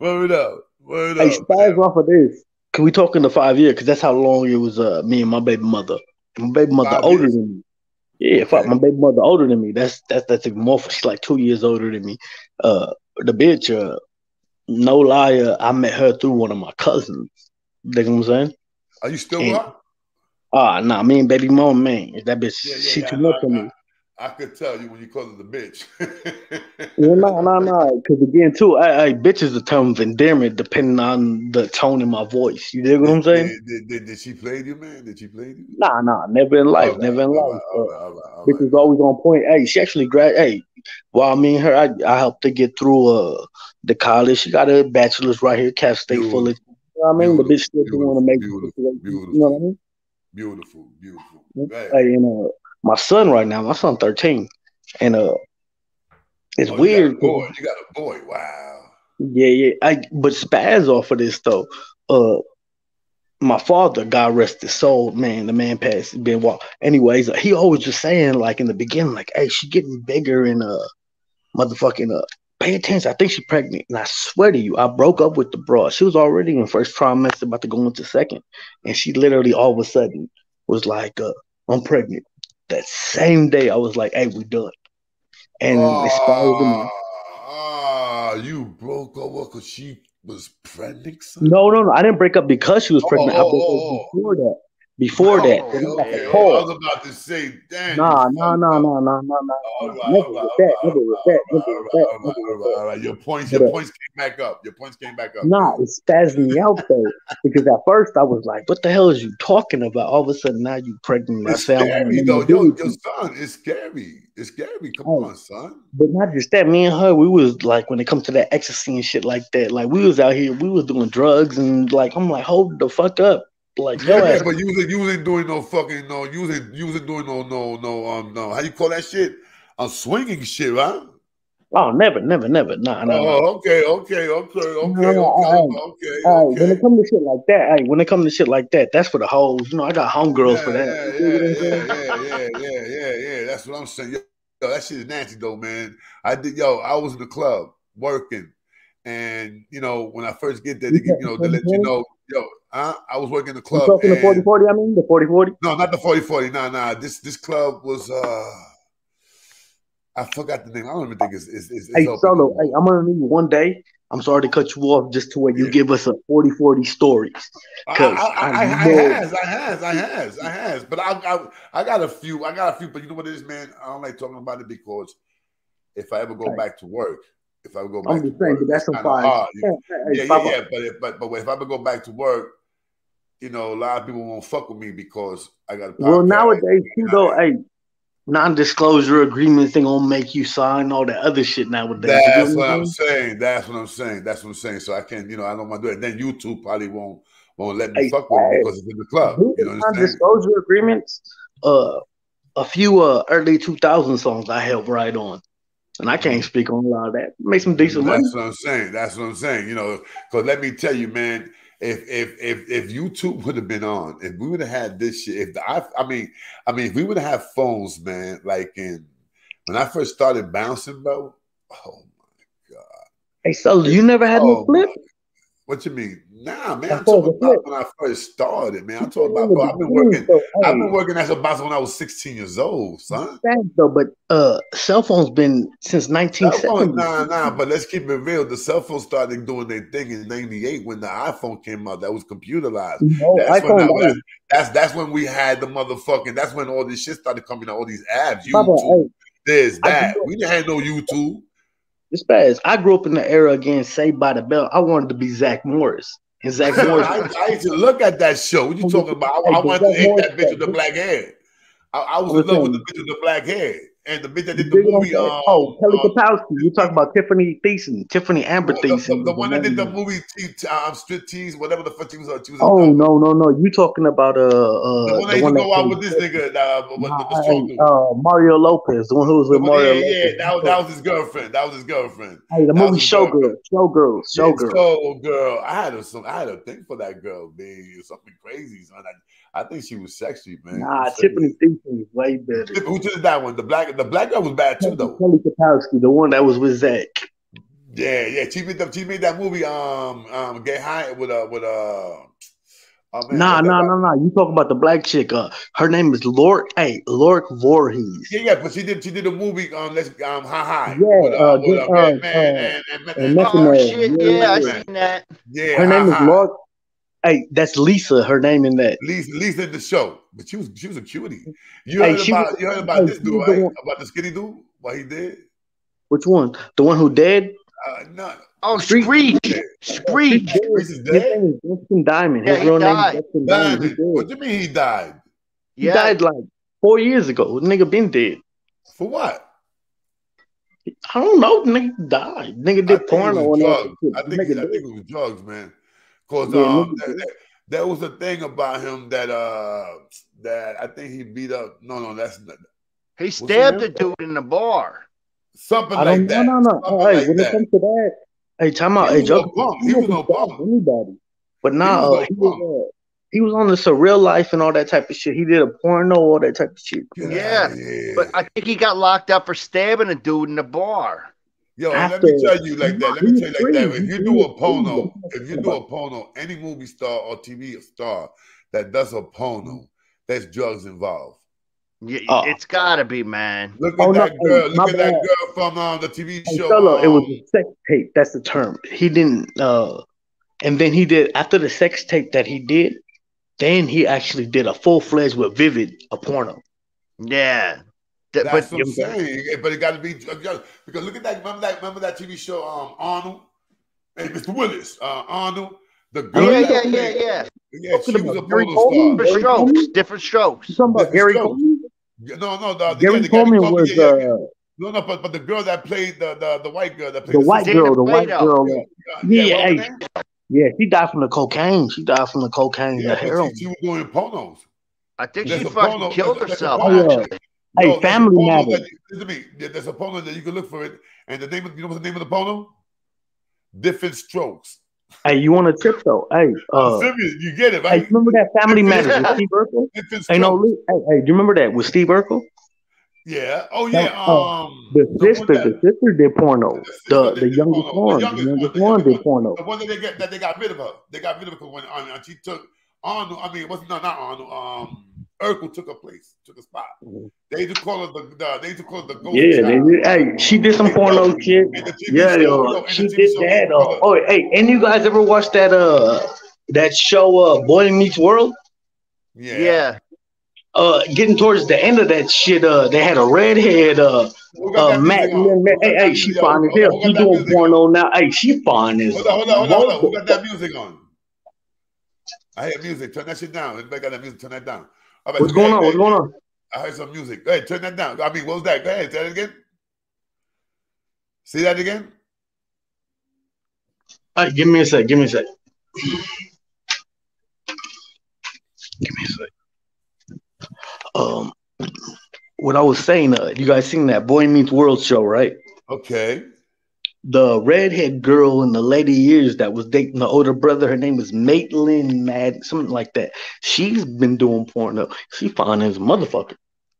Word up. Word
hey,
up.
spaz off of this. Can we talk in the five year? Because that's how long it was. Uh, me and my baby mother. My baby mother
Five
older
years?
than me. Yeah, fuck,
Okay.
my baby mother older than me. That's that's that's even more. She's like two years older than me. Uh, the bitch. Uh, no liar. I met her through one of my cousins. You know what I'm saying?
Are you still
And-
up?
Ah, nah, me and baby mom, man, that bitch,
Yeah, yeah,
she
yeah.
too much for me.
I, I, could tell you when you call her the bitch.
Well, no, no, no. Because again, too, I, I, bitch is a term of endearment depending on the tone in my voice. You dig what I'm saying?
Did, did, did, did she play you, man? Did she play you?
Nah, nah, never in life,
right,
never in
all
life.
all right, all right,
bitch is always on point. Hey, she actually grad. Hey, while me and her, I, I helped her get through uh the college. She got a bachelor's right here, Cal State. Fullerton. You know what I mean? The bitch still
Beautiful,
doing amazing
beautiful, beautiful.
You know what I mean?
Beautiful, beautiful.
Hey, uh, my son right now, my son 13, and uh, it's
Oh,
weird.
You got boy. You got a boy. Wow.
Yeah, yeah. I but spaz off of this though. Uh my father, God rest his soul, man, the man passed been walk. Anyways, uh, he always just saying like in the beginning, like, hey, she getting bigger and uh motherfucking uh pay attention. I think she pregnant. And I swear to you, I broke up with the broad. She was already in first trimester, about to go into second. And she literally all of a sudden was like, uh, I'm pregnant. That same day I was like, hey, we done. And it's spaz to me.
Ah, you broke over because she was pregnant, son?
No, no, no. I didn't break up because she was pregnant. I
Oh,
broke
oh,
up before that. Before that.
Oh, okay,
Then I got
okay.
the
I
call.
was about to say, damn.
Nah, nah, nah, nah, nah, nah, nah.
All
nah.
right,
Never
all
with
right,
that.
all
Never
right,
with
all
that.
right,
Never
all
with
right,
that.
all right,
Never
all
with
right,
that.
all right. Your points, your points came back up. Your points came back up.
Nah, it's spazzing me out though. Because at first I was like, what the hell is you talking about? All of a sudden now you pregnant. I
It's
say I want
scary
to
though.
know
Yo, your son, it's scary. It's scary. Come
Oh.
on, son.
But not just that, me and her, we was like when it comes to that ecstasy and shit like that, like we was out here, we was doing drugs and like I'm like, hold the fuck up. Like your
Yeah,
ass.
but you wasn't you wasn't doing no fucking no you wasn't you wasn't doing no no no um no how you call that shit? A swinging shit, right?
Oh, never, never, never. Nah, nah.
Oh, okay, okay, okay, okay,
No, no,
okay, okay,
right, when it comes to shit like that, hey, when it comes to shit like that, that's for the hoes. You know, I got homegirls
Yeah,
for that.
yeah,
You see what I'm saying?
yeah, yeah, yeah, yeah, yeah, yeah. That's what I'm saying. Yo, yo, that shit is nasty though, man. I did, yo. I was in the club working, and you know when I first get there, they, get- you know, they let you know, yo, I, I was working the
You
club.
talking the
and-
40 40, I mean, the 40 40?
No, not the 40 40. Nah, nah. This this club was uh I forgot the name. I don't even think it's it's, it's,
Hey,
open
Solo, hey, I'm gonna need you one day. I'm sorry to cut you off just to where you
Yeah.
give us a 40 40 stories.
I, I, I, I,
I
I has, I has, I has, I has. But I, I, I got a few. I got a few. But you know what it is, man? I don't like talking about it because if I ever go
Right.
back to work, if I go back
I'm
to
just saying,
work,
but that's
kinda hard.
Hey,
Yeah, yeah, yeah. But if, but but if I go back to work, you know, a lot of people won't fuck with me because I got a.
Well, nowadays, too, though, hey, non-disclosure agreements thing gonna make you sign all that other shit nowadays. You
That's
know
what
I'm
I'm
saying?
That's what I'm saying. That's what I'm saying. So I can't, you know, I don't want to do it. Then YouTube probably won't won't let me
Hey,
fuck with it
hey,
because it's in the club. You know what
non-disclosure agreements, uh, a few uh early 2000 songs I helped write on, and I can't speak on a lot of that. Make some decent money.
That's what I'm saying. That's what I'm saying. You know, because let me tell you, man. If if if if YouTube would have been on, if we would have had this shit, if the, I I mean I mean if we would have had phones, man, like in when I first started bouncing, bro. Oh my god.
Hey, so you never had no
Oh
flip?
What you mean? Nah, man.
I
I'm talking about when I first started, man. I'm talking about, bro. I've been working. I've been working as a bouncer when I was 16 years old, son.
Thanks, though, but uh, cell phones been since
Cell
1970.
nah, nah. But let's keep it real. The cell phone started doing their thing in '98 when the iPhone came out. That was computerized.
No,
That's when
iPhone.
that,
that
that's, that's when we had the motherfucking. That's when all this shit started coming out. All these apps, YouTube,
hey,
this, that. We didn't have no YouTube.
It's fast. I grew up in the era again, Saved by the Bell. I wanted to be Zach Morris, and Zach Morris.
I, I used to look at that show. What you talking about? I, I wanted to
that
hit that bitch with the black head. I, I was in love with the bitch with the black hair, and the bitch that did the
I'm
movie. Um,
oh, Kelly
uh,
Kapowski. You talking about Tiffany Thiessen, Tiffany Amber
the, the,
Thiessen.
the one that did the movie T, T- um, Strip Tease, whatever the fuck she was on. She was
Oh
uh,
no, no, no! You talking about uh, uh
The one that used to go out with this nigga, uh, with,
Nah,
the
uh, Mario Lopez, the one who was with Mario
yeah,
Lopez.
yeah, that was, that was his girlfriend. That was his girlfriend.
hey, the
that
movie Showgirl, Showgirl.
So, girl, I had a some, I had a thing for that girl, man. Something crazy, son. I, I think she was sexy, man.
Nah, Tiffany Thiessen is way better.
Who did that one? The black, the black girl was bad too, though.
Kelly Kapowski, the one that was with Zach.
Yeah, yeah. She made, the, she made that movie, um, um, Get High with uh, with uh. Oh, man,
Nah,
what's
nah, nah, nah. You talk about the black chick. Uh, her name is Lark. Hey, Lark Voorhies.
Yeah, yeah, but she did. She did a movie. Um, let's um, High High.
Yeah,
with,
uh,
with,
get,
uh,
uh,
man,
uh,
Oh
Man.
shit!
Yeah,
Yeah, I
yeah.
seen that.
yeah,
Her name is
High High.
Lark. Hey, that's Lisa. Her name in that.
Lisa, Lisa in the show, but she was she was a cutie. You heard
she
about
was-
you heard
hey,
about this dude,
was the
right? About the skinny dude, what he did?
Which one? The one who dead?
Uh, no,
Oh,
Street-
Screech!
Yeah.
Screech!
Reese is
His
dead.
name is Dustin Diamond.
Yeah,
His
he
real name
died.
is Dustin Diamond.
Diamond. What do you mean he died?
He
Yeah,
died like four years ago. Nigga been dead.
For what?
I don't know. Nigga died. Nigga did
think it
porno
was
and all
drugs.
that shit.
I think
Nigga
I think it was drugs, man. Cause
Yeah,
um,
nigga
that, that, that was a thing about him that uh that I think he beat up. No, no, that's not,
he stabbed a dude in the bar.
something
I
like
don't
that.
no no no.
Something
Hey,
like
when
that.
it comes to that, hey, time out.
He
Hey,
was no
Joe.
punk. He was no punk.
Anybody. But nah,
was
uh, he was uh, he was on the surreal life and all that type of shit. He did a porno, all that type of shit.
Get
Yeah. But I think he got locked up for stabbing a dude in the bar.
Yo, and let me tell you like that. Let me tell you like that. If you do a porno, if you do a porno, any movie star or TV star that does a porno, there's drugs involved.
Yeah,
Oh.
It's gotta be, man.
Look at
Oh, no,
that girl. Look at that girl from um, the TV
Hey,
show.
Solo, it was
um,
a sex tape. That's the term. He didn't uh and then he did after the sex tape that he did, then he actually did a full fledged with Vivid, a porno.
Yeah. Th-
That's
but
what I'm saying. But it got to be because look at that. Remember that? Remember that TV show, um, Arnold and Mr. Willis. Uh, Arnold, the girl.
yeah,
that
yeah, yeah, yeah.
yeah. She was a
Gary
porno
Coleman?
star.
Different
Gary
strokes.
Coleman?
Different strokes.
You talking about Gary
strokes.
Coleman?
No, no, the,
Gary
yeah, the
Coleman
Coleman,
was
yeah, yeah, yeah.
uh
No, no, but, but the girl that played the the, the white girl that played
the white girl, the white girl.
Yeah,
uh,
yeah,
Yeah, hey. Yeah, she died from the cocaine. She died from the cocaine,
Yeah,
the
but she,
heroin.
she was doing pornos.
I think
There's
she fucking
porno-
killed herself.
Oh.
Actually,
Hey,
No,
Family Matters.
Listen to me. There- There's a porno that you can look for it, and the name of you know what's the name of the porno? Different strokes.
Hey, you want a tip though? Hey, uh.
You get it,
hey,
right?
you remember that Family Matters with Steve Urkel? Hey, no. Lee- hey, hey, do you remember that with Steve Urkel?
Yeah. Oh yeah.
That, uh,
Um.
The sister,
that-
the sister did porno.
the
The the
the
youngest
porno.
one,
The
the
youngest
youngest
one,
one did porno.
The one that they get that they got rid of her. They got rid of her when mean, she took Arnold. I mean, it wasn't not, not Arnold. Um, Urkel took her place, took a spot. They used to call her the, the they used to call her the ghost.
Yeah, they did. Hey, she did some porno shit. Yeah,
show,
yo, she did that. Uh, oh, hey, and you guys ever watch that uh that show uh Boy Meets World?
yeah.
yeah.
Uh, getting towards the end of that shit, uh, they had a redhead uh uh Matt. Hey, hey, she fine as hell. She doing porno now. Hey, she fine as.
Hold on, hold on, hold on, hold on. Who got that music on? I hear music. Turn that shit down. Everybody got that music. Turn that down. Right,
What's going on? What's going on?
I heard some music. Go ahead, turn that down. I mean, what was that? Go ahead, say that again. See that again?
All right, give me a sec. Give me a sec. Give me a sec. Um, what I was saying, uh, you guys seen that Boy Meets World show, right?
Okay.
The redhead girl in the later years that was dating the older brother, her name was Maitland Mad, something like that. She's been doing porno. She fine as a motherfucker.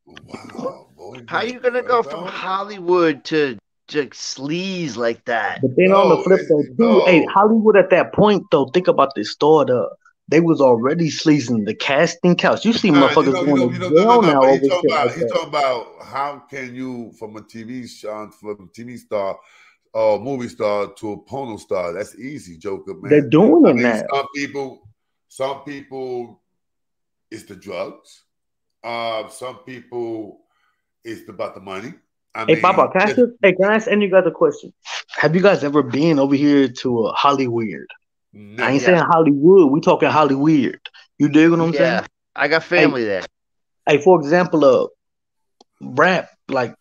Wow. Boy,
How
boy,
you gonna
boy,
go
boy.
from Hollywood to to sleaze like that?
But then on the
No,
flip
it's-
though, too,
no.
hey, Hollywood at that point though, think about this thought. Uh, they was already sleazing the casting couch. You see
Nah,
motherfuckers
you know, you
going
know,
to
you
jail
no, no, no,
now
but
over shit
talking about,
like
he's
that.
talking about how can you, from a TV show, from a TV star or movie star to a porno star? That's easy, Joker, man.
They're doing
I
it
mean,
now.
some people, some people, it's the drugs. Uh, some people, it's about the money. I
Hey,
mean,
Papa, can I, ask you, hey, can I ask any you guys a question? Have you guys ever been over here to uh, Hollyweird? I ain't
Yeah.
saying Hollywood. We talking Hollywood. You dig what I'm
yeah,
saying?
I got family there.
Hey, for example, uh, rap, like,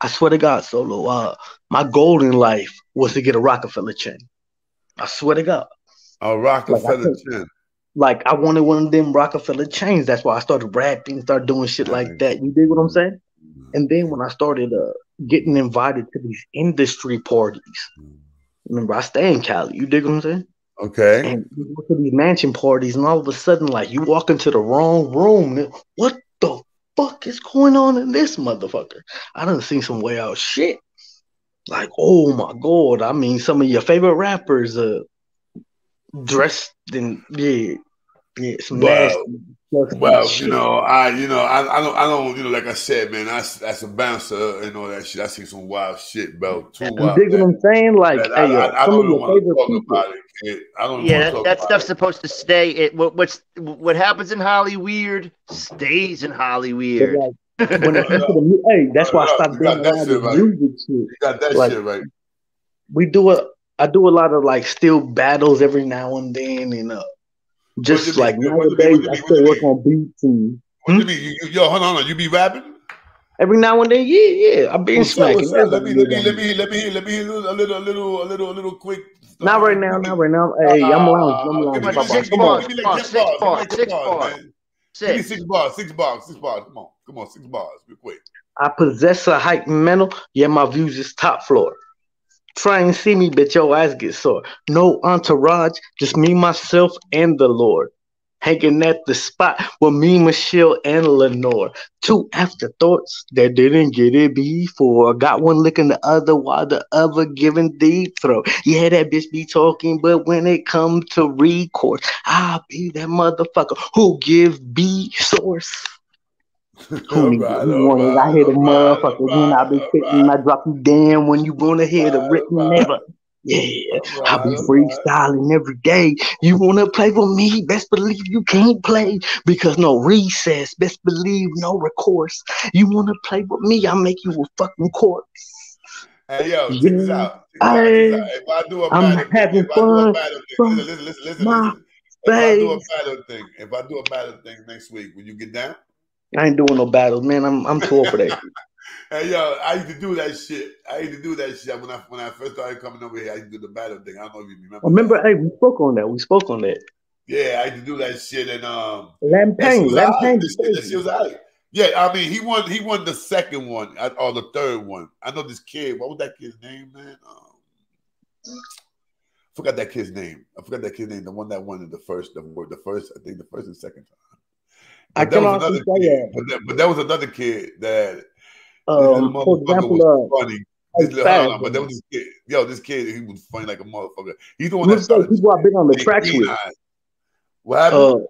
I swear to God, Solo, uh, my goal in life was to get a Rockefeller chain. I swear to God.
A Rockefeller chin.
Like, I wanted one of them Rockefeller chains. That's why I started rapping, started doing shit like that. You dig what I'm saying? And then when I started uh, getting invited to these industry parties, remember, I stay in Cali. You dig what I'm saying?
Okay.
And you go to these mansion parties, and all of a sudden, like you walk into the wrong room. What the fuck is going on in this motherfucker? I done seen some way out shit. Like, oh my god! I mean, some of your favorite rappers, uh, dressed in yeah, yeah, some
Well,
nasty,
Well, you know, I, you know, I, I don't, I don't, you know, like I said, man, I, that's a bouncer and all that shit. I see some wild shit, bro. Too
You
wild.
dig what. I'm saying? Like,
That I,
hey, yo,
I, I
some
don't
of your
want to
favorite
talk
people.
about it, kid. I don't
Yeah, that, that stuff's
it.
supposed to stay. It what what's what happens in Hollyweird stays in
But
Hollyweird.
like, when it comes to the mu- hey, that's why I
Yeah,
stopped doing a
that
lot
shit
of
right.
music shit.
You got that
Like,
shit right.
we do a I do a lot of like still battles every now and then and uh just
you
like
What do you
nowadays
What
I
do
still
mean?
work on beats and
What
Hmm?
do you mean? You, you, yo, hold on. You be rapping?
every now and then, yeah, yeah, I've been
What's up?
smacking.
What's up? Let me, let me, let me, let me, let me hear a little, a little, a little, a little, a little quick.
Not right now, not right now. Hey, I'm lounging, I'm
Uh,
lounging,
give me
About
Papa.
six
give
Come
me-
on.
bars, come on, six
bars,
bars,
give me
six bars.
man. Give me
Six.
six bars, six bars, six bars. Come on, come on, six bars, real quick.
I possess a heightened mental, yeah, my views is top floor. Try and see me, bitch, your ass get sore. No entourage, just me, myself, and the Lord. Hanging at the spot with me, Michelle, and Lenore. Two afterthoughts that didn't get it before. Got one licking the other while the other giving deep throat. Yeah, that bitch be talking, but when it come to recourse, I'll be that motherfucker who give B source. Who
All right,
who
all
want it? I hear the
right,
motherfuckers when I be
all
spitting, I drop you down when you wanna hear the written never. Yeah, I be freestyling every day. You wanna play with me? Best believe you can't play because no recess. Best believe no recourse. You wanna play with me? I'll make you a fucking corpse.
Hey yo, check this out. Check this out, check this out.
I,
If I do a
I'm
battle thing,
having
if I do a
fun
battle thing, listen, listen, listen, listen. If I do a battle thing, if I do a battle thing next week, will you get down?
I ain't doing no battles, man. I'm I'm too old for that.
Hey yo, I used to do that shit. I used to do that shit when I when I first started coming over here. I used to do the battle thing. I don't know if you remember.
Remember, hey, we spoke on that. We spoke on that.
Yeah, I used to do that shit and um.
Lampang,
that shit was alright.
Lampang.
That shit- that was alright. Yeah, I mean he won. He won the second one uh, or the third one. I know this kid. What was that kid's name, man? Um, forgot that kid's name. I forgot that kid's name. The one that won in the first, the, the first, I think the first and second time.
I
that was
cannot
another kid. But that, but that was another kid that
Um, for example,
was
uh,
funny. This little, on, but there was this kid. Yo, this kid, he was funny like a motherfucker. He's the one that started.
people I've been on the tracks with.
What happened?
Uh,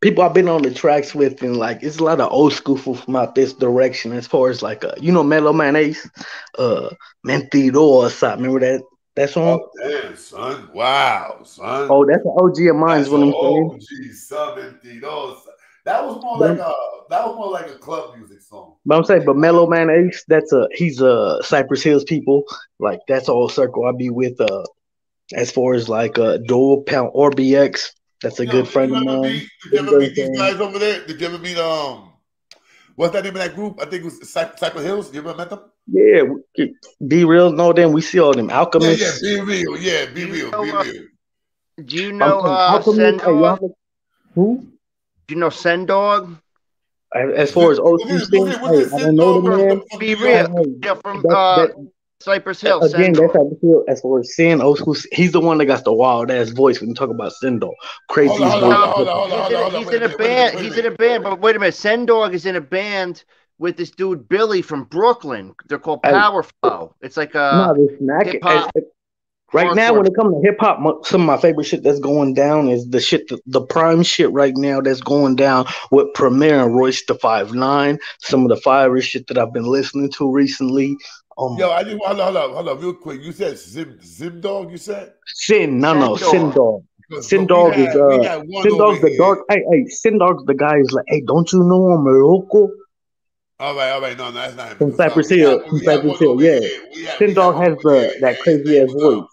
people I've been on the tracks with, and like it's a lot of old school from out this direction. As far as like, uh, you know, Mellow Man Ace, uh, Mentido or something. Remember that that song?
oh, damn, son. Wow, son.
Oh, that's an OG of mine. Is
That's
what I'm saying.
OG Mentidos. That was more like a that was more like a club music song.
But I'm saying, but Mellow Man Ace, that's a he's a Cypress Hills people. Like that's all circle I be with. Uh, as far as like uh, Dual Pound or BX, that's a
Yo,
good
did
friend of mine.
Did you ever meet these guys over there? Did you ever meet um? What's that name of that group? I think it was Cy- Cycle Hills. You ever met them?
Yeah, be real. No, then we see all them
Yeah, yeah. Be real. Yeah, be real. Be real.
Do you know
I'm
uh,
alchemists. Hey, y'all,
Sen Dog?
who?
Do you know Sen Dog?
As as far as OG
Was it-
things,
was it- was
hey, I don't know the man.
from
Be real. Yeah, from
That-
uh,
that-
Cypress Hill.
Again,
Sen Dog.
that's how I feel as far as Sin old school. He's the one that got the wild ass voice when you talk about Sindor. Craziest
Hold on, hold on, hold on,
He's in,
hold
a,
on,
he's
wait
in
a
a
wait
band.
wait
He's in a band, but wait a minute. Sen Dog is in a band with this dude Billy from Brooklyn. They're called
Hey.
Powerflo. It's like
no,
uh,
this Right now, when it comes to hip hop, some of my favorite shit that's going down is the shit, the, the prime shit right now that's going down with Premier and Royce the Five Nine. Some of the fiery shit that I've been listening to recently. Um,
Yo, I just hold on, hold on, hold on, real quick. You said Zim Zim Dog. You said
Sin, no, no, Sen
Dog.
Dog.
Sen
Dog is uh,
Sen
Dog's the dark. Hey, hey, Sen Dog's the guy who's like, hey, don't you know I'm a local?
All right, all right, no, no, that's not him.
From Cypress Hill, from Cypress Hill, yeah.
Sen
Dog has the that crazy ass voice.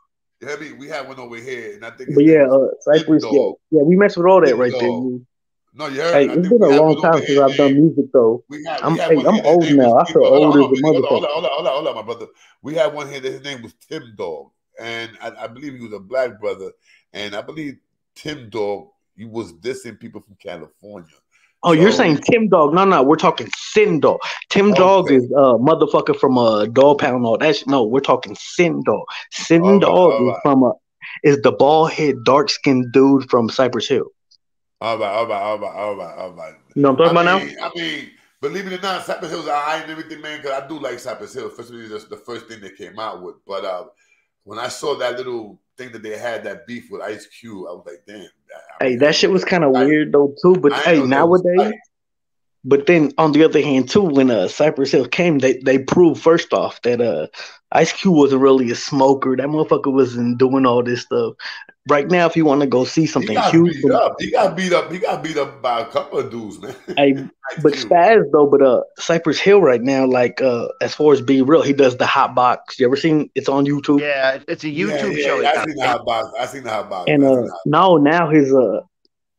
You hear me? We had one over here, and I think.
But yeah, uh, Cypress, yeah, yeah, we mess with all that right there. You.
No, you heard?
Hey, it's been a long time since. I've done music though.
We had,
I'm, hey, I'm old now. I feel
Tim. Hold on,
old as a
hold on, hold on,
motherfucker.
hold on, hold on, hold on, my brother. We had one here. That his name was Tim Dog, and I, I believe he was a black brother. And I believe Tim Dog, he was dissing people from California.
Oh, you're saying Tim Dog? No, no, we're talking Sen Dog. Tim Dog
Okay.
is uh motherfucker from uh Dog Pound. All that. Shit. No, we're talking Sen Dog. Sin
All right,
Dog
all
is from a is the bald head, dark skinned dude from Cypress Hill.
All right, all right, all right, all right, all right.
You know what I'm talking
I
about now?
I mean, believe it or not, Cypress Hill's alright and everything, man. Because I do like Cypress Hill, especially that's the first thing they came out with. But uh, when I saw that little thing that they had that beef with Ice Cube, I was like, damn. I
Hey, that shit was kind of weird though too. But hey,
know that was
nowadays, but then on the other hand too, when uh Cypress Hill came, they they proved first off that uh Ice Cube wasn't really a smoker. That motherfucker wasn't doing all this stuff. Right now, if you want to go see
He
something
got
huge,
beat up. He got beat up. He got beat up by a couple of dudes, man.
Hey, But
Cube.
Spaz though, but uh Cypress Hill right now, like uh as far as be real, he does the hot box. You ever seen it's on YouTube?
Yeah, it's a YouTube
yeah,
show.
Yeah, I
got.
seen the hot box. I seen the hot box.
And uh
seen the
no, now his uh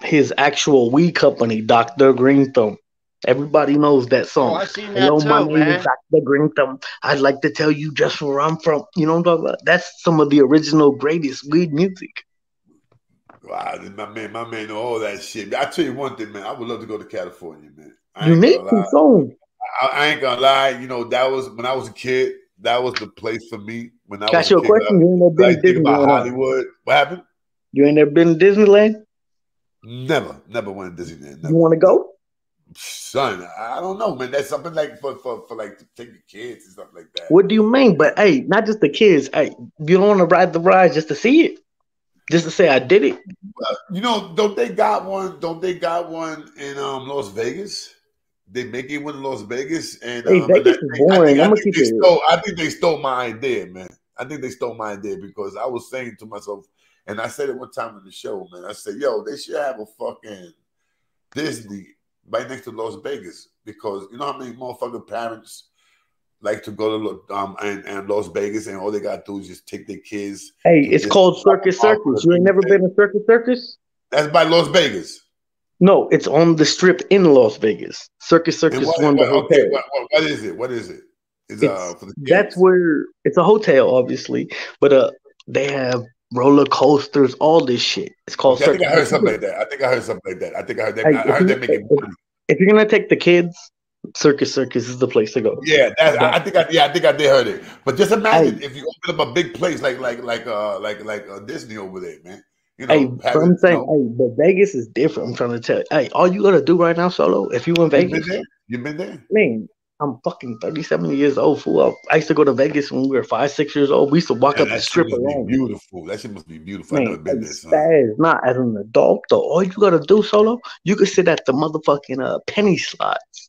his actual weed company, Dr. Greenthumb. Everybody knows that
Oh,
song.
I seen that
Hello, my name
man.
is Dr. Greenthumb. I'd like to tell you just where I'm from. You know what I'm talking about? That's some of the original greatest weed music.
Wow, my man, my man know all that shit. I tell you one thing, man. I would love to go to California, man. I
You need to soon.
I, I ain't gonna lie. You know, that was when I was a kid. That was the place for me. When I
I
was
ask you a
kid,
question? You ain't never been
I
to Disneyland?
Hollywood. What happened?
You ain't never been to Disneyland?
Never, never went to Disneyland. Never.
You want to go?
Son, I don't know, man. That's something like for for, for like to take your kids and stuff like that.
What do you mean? But hey, not just the kids. Hey, you don't want to ride the ride just to see it, just to say I did it.
You know, don't they got one? Don't they got one in um Las Vegas? They making one in Las Vegas, and
Hey,
um,
Vegas
I
is
I
boring.
think- I think
keep
they
it-
stole- I think they stole my idea, man. I think they stole my idea because I was saying to myself, and I said it one time in the show, man. I said, "Yo, they should have a fucking Disney right next to Las Vegas because you know how many motherfucking parents." Like to go to um and, and Las Vegas and all they gotta do is just take their kids.
Hey, it's called Circus Circus. You ain't never been to Circus Circus?
That's by Las Vegas.
No, it's on the strip in Las Vegas. Circus Circus
what,
one
what- okay, what, what, is it? What is it? Is
It's
uh for the
that's where it's a hotel, obviously, but uh, they have roller coasters, all this shit. It's called.
Okay, I think I heard something like that. I think I heard something like that. I think I heard that.
Hey,
I heard they're making money.
If you're gonna take the kids, Circus Circus is the place to go.
Yeah, that, I think I yeah I think I did heard it. But just imagine if you open up a big place like like like uh like like uh, Disney over there, man. You know,
Hey, I'm
you
saying,
know.
hey, but Vegas is different. I'm trying to tell you. Hey, all you gotta do right now, solo, if you in
you been
Vegas,
there? You been there?
man, I'm fucking 37 years old. Fool. I used to go to Vegas when we were five, six years old. We used to walk
Man,
up the strip alone.
beautiful. That shit must be beautiful. Never
Man, hey,
there, son.
not as an adult though. All you gotta do, solo, you can sit at the motherfucking uh, penny slots.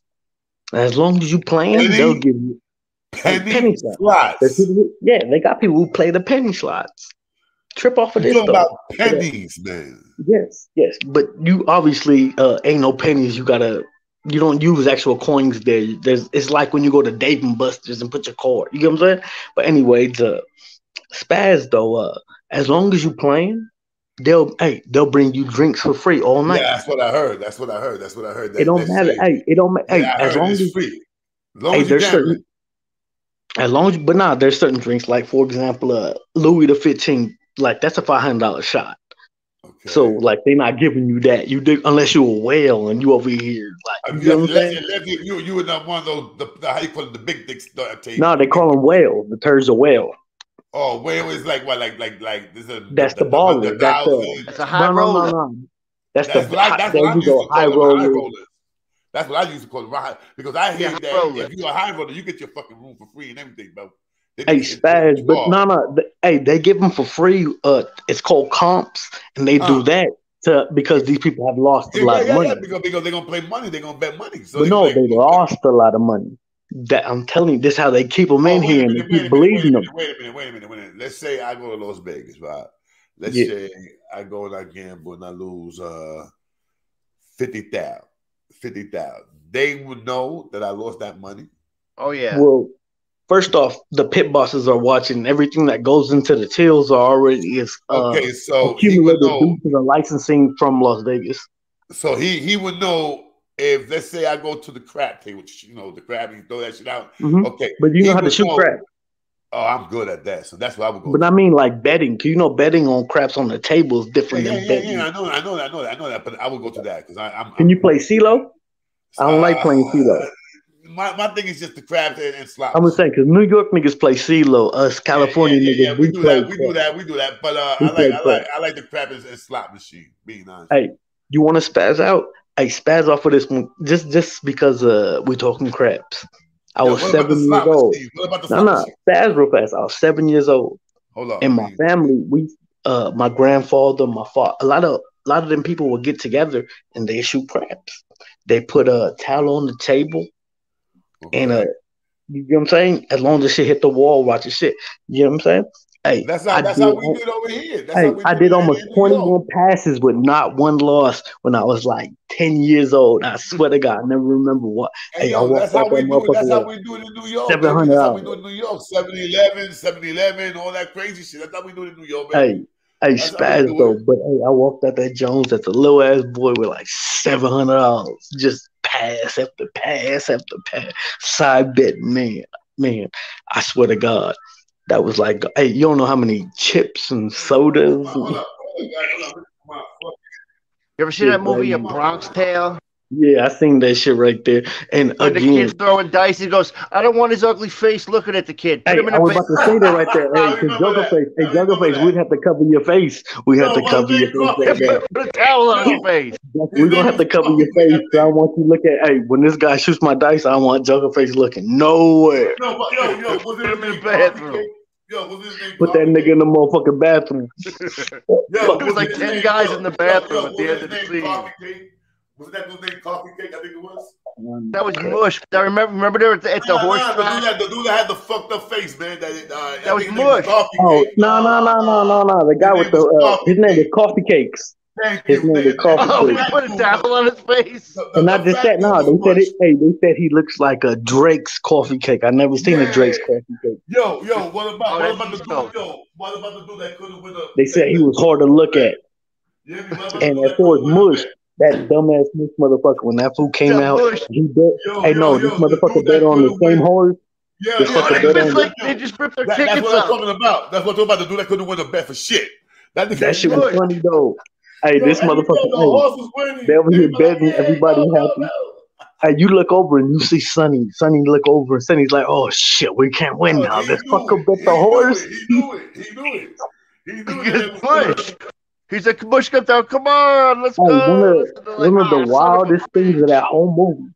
As long as you playing,
Penny?
they'll give you
Penny,
penny slots.
slots.
Yeah, they got people who play the penny slots. Trip off of this though.
about pennies, man.
Yes, yes, but you obviously uh, ain't no pennies. You gotta, you don't use actual coins there. There's, it's like when you go to Dave and Buster's and put your card. You get what I'm saying? But anyway, the spaz though, uh, as long as you playing, they'll hey, they'll bring you drinks for free all night.
Yeah, that's what I heard. That's what I heard. That's what I heard. That,
it don't matter. Hey, it don't matter. Hey,
yeah, I
as long as
free. As long
hey,
as you
there's certain, as long as, but nah, there's certain drinks like for example, uh, Louis the 15, like that's a five hundred dollar shot.
Okay.
So like they're not giving you that. You do unless you're a whale and you over here like you know
you,
I'm
left,
saying?
you, you, you, were not one of those, the, the, how you call it, the big dicks. Uh.
No, they call them whale. The turds are whale.
Oh, whale is like what? Like, like, like, this is
That's the baller.
hundred
That's the-
thousand.
That's a high
No, no,
roller.
no, no. That's,
That's
the
what I, that's
there
what I
you
used to
go,
call
high
them, high
roller.
rollers. That's what I used to call them, high, because I hear
Yeah,
that
roller.
if you're a high roller, you get your fucking room for free and everything, bro. They
Hey, spaz, but no, no. th- Hey, they give them for free. Uh, it's called comps, and they do
Uh.
that to because these people have lost
Yeah,
a lot
yeah,
of money.
yeah, because, because they're gonna play money, they're gonna bet money. So
but no,
like,
they lost a lot of money. That I'm telling you, this is how they keep them
Oh,
in
wait a
here and
minute,
they keep
minute, wait a
bleeding them.
Wait a minute, wait a minute, wait a minute. Let's say I go to Las Vegas, right? Let's
Yeah.
say I go and I gamble and I lose uh fifty thousand. Fifty thousand. They would know that I lost that money.
Oh yeah.
Well, first off, the pit bosses are watching everything that goes into the tills are already is uh,
Okay, so he would
accumulated
know.
due to the licensing from Las Vegas.
So he he would know if let's say I go to the crab table, which you know the crab you throw that shit out.
Mhm.
Okay,
But you know how to shoot
know-
crap.
Oh, I'm good at that. So that's what I would go.
But I mean, like betting. you know, betting on craps on the table is different
yeah,
than
yeah,
betting.
yeah, I know, I know, that I know, that, I know that. But I would go to that because I'm.
Can you play CeeLo? I don't like playing CeeLo.
Uh, My, my thing is just the crab and, and slot.
I'm just saying, because New York niggas play CeeLo. Us California
yeah, yeah,
niggas,
we,
we,
do
play
that. We do that. We do that. But uh, I like, I like, I like the crab and, and slot machine. Being honest.
Hey, you want to spaz out? Hey, spaz off of this one just just because uh we talking craps. I was
what about the
seven years old.
machine? What about the
No, no, spaz real fast. I was seven years old.
Hold on.
in my
man.
family, we uh my grandfather, my father, a lot of a lot of them people would get together and they shoot craps. They put a towel on the table and uh
Okay.
you know what I'm saying? As long as the shit hit the wall, watch the shit. You know what I'm saying? Hey,
That's how
I
that's
did,
how we do it over here. That's
hey,
how we
I did almost
in New
21 passes with not one loss when I was like 10 years old. I swear to God, I never remember what.
Hey,
Hey,
yo, that's how we do it. That's how we do it in New York.
$700.
That's how we do it in New York. 7-Eleven, 7-Eleven, all that crazy shit. That's how we do it in New York, baby.
Hey, hey,
That's
spaz though. But hey, I walked out that Jones as a little ass boy with like seven hundred dollars, just pass after pass after pass, side bet, man, man. I swear to God, that was like, hey, you don't know how many chips and sodas. And.
You ever seen
Yeah,
that movie, A. Bronx Tale?
yeah, I seen that shit right there. And
When the kid's throwing dice, he goes, "I don't want his ugly face looking at the kid. Put
hey,
him in
I
a
was
ba-
about to say that right there.
I
Hey, because
remember
Joker
that.
face, hey,
I
Joker face, we'd have to cover your face. We have
Yo,
to cover your face. Like.
Put a towel on your face.
We're gonna have to cover your face. So I want you to look at. Hey, when this guy shoots my dice, I want Joker face looking nowhere.
No, but yo, yo, was
Put
it
him in
his
the bathroom.
Coffee Cake? Yo, was his name
Put that nigga in the motherfucking bathroom.
Yo,
There was
was
like 10
name-
guys
yo,
in the bathroom
yo,
at the end of the
name
scene.
Coffee Cake? Was that his name Coffee Cake? I think it was.
That was mush. I remember. Remember there at the, at the
Nah,
horse
nah, the dude
track.
that the dude that had the fucked up face, man. That, uh,
That was
think
Mush.
Coffee
Oh no no no no no no! The guy
His
with the uh, his name
is
Coffee Cakes,
Thank
his
you.
name is Coffee
Oh,
Cake.
he put a towel on his face.
the- the-
And
the
I just
fat
said no.
dude
They said it. Hey, they said he looks like a Drake's coffee cake. I never seen a Drake's coffee cake.
Yo, yo, what about
Oh,
what about the
East
dude? Yo, what about the dude that couldn't win a?
They said he was hard to look at.
Yeah, what about the
And as
that
far as
couldn't win a
Mush, that dumbass Mush motherfucker, when that fool came
That
out,
mush.
he bet.
Yo,
Hey, no,
yo,
this
yo,
motherfucker bet on the same
win-
horse.
Yeah,
Just
yeah,
fucking bet
They just, like, they just ripped their
that- that's
tickets
what I'm talking about. That's what I'm talking about. The dude that couldn't win a bet for shit. That,
That shit was funny though. Hey,
Yo,
this motherfucker.
yo, the
Hey,
horse was winning.
they over here
Everybody,
betting, everybody
go, go,
happy.
go.
hey, you look over and you see Sonny. Sonny look over and Sonny's like, "Oh shit, we can't win now.
he
Let's
knew
fucking bet the horse."
He knew it. He knew it. He knew
He
that it
just
was
pushed. He's like, Bush got down. Come on, let's
Hey,
go.
one of
And like,
one of
"Ah,
the
son
wildest things of that whole movie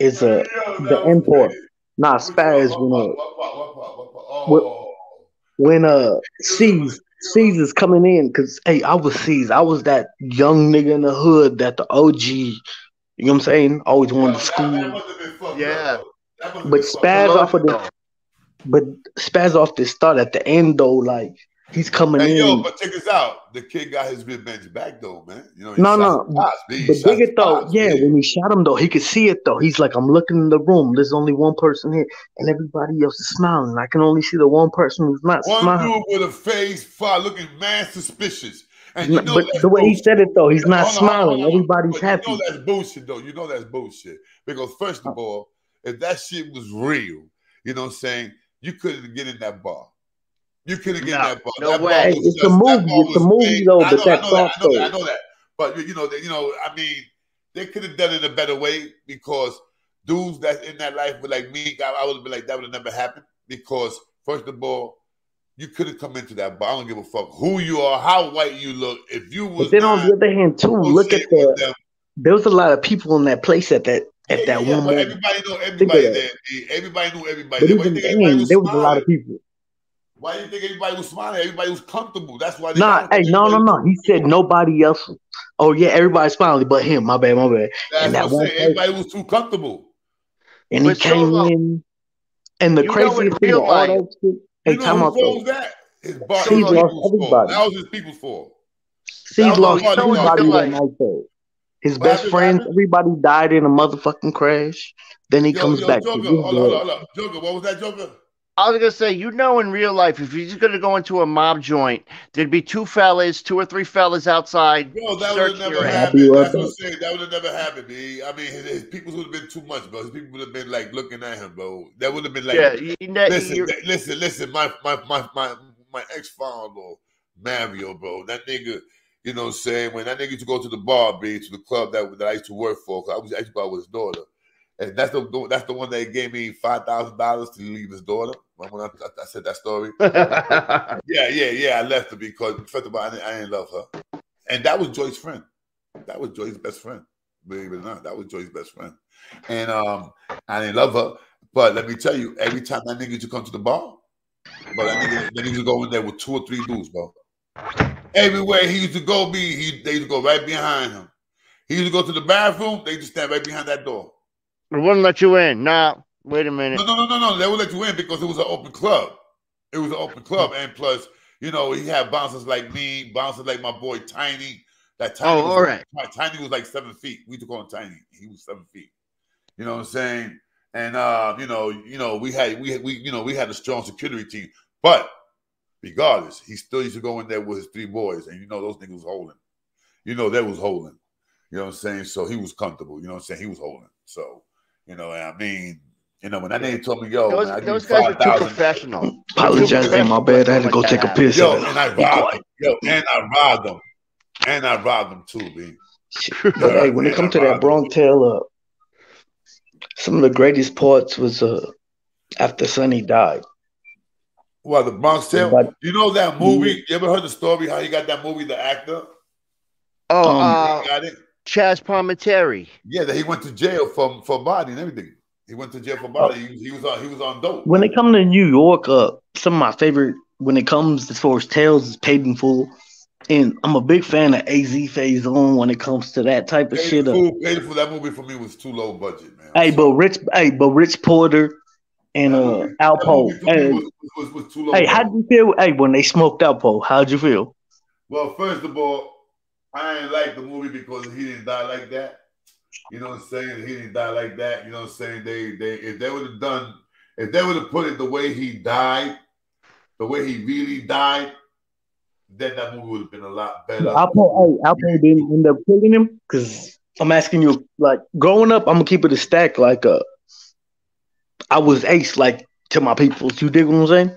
is uh
Yo,
the import.
crazy.
Nah, Spaz
What
when
part?
uh
Oh.
when uh C's C's is coming in because hey, I was C's. I was that young nigga in the hood that the OG. You know what I'm saying? Always wanted to school.
that must have been fucked
Yeah.
up, though. That must have
But Spaz off of the but Spaz off the start at the end though, like he's coming
Hey, yo,
in.
but check this out. The kid got his revenge back though, man. You know,
No, no,
pops,
But it though,
pops,
yeah,
B.
when he shot him though, he could see it though. He's like, I'm looking in the room. There's only one person here, and everybody else is smiling. I can only see the one person who's not
One
smiling.
dude with a face fire looking mad suspicious. And you know
but the way he said it though, he's not
hold on,
smiling.
hold on.
Everybody's happy.
You know that's bullshit, though. You know that's bullshit. Because first of all, if that shit was real, you know what I'm saying, you couldn't get in that bar. You couldn't get
No,
in that bar.
no
that
way.
Bar
Hey, it's a
just- that
movie. It's a movie,
fake.
though,
I
but
know,
that
I know that. I know that. I know that. But you know, they, you know, I mean, they could have done it a better way because dudes that's in that life were like me. I, I would have been like that would have never happened because first of all, you couldn't come into that bar. I don't give a fuck who you are, how white you look. If you was
But then on the other hand, too, look at
associated with
the. There was a lot of people in that place at that at
yeah,
that
yeah,
one
but
moment.
everybody
knew
everybody there. Everybody knew everybody
But
there. Why you
even
everybody
then,
was
there was a lot of people.
Why do you think everybody was smiling? Everybody was comfortable. That's why they
Nah,
got
hey, no, no, no. He said nobody else. Oh yeah, everybody's smiling, but him. My bad, my bad.
That's
And that
what
one
saying. Everybody was too comfortable.
and he came
Solo,
in. And the
you know in
thing
real
of all
life,
that shit. Hey,
You know
time out
fault
though.
was that? His bar,
C's
his
Solo,
lost everybody.
That was his people's fault.
C's
That
lost
my
you know in
party
real
everybody
dog.
that
life,
night though. His
What
best
happened?
Friends, everybody died in a motherfucking crash. Then he
Yo,
comes
yo,
back
Joker.
this
Hold on, hold on, hold on. Joker, what was that, Joker?
I was gonna say, you know, in real life, if you're just gonna go into a mob joint, there'd be two fellas, two or three fellas outside
Bro, that would have never
your
happened. That's what I'm
that.
saying. That would have never happened, B. I mean, his, his people would have been too much, bro. His people would have been like looking at him, bro. That would have been like,
Yeah, you, you,
listen, listen, listen. My my my my my ex father, Mario, bro. That nigga, you know, what I'm saying when that nigga used to go to the bar, B, to the club that, that I used to work for. 'cause I was I used to go out with his daughter. And that's the that's the one that gave me five thousand dollars to leave his daughter. When I, I, I said that story. Yeah, yeah, yeah. I left her because first of all, I didn't, I didn't love her, and that was Joy's friend. That was Joy's best friend. Believe it or not, that was Joy's best friend. And um, I didn't love her, but let me tell you, every time that nigga used to come to the bar, but that nigga, that nigga used to go in there with two or three dudes, bro. Everywhere he used to go, be he they used to go right behind him. He used to go to the bathroom, they used to stand right behind that door.
I wouldn't let you in. Nah, wait a minute.
No, no, no, no, no. They would let you in because it was an open club. It was an open club, and plus, you know, he had bouncers like me, bouncers like my boy Tiny. That Tiny,
Oh,
was,
all right.
Tiny was like seven feet. We took on Tiny. He was seven feet. You know what I'm saying? And uh, you know, you know, we had we we you know we had a strong security team, but regardless, he still used to go in there with his three boys, and you know those niggas was holding. You know they was holding. You know what I'm saying? So he was comfortable. You know what I'm saying? He was holding. So you know, and I mean, you know, when that nigga told me, "Yo,
Those,
man, I give
those
you
guys are too
5,000
professional.
Apologize, hey, my
professional
bad. I had to go
that
take a piss.
Yo,
Yo,
and I robbed him. Yo, and I robbed him. And I robbed him too, B.
But hey, when it
And
comes to that
robbed him.
Bronx Tale, uh, some of the greatest parts was uh after Sonny died.
Well, the Bronx Tale.
But-
You know that movie? You ever heard the story how he got that movie, the actor?
Oh,
Um,
uh,
got it?
Chazz Palminteri.
Yeah, that he went to jail for for body and everything. He went to jail for body. He, was- he was on he was on dope.
When it comes to New York, uh, some of my favorite when it comes as far as tales is Paid in Full, and I'm a big fan of Azie Faison when it comes to that type of
Paid
shit.
in
Uh,
Full, Paid Full, that movie for me was too low budget, man.
hey, but Rich, hey, but Rich Porter and
That
uh Alpo.
movie for me
Hey,
was, was, was too low.
hey,
budget.
how'd you feel? Hey, when they smoked Alpo, how'd you feel?
Well, first of all, I didn't like the movie because he didn't die like that. You know what I'm saying? He didn't die like that. You know what I'm saying? They they if they would have done if they would have put it the way he died, the way he really died, then that movie would have been a lot better.
Alpo, hey, Alpo didn't end up killing him because I'm asking you, like, growing up, I'm gonna keep it a stack. Like, uh, I was ace. Like, to my people. You dig what I'm saying?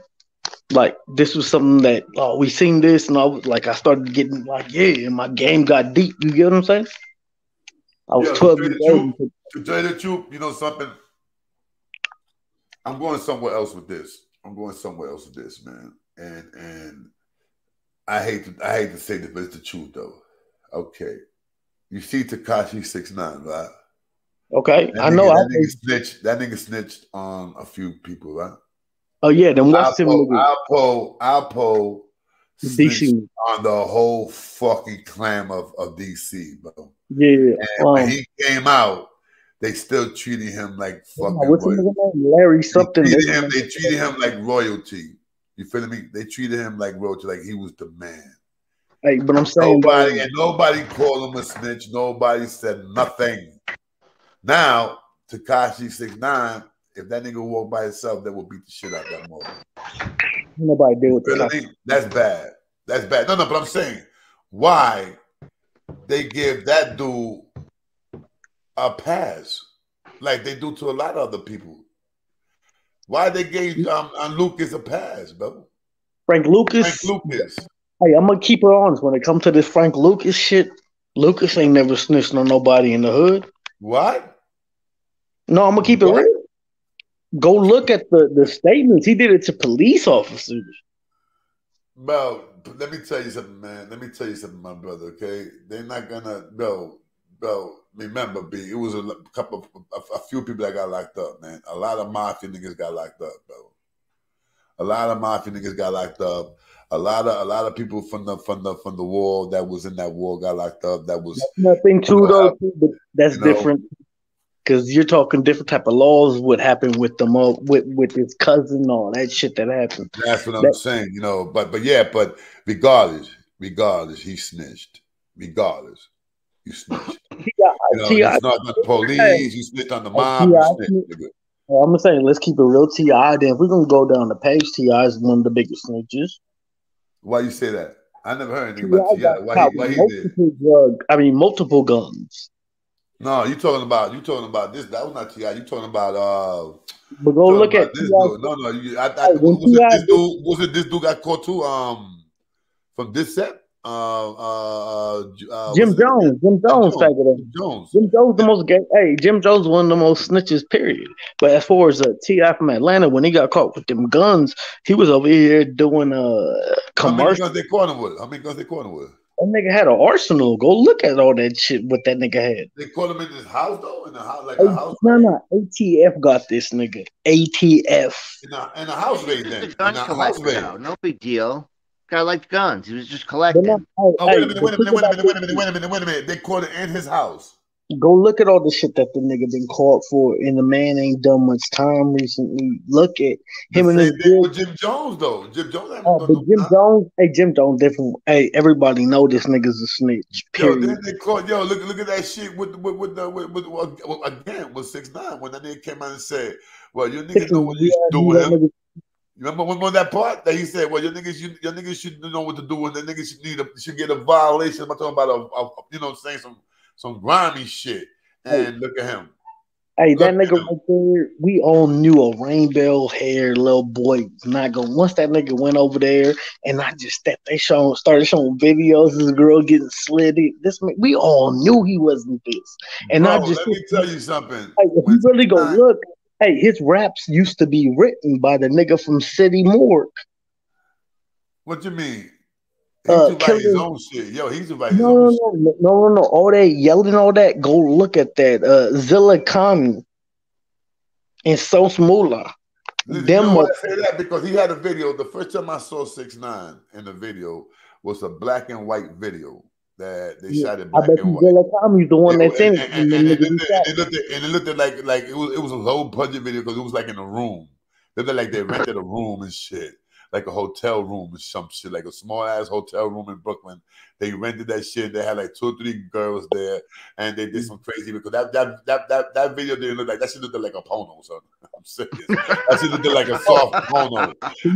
Like this was something that oh we seen this and I was like I started getting like yeah and my game got deep. You get what I'm saying? I was
Yeah,
12
to
years
you
old.
To tell you the truth, you know something. I'm going somewhere else with this. I'm going somewhere else with this, man. And and I hate to I hate to say this, but it's the truth though. Okay. You see Tekashi six nine, right?
Okay,
That
I know.
Nigga,
I,
that nigga snitched. That nigga snitched on a few people, right?
oh yeah, then watch him.
Alpo,
niggas.
Alpo, Alpo snitched
DC.
on the whole fucking clam of, of DC, bro.
Yeah.
And when he came out, they still treated him like fucking
what's his name? Larry
They
something.
treated him, they treated him like royalty. You feel me? They treated him like royalty, like he was the man.
Hey, but I'm saying
Nobody and nobody called him a snitch. Nobody said nothing. Now, Tekashi six nine, if that nigga walked by himself, they will beat the shit out that mother.
Nobody deal with
feel
that.
That's bad. That's bad. No, no, but I'm saying why they give that dude a pass like they do to a lot of other people. Why they gave um, um, Lucas a pass, bro?
Frank Lucas.
Frank Lucas.
Hey, I'm gonna keep it honest when it comes to this Frank Lucas shit. Lucas ain't never snitched on nobody in the hood.
What?
No, I'm gonna keep it
What?
real. Go look at the the statements. He did it to police officers.
Bro, let me tell you something, man. Let me tell you something, my brother. Okay, they're not gonna, bro, bro. Remember, B, it was a couple, of, a, a few people that got locked up, man. A lot of mafia niggas got locked up, bro. A lot of mafia niggas got locked up. A lot of, a lot of people from the, from the, from the war that was in that war got locked up. That was,
Nothing too though, uh, that's
You know.
different. Because you're talking different type of laws. What happened with them all, with with his cousin, all that shit that happened.
that's what I'm
That-
saying, you know. But, but yeah, but regardless, regardless, he snitched. Regardless, you snitched.
He got,
You know,
T.I.
snitched on the police. You snitched on the oh, mob.
T.I.
You snitched, nigga.
Oh, I'm gonna say, let's keep it real. Ti. Then if we're gonna go down the page, T.I. is one of the biggest snitches.
Why you say that? I never heard anything about Ti. Why he, why he did?
drug. I mean, multiple guns.
No, you talking about you talking about this? That was not Ti. You talking about uh?
But go look at
this
T.I.
dude. No, no. You, I, I, was, it this dude? Was it this dude got caught too? Um, from this set. Uh, uh, uh, uh
Jim? Jones. Jim Jones
Jones. Jim Jones.
Jim Jones the most gay. Hey, Jim Jones one of the most snitches. Period. But as far as uh, T.I. from Atlanta, when he got caught with them guns, he was over here doing uh
How many
commercial.
guns they caught him with? How many guns they caught him with?
That nigga had an arsenal. Go look at all that shit what that nigga had.
They caught him in his house though, in the house, like
Hey,
a house,
no, no, ATF got this nigga. ATF.
in a, in a house raid.
He was
Then
a
in
gun
a house
collector,
raid.
though. No big deal. Guy liked guns. He was just
But
collecting.
no, hey,
Oh wait
hey,
a minute!
but
Wait a
think
minute! Wait a
about
minute! Wait a
this.
minute! Wait a minute! Wait a minute! They caught it in his house.
Go look at all the shit that the nigga been caught for, and the man ain't done much time recently. Look at
The
him and his
thing with Jim Jones though. Jim Jones
Oh, but Jim
time.
Jones, hey, Jim Jones different. Hey, everybody know this nigga's a snitch. Period.
then they caught yo. Look, look at that shit with with with the with, with, with again with six nine when that nigga came out and said, "Well, you niggas know what you should do with him."
nigga,
remember when on that part that he said, "Well, your niggas, you, your niggas should know what to do, and the niggas should need a should get a violation." I'm talking about a, a you know saying some some grimy shit. And look at him.
hey, that
Look
nigga right there, we all knew a rainbow hair little boy not going. Once that nigga went over there, and I just that they showing started showing videos of this girl getting slitted. This we all knew he wasn't this. And
Bro,
I just
let me tell you something.
Hey, if
When
you really go
6ix9ine
look, hey, his raps used to be written by the nigga from City Morgue.
What you mean?
Uh,
used to his own shit. Yo, he used to write his
No,
own
no,
shit.
no, no, no, no. All that yelling, all that. Go look at that. Uh, Zilla Kami and Sos.
Listen,
Them
you know I say that because he had a video. The first time I saw six nine in the video was a black and white video that they
Yeah,
shot it
I bet
and
you
white.
Zilla Kami is the one that's in it.
and,
And the
and,
nigga
it looked,
shot.
and, it looked, and it looked like like it was it was a low budget video because it was like in a room. It looked like they rented a room and shit, like a hotel room or some shit, like a small ass hotel room in Brooklyn. They rented that shit. They had like two or three girls there, and they did some crazy because that that that that, that video didn't look like that shit looked like a porno. So I'm serious. That shit looked like a soft porno.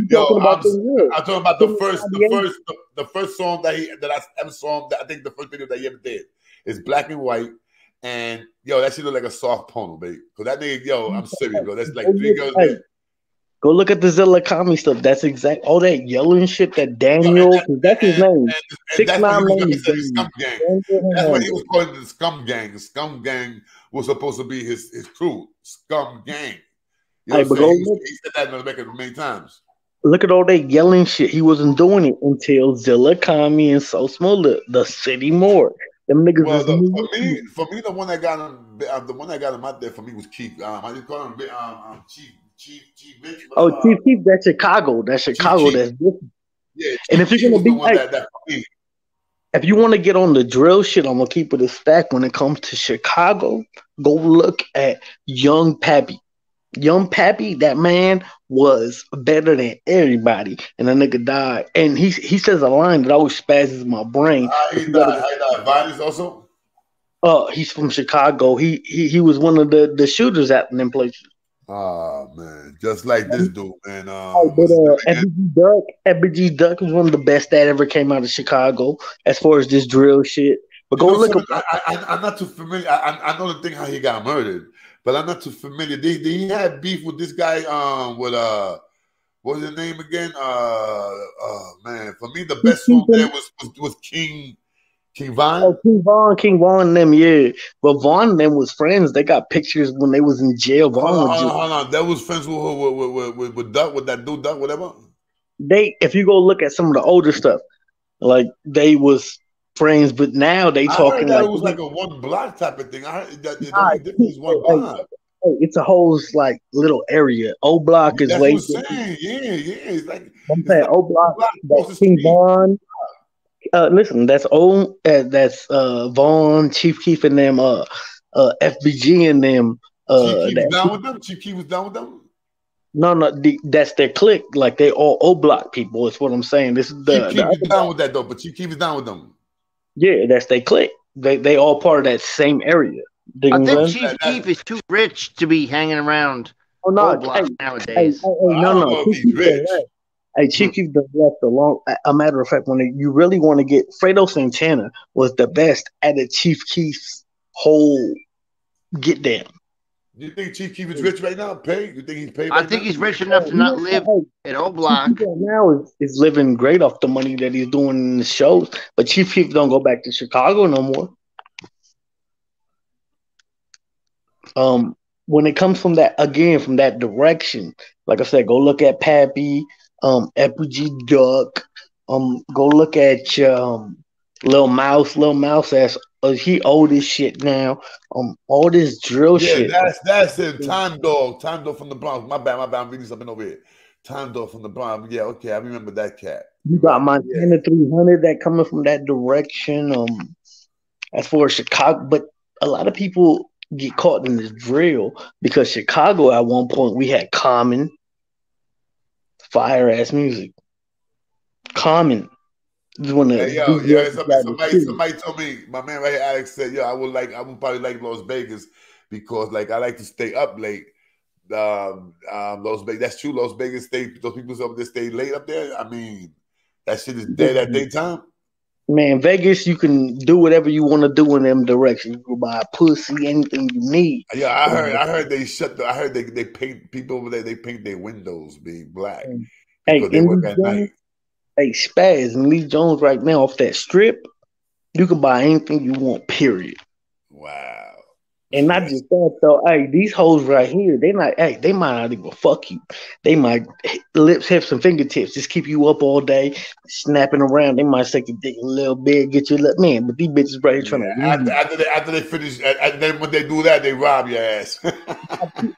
Yo, I'm. I'm talking about the first, the first, the, the first song that he that I ever saw him. That I think the first video that he ever did is black and white, and yo, that shit look like a soft porno, baby. Cause that nigga, yo, I'm serious, bro. That's like three girls. there.
Go look at the Zilla Kami stuff. That's exact all that yelling shit that Daniel, 'cause that's his name.
And,
Six nine name
was
is
the scum gang.
Daniel
That's what he was calling the scum gang. Scum gang was supposed to be his, his crew. Scum gang. You know what
but go
He, was- he said that in the record many times.
Look at all that yelling shit. He wasn't doing it until Zilla Kami and So Small, the, City Morgue. Them niggas
Well, the, for me, for me, the one that got him, uh, the one that got him out there for me was Keith. Um, I just call him um, um, Chief, Chief, Chief Mitch.
Oh,
uh,
Chief Keef, that's Chicago. That's Chicago.
Chief.
That's different.
Yeah,
And if you're gonna be- hey.
that, that
If you want to get on the drill shit, I'm gonna keep it a stack. When it comes to Chicago, go look at Young Pappy. Young Pappy, that man was better than everybody, and that nigga died. And he he says a line that always spazzes my brain.
uh, he died. He died. Also.
Uh, he's from Chicago. He he he was one of the the shooters at them places.
Oh man, just like this dude, man.
Oh, but
what's his
uh? FBG Duck, FBG Duck was one of the best that ever came out of Chicago as far as this drill shit. But go
You know,
look up.
I, I, I'm not too familiar. I, I- know the thing how he got murdered, but I'm not too familiar. Did, did he have beef with this guy? Um, with uh, what was his name again? Uh, uh, man, for me the best song there was was, was King King Vine.
Oh, King Von, King Von, and them, yeah. But Von and them was friends. They got pictures when they was in jail.
Hold
Von
on,
was
hold on, hold on. That was friends with with with, with, with, Duck, with that dude Duck, whatever.
they. If you go look at some of the older stuff, like they was friends, but now they talking
that
like,
it was like a one block type of thing. I heard that
Nah,
only is one block.
hey, it's a whole like little area. O Block is
That's
way.
what I'm saying. Yeah, yeah. It's like
I'm
it's
saying O Block.
block across
That's
the
King
street.
Von. Uh, listen, that's old. Uh, that's uh Von, Chief Keef, and them. Uh, uh, FBG and them. Uh,
Chief Keef was down with them. Chief Keef was down with them.
no, no, the, that's their clique. Like they all O Block people. Is what I'm saying. This is the,
Chief
the
Keef is down with that though, but Chief Keef is down with them.
Yeah, that's they click. They they all part of that same area. Dig
I
I'm
think? Chief
That- that-
Keef is too rich to be hanging around
oh no,
old blocks
hey, hey, hey,
nowadays.
hey,
I
no,
don't
no,
know if
Chief
he's
Keef done left. Hey, Chief Keef done left a long. a- A matter of fact, when you really want to get Fredo Santana was the best at the Chief Keef's whole get down.
Do you think Chief Keef is rich right now? Paid? You think he's paid?
I think
now?
he's rich enough to not live
Hey,
at old block.
Keef now is, is living great off the money that he's doing in the shows, but Chief Keef don't go back to Chicago no more. Um, when it comes from that again from that direction, like I said, go look at Pappy, um, FBG Duck, um, go look at um, Little Mouse, Little Mouse ass. Uh, he old as shit now. Um, all this drill
Yeah,
shit.
that's that's it. Tim Dog, Tim Dog from the Bronx. My bad, my bad. I'm reading something over here. Time Dog from the Bronx. Yeah, okay, I remember that cat.
You got Montana 300 that coming from that direction. Um, as far as Chicago, but a lot of people get caught in this drill because Chicago at one point we had Common, fire ass music. Common one of
Hey, yo, yeah, somebody, somebody, somebody told me, my man right here, Alex said, yo, I would like, I would probably like Las Vegas because, like, I like to stay up late. Um, um, Las Vegas, that's true. Las Vegas stay, those people up there stay late up there. I mean, that shit is dead at daytime.
Man, Vegas, you can do whatever you want to do in them directions. You can buy pussy, anything you need.
Yeah, I heard, I heard they shut the, I heard they, they paint people over there, they paint their windows being black
mm.
Hey, they work at night.
hey, Spaz and Lee Jones right now off that strip, you can buy anything you want, period.
Wow.
And not just that though. Hey, these hoes right here, they not. Hey, they might not even fuck you. They might lips, hips, and fingertips just keep you up all day, snapping around. They might suck your dick a little bit, get you a little man. But these bitches right here trying to.
After, after they after they finish, and then when they do that, they rob your ass.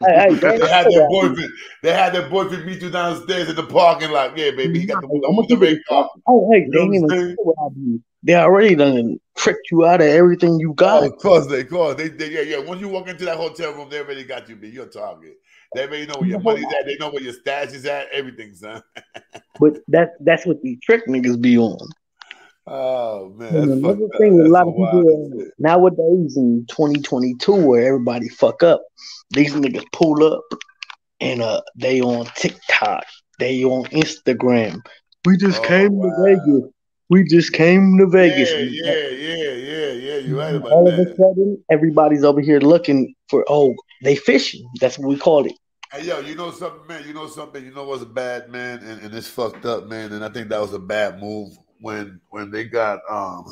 Hey, hey,
they
they-
had their boyfriend. They had their boyfriend meet you downstairs in the parking lot. Yeah, baby, he got the,
I'm
the, the red
it-
car.
Oh, hey,
You
they
know
ain't
what I'm
even
saying?
rob you. They already done tricked you out of everything you
Oh,
got.
of course they, of course they, they, yeah, yeah. Once you walk into that hotel room, they already got you. Be You're target. They already know where your money's at. They know where your stash is at. Everything, son.
But that that's what these trick niggas be on.
Oh man, that's
another thing, a lot of people nowadays in 2022, where everybody fuck up, these niggas pull up and uh they on TikTok, they on Instagram. We just
Oh,
came
wow.
to Vegas. We just came to Vegas.
Yeah, yeah, yeah, yeah, yeah. You're right about
All of a sudden, everybody's over here looking for oh, they fishing. That's what we call it.
Hey yo, you know something, man. You know something. You know what's a bad, man, and, and it's fucked up, man. And I think that was a bad move when when they got um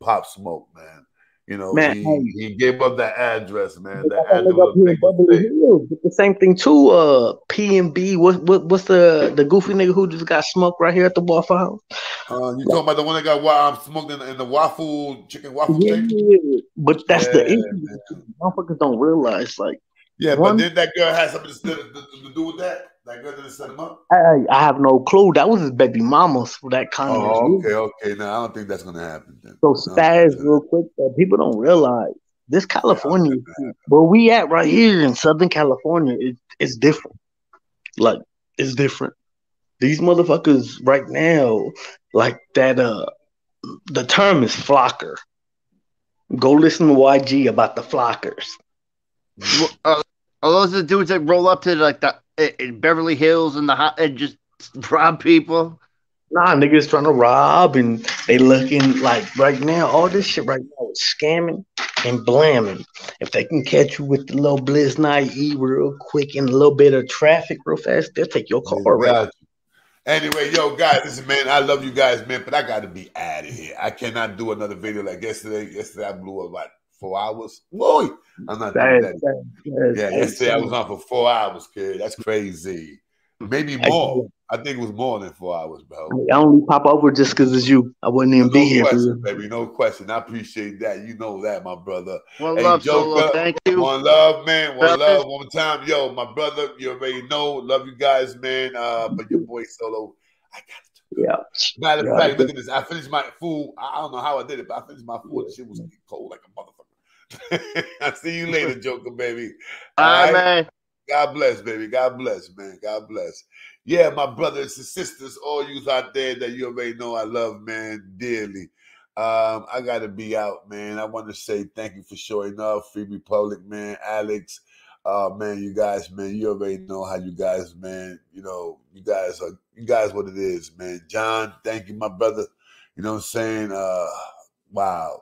Pop Smoke, man. You know,
Man,
he,
hey.
he gave up that address, man. That address
up here
a
in
big
Beverly. Hills. The same thing too. Uh, PnB. What what what's the the goofy nigga who just got smoked right here at the Waffle House?
Uh, you talking about the one that got wa- um, smoked in, the- in the waffle chicken waffle
Yeah,
thing?
but that's the issue. Motherfuckers don't realize. Like,
Yeah,
One-
but then that girl has something to, to, to do with that. That girl didn't set him up.
I I have no clue. That was his baby mama's for that kind
Oh,
of.
okay, okay. Now I don't think that's gonna happen. Then.
So
No,
spaz real quick. That people don't realize this California, where we at right here in Southern California, it, it's different. Like it's different. These motherfuckers right now, like that. Uh, the term is flocker. Go listen to YG about the flockers.
Uh, are those the dudes that roll up to like the in Beverly Hills and the hot and just rob people?
Nah, niggas trying to rob and they looking like right now, all this shit right now is scamming and blamming. If they can catch you with the little blizz IE real quick and a little bit of traffic real fast, they'll take your car right.
Got you. Anyway, yo, guys, listen, man. I love you guys, man, but I got to be out of here. I cannot do another video like yesterday. Yesterday, I blew up like four hours. Boy, I'm not
That-
that.
that-
Yeah,
that-
yesterday I was on for four hours, kid. That's crazy. Maybe more. I think it was more than four hours, bro.
I only pop over just because it's you. I wouldn't even
No
be here
question, baby. No question. I appreciate that. You know that, my brother.
One
Hey,
love, Solo. Thank you.
One love, man. One
Brothers.
love. One time. Yo, my brother, you already know. Love you guys, man. Uh, but your boy Solo, I got to.
Yeah.
Matter of
Yeah,
fact, look at this. I finished my food. I I don't know how I did it, but I finished my food. The shit was cold like a motherfucker. I'll see you later, Joker, baby.
All right,
All right?
man.
God bless, baby. God bless, man. God bless. Yeah, my brothers and sisters, all you out there that you already know I love, man, dearly. Um, I gotta be out, man. I want to say thank you for showing up, Free Republic, man, Alex. Uh man, you guys, man, you already know how you guys, man, you know, you guys are you guys what it is, man. John, thank you, my brother. You know what I'm saying? Uh wow.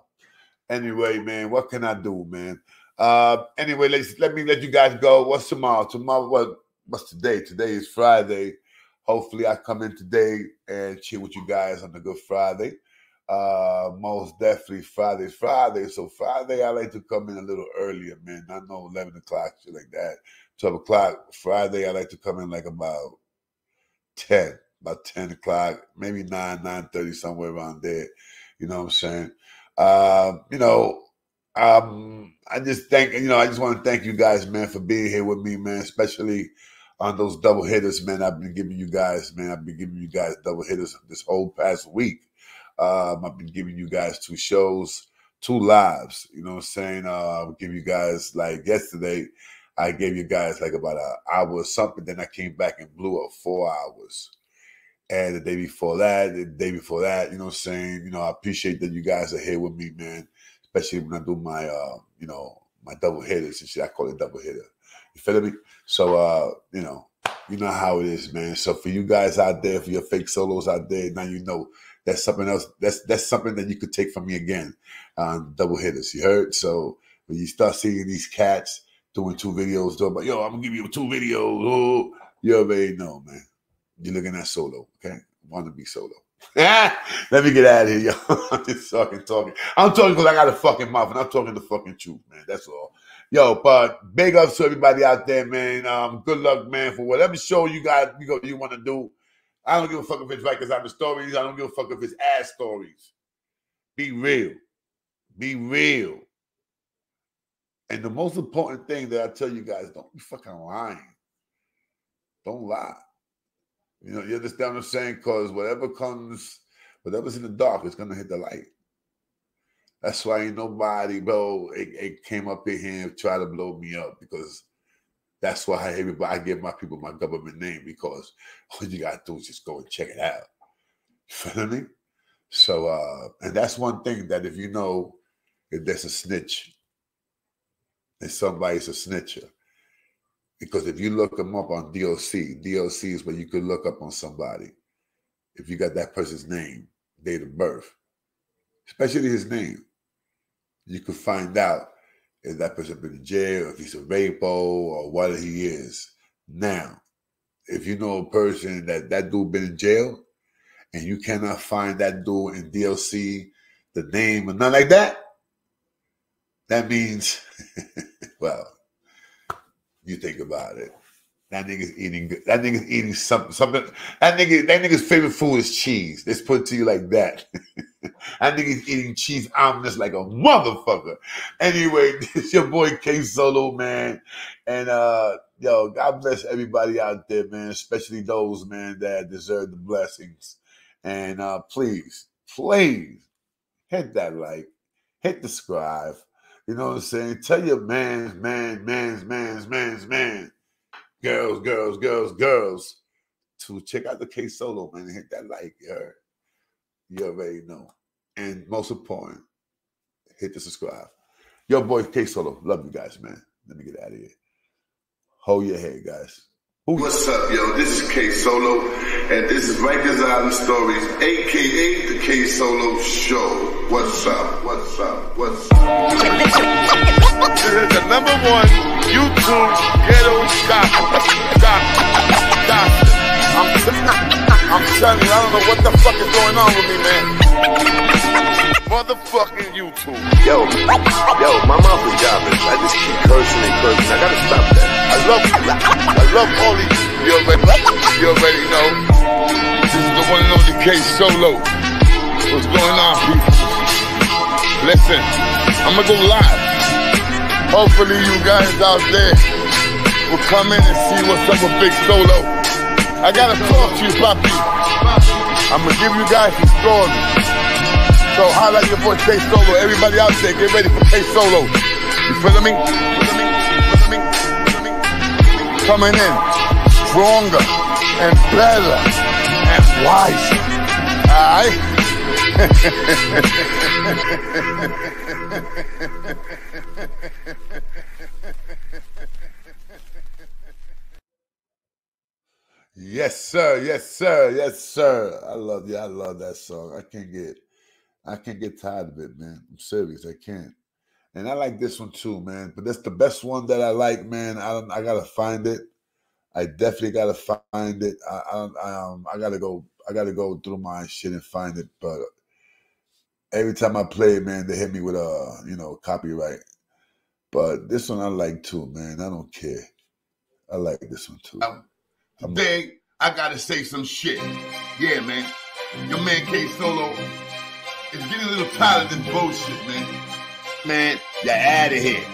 Anyway, man, what can I do, man? Uh, anyway, let's let me let you guys go. What's tomorrow? Tomorrow, what? What's today? Today is Friday. Hopefully, I come in today and chill with you guys on the Good Friday. Uh, most definitely Friday, Friday. So Friday, I like to come in a little earlier, man. I know eleven o'clock, shit like that. Twelve o'clock. Friday, I like to come in like about ten, about ten o'clock, maybe nine, nine thirty, somewhere around there. You know what I'm saying? Um, you know, um, I just thank you know, I just want to thank you guys, man, for being here with me, man, especially on those double hitters, man. I've been giving you guys, man, I've been giving you guys double hitters this whole past week. Um, I've been giving you guys two shows, two lives, you know what I'm saying? Uh, I'll give you guys like yesterday, I gave you guys like about an hour or something, then I came back and blew up four hours. And the day before that, the day before that, you know what I'm saying? You know, I appreciate that you guys are here with me, man especially when I do my uh, you know, my double hitters and shit. I call it double hitter. You feel me? So uh, you know, you know how it is, man. So for you guys out there, for your fake solos out there, now you know that's something else. That's that's something that you could take from me again. Um, double hitters. You heard? So when you start seeing these cats doing two videos, doing but yo, I'm gonna give you two videos. Oh, you already know, man. You're looking at solo, okay? Want to be solo. Let me get out of here, yo. I'm just talking, talking. I'm talking because I got a fucking mouth and I'm talking the fucking truth, man. That's all. Yo, but big ups to everybody out there, man. Um, good luck, man, for whatever show you got you go you want to do. I don't give a fuck if it's Rikers Island stories. I don't give a fuck if it's ass stories. Be real. Be real. And the most important thing that I tell you guys, don't be fucking lying. Don't lie. You know, you understand what I'm saying? Because whatever comes, whatever's in the dark is gonna hit the light. That's why ain't nobody, bro, it, it came up in here and try to blow me up because that's why everybody I give my people my government name because all you gotta do is just go and check it out. You feel me? So uh and that's one thing that if you know if there's a snitch, if somebody's a snitcher. Because if you look them up on DOC, DOC is where you could look up on somebody. If you got that person's name, date of birth, especially his name, you could find out if that person been in jail, if he's a rapo or what he is. Now, if you know a person that that dude been in jail and you cannot find that dude in DOC, the name or nothing like that, that means, well, you think about it. That nigga's eating. That nigga's eating something. Something. That nigga. That nigga's favorite food is cheese. Let's put it to you like that. that nigga's eating cheese omelets like a motherfucker. Anyway, it's your boy K Solo, man. And uh, yo, God bless everybody out there, man. Especially those man that deserve the blessings. And uh, please, please hit that like, hit the subscribe. You know what I'm saying? Tell your man's man, man's man's man's man girls, girls, girls, girls, to check out the K Solo, man, and hit that like. You, heard? you already know. And most important, hit the subscribe. Your boy K Solo. Love you guys, man. Let me get out of here. Hold your head, guys. Who-
What's up, yo? This is K Solo, and this is Rikers Island Stories, aka the K Solo Show. What's up? What's up? What's up?
This is the number one YouTube ghetto. Gospel. Gospel. I'm, I'm telling you, I don't know what the fuck is going on with me, man. Motherfucking YouTube.
Yo, yo, my mouth is jobbing. I just keep cursing and cursing. I gotta stop that.
I love I love all these. You already, you already know. This is the one and only K Solo. What's going on, people? Listen, I'm gonna go live. Hopefully, you guys out there will come in and see what's up with Big Solo. I gotta talk to you, Papi. I'm gonna give you guys some stories. So highlight your boy K Solo. Everybody out there, get ready for K Solo. You? Feeling me? Coming in stronger and better and wiser. Alright? Yes, sir. Yes, sir. Yes, sir. I love you. I love that song. I can't get I can't get tired of it, man. I'm serious. I can't. And I like this one too, man. But that's the best one that I like, man. I don't, I gotta find it. I definitely gotta find it. I, I, um, I gotta go. I gotta go through my shit and find it. But every time I play it, man, they hit me with a, you know, copyright. But this one I like too, man. I don't care. I like this one too.
Um, Today, I gotta say some shit. Yeah, man. Your man K Solo is getting a little tired of this bullshit, man. Man, you're out of here.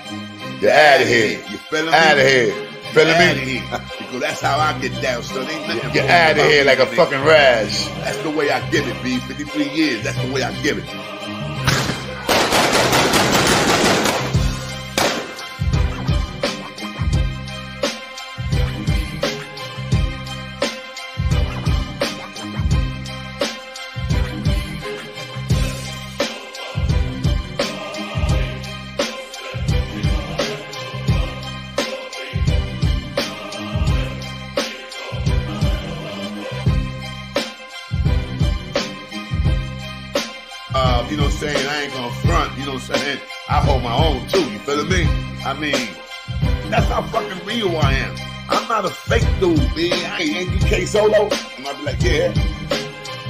You're out of here.
You feel me?
Out of here.
Of
me?
here. Because that's how I get down, so there ain't nothing
Get out of here like a fucking rash.
That's the way I give it, B. 53 years, that's the way I give it. I mean, that's how fucking real I am. I'm not a fake dude, man. I ain't ain't K Solo. And I'll be like, yeah,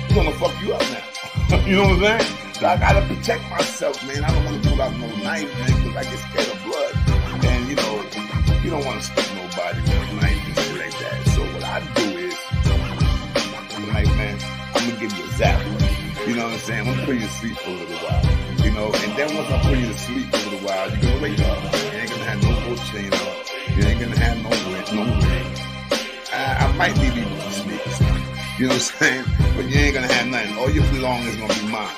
I'm gonna fuck you up now. you know what I'm saying? So I gotta protect myself, man. I don't wanna pull out no knife, man, because I get scared of blood. And you know, you don't wanna stick nobody with a knife and shit like that. So what I do is, I'm like, man, I'm gonna give you a zap. You know what I'm saying? I'm gonna put you to sleep for a little while. Know, and then once I put you to sleep for a little while, you're gonna wake up. You ain't gonna have no gold chain on. You ain't gonna have no ring, no ring. I, I might leave you with some sneakers. You know what I'm saying? But you ain't gonna have nothing. All your belongings is gonna be mine.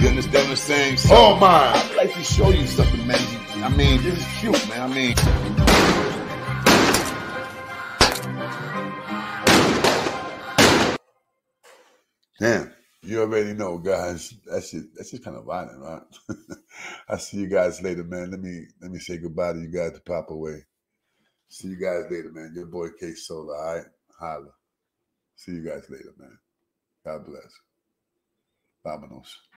You understand what I'm saying? So,
All mine.
I'd like to show you something, man. I mean, this is cute, man. I mean,
Damn, you already know, guys. That shit, that shit's kind of violent, right? I'll see you guys later, man. Let me let me say goodbye to you guys to pop away. See you guys later, man. Your boy K Solo, all right? Holla. See you guys later, man. God bless. Vámonos.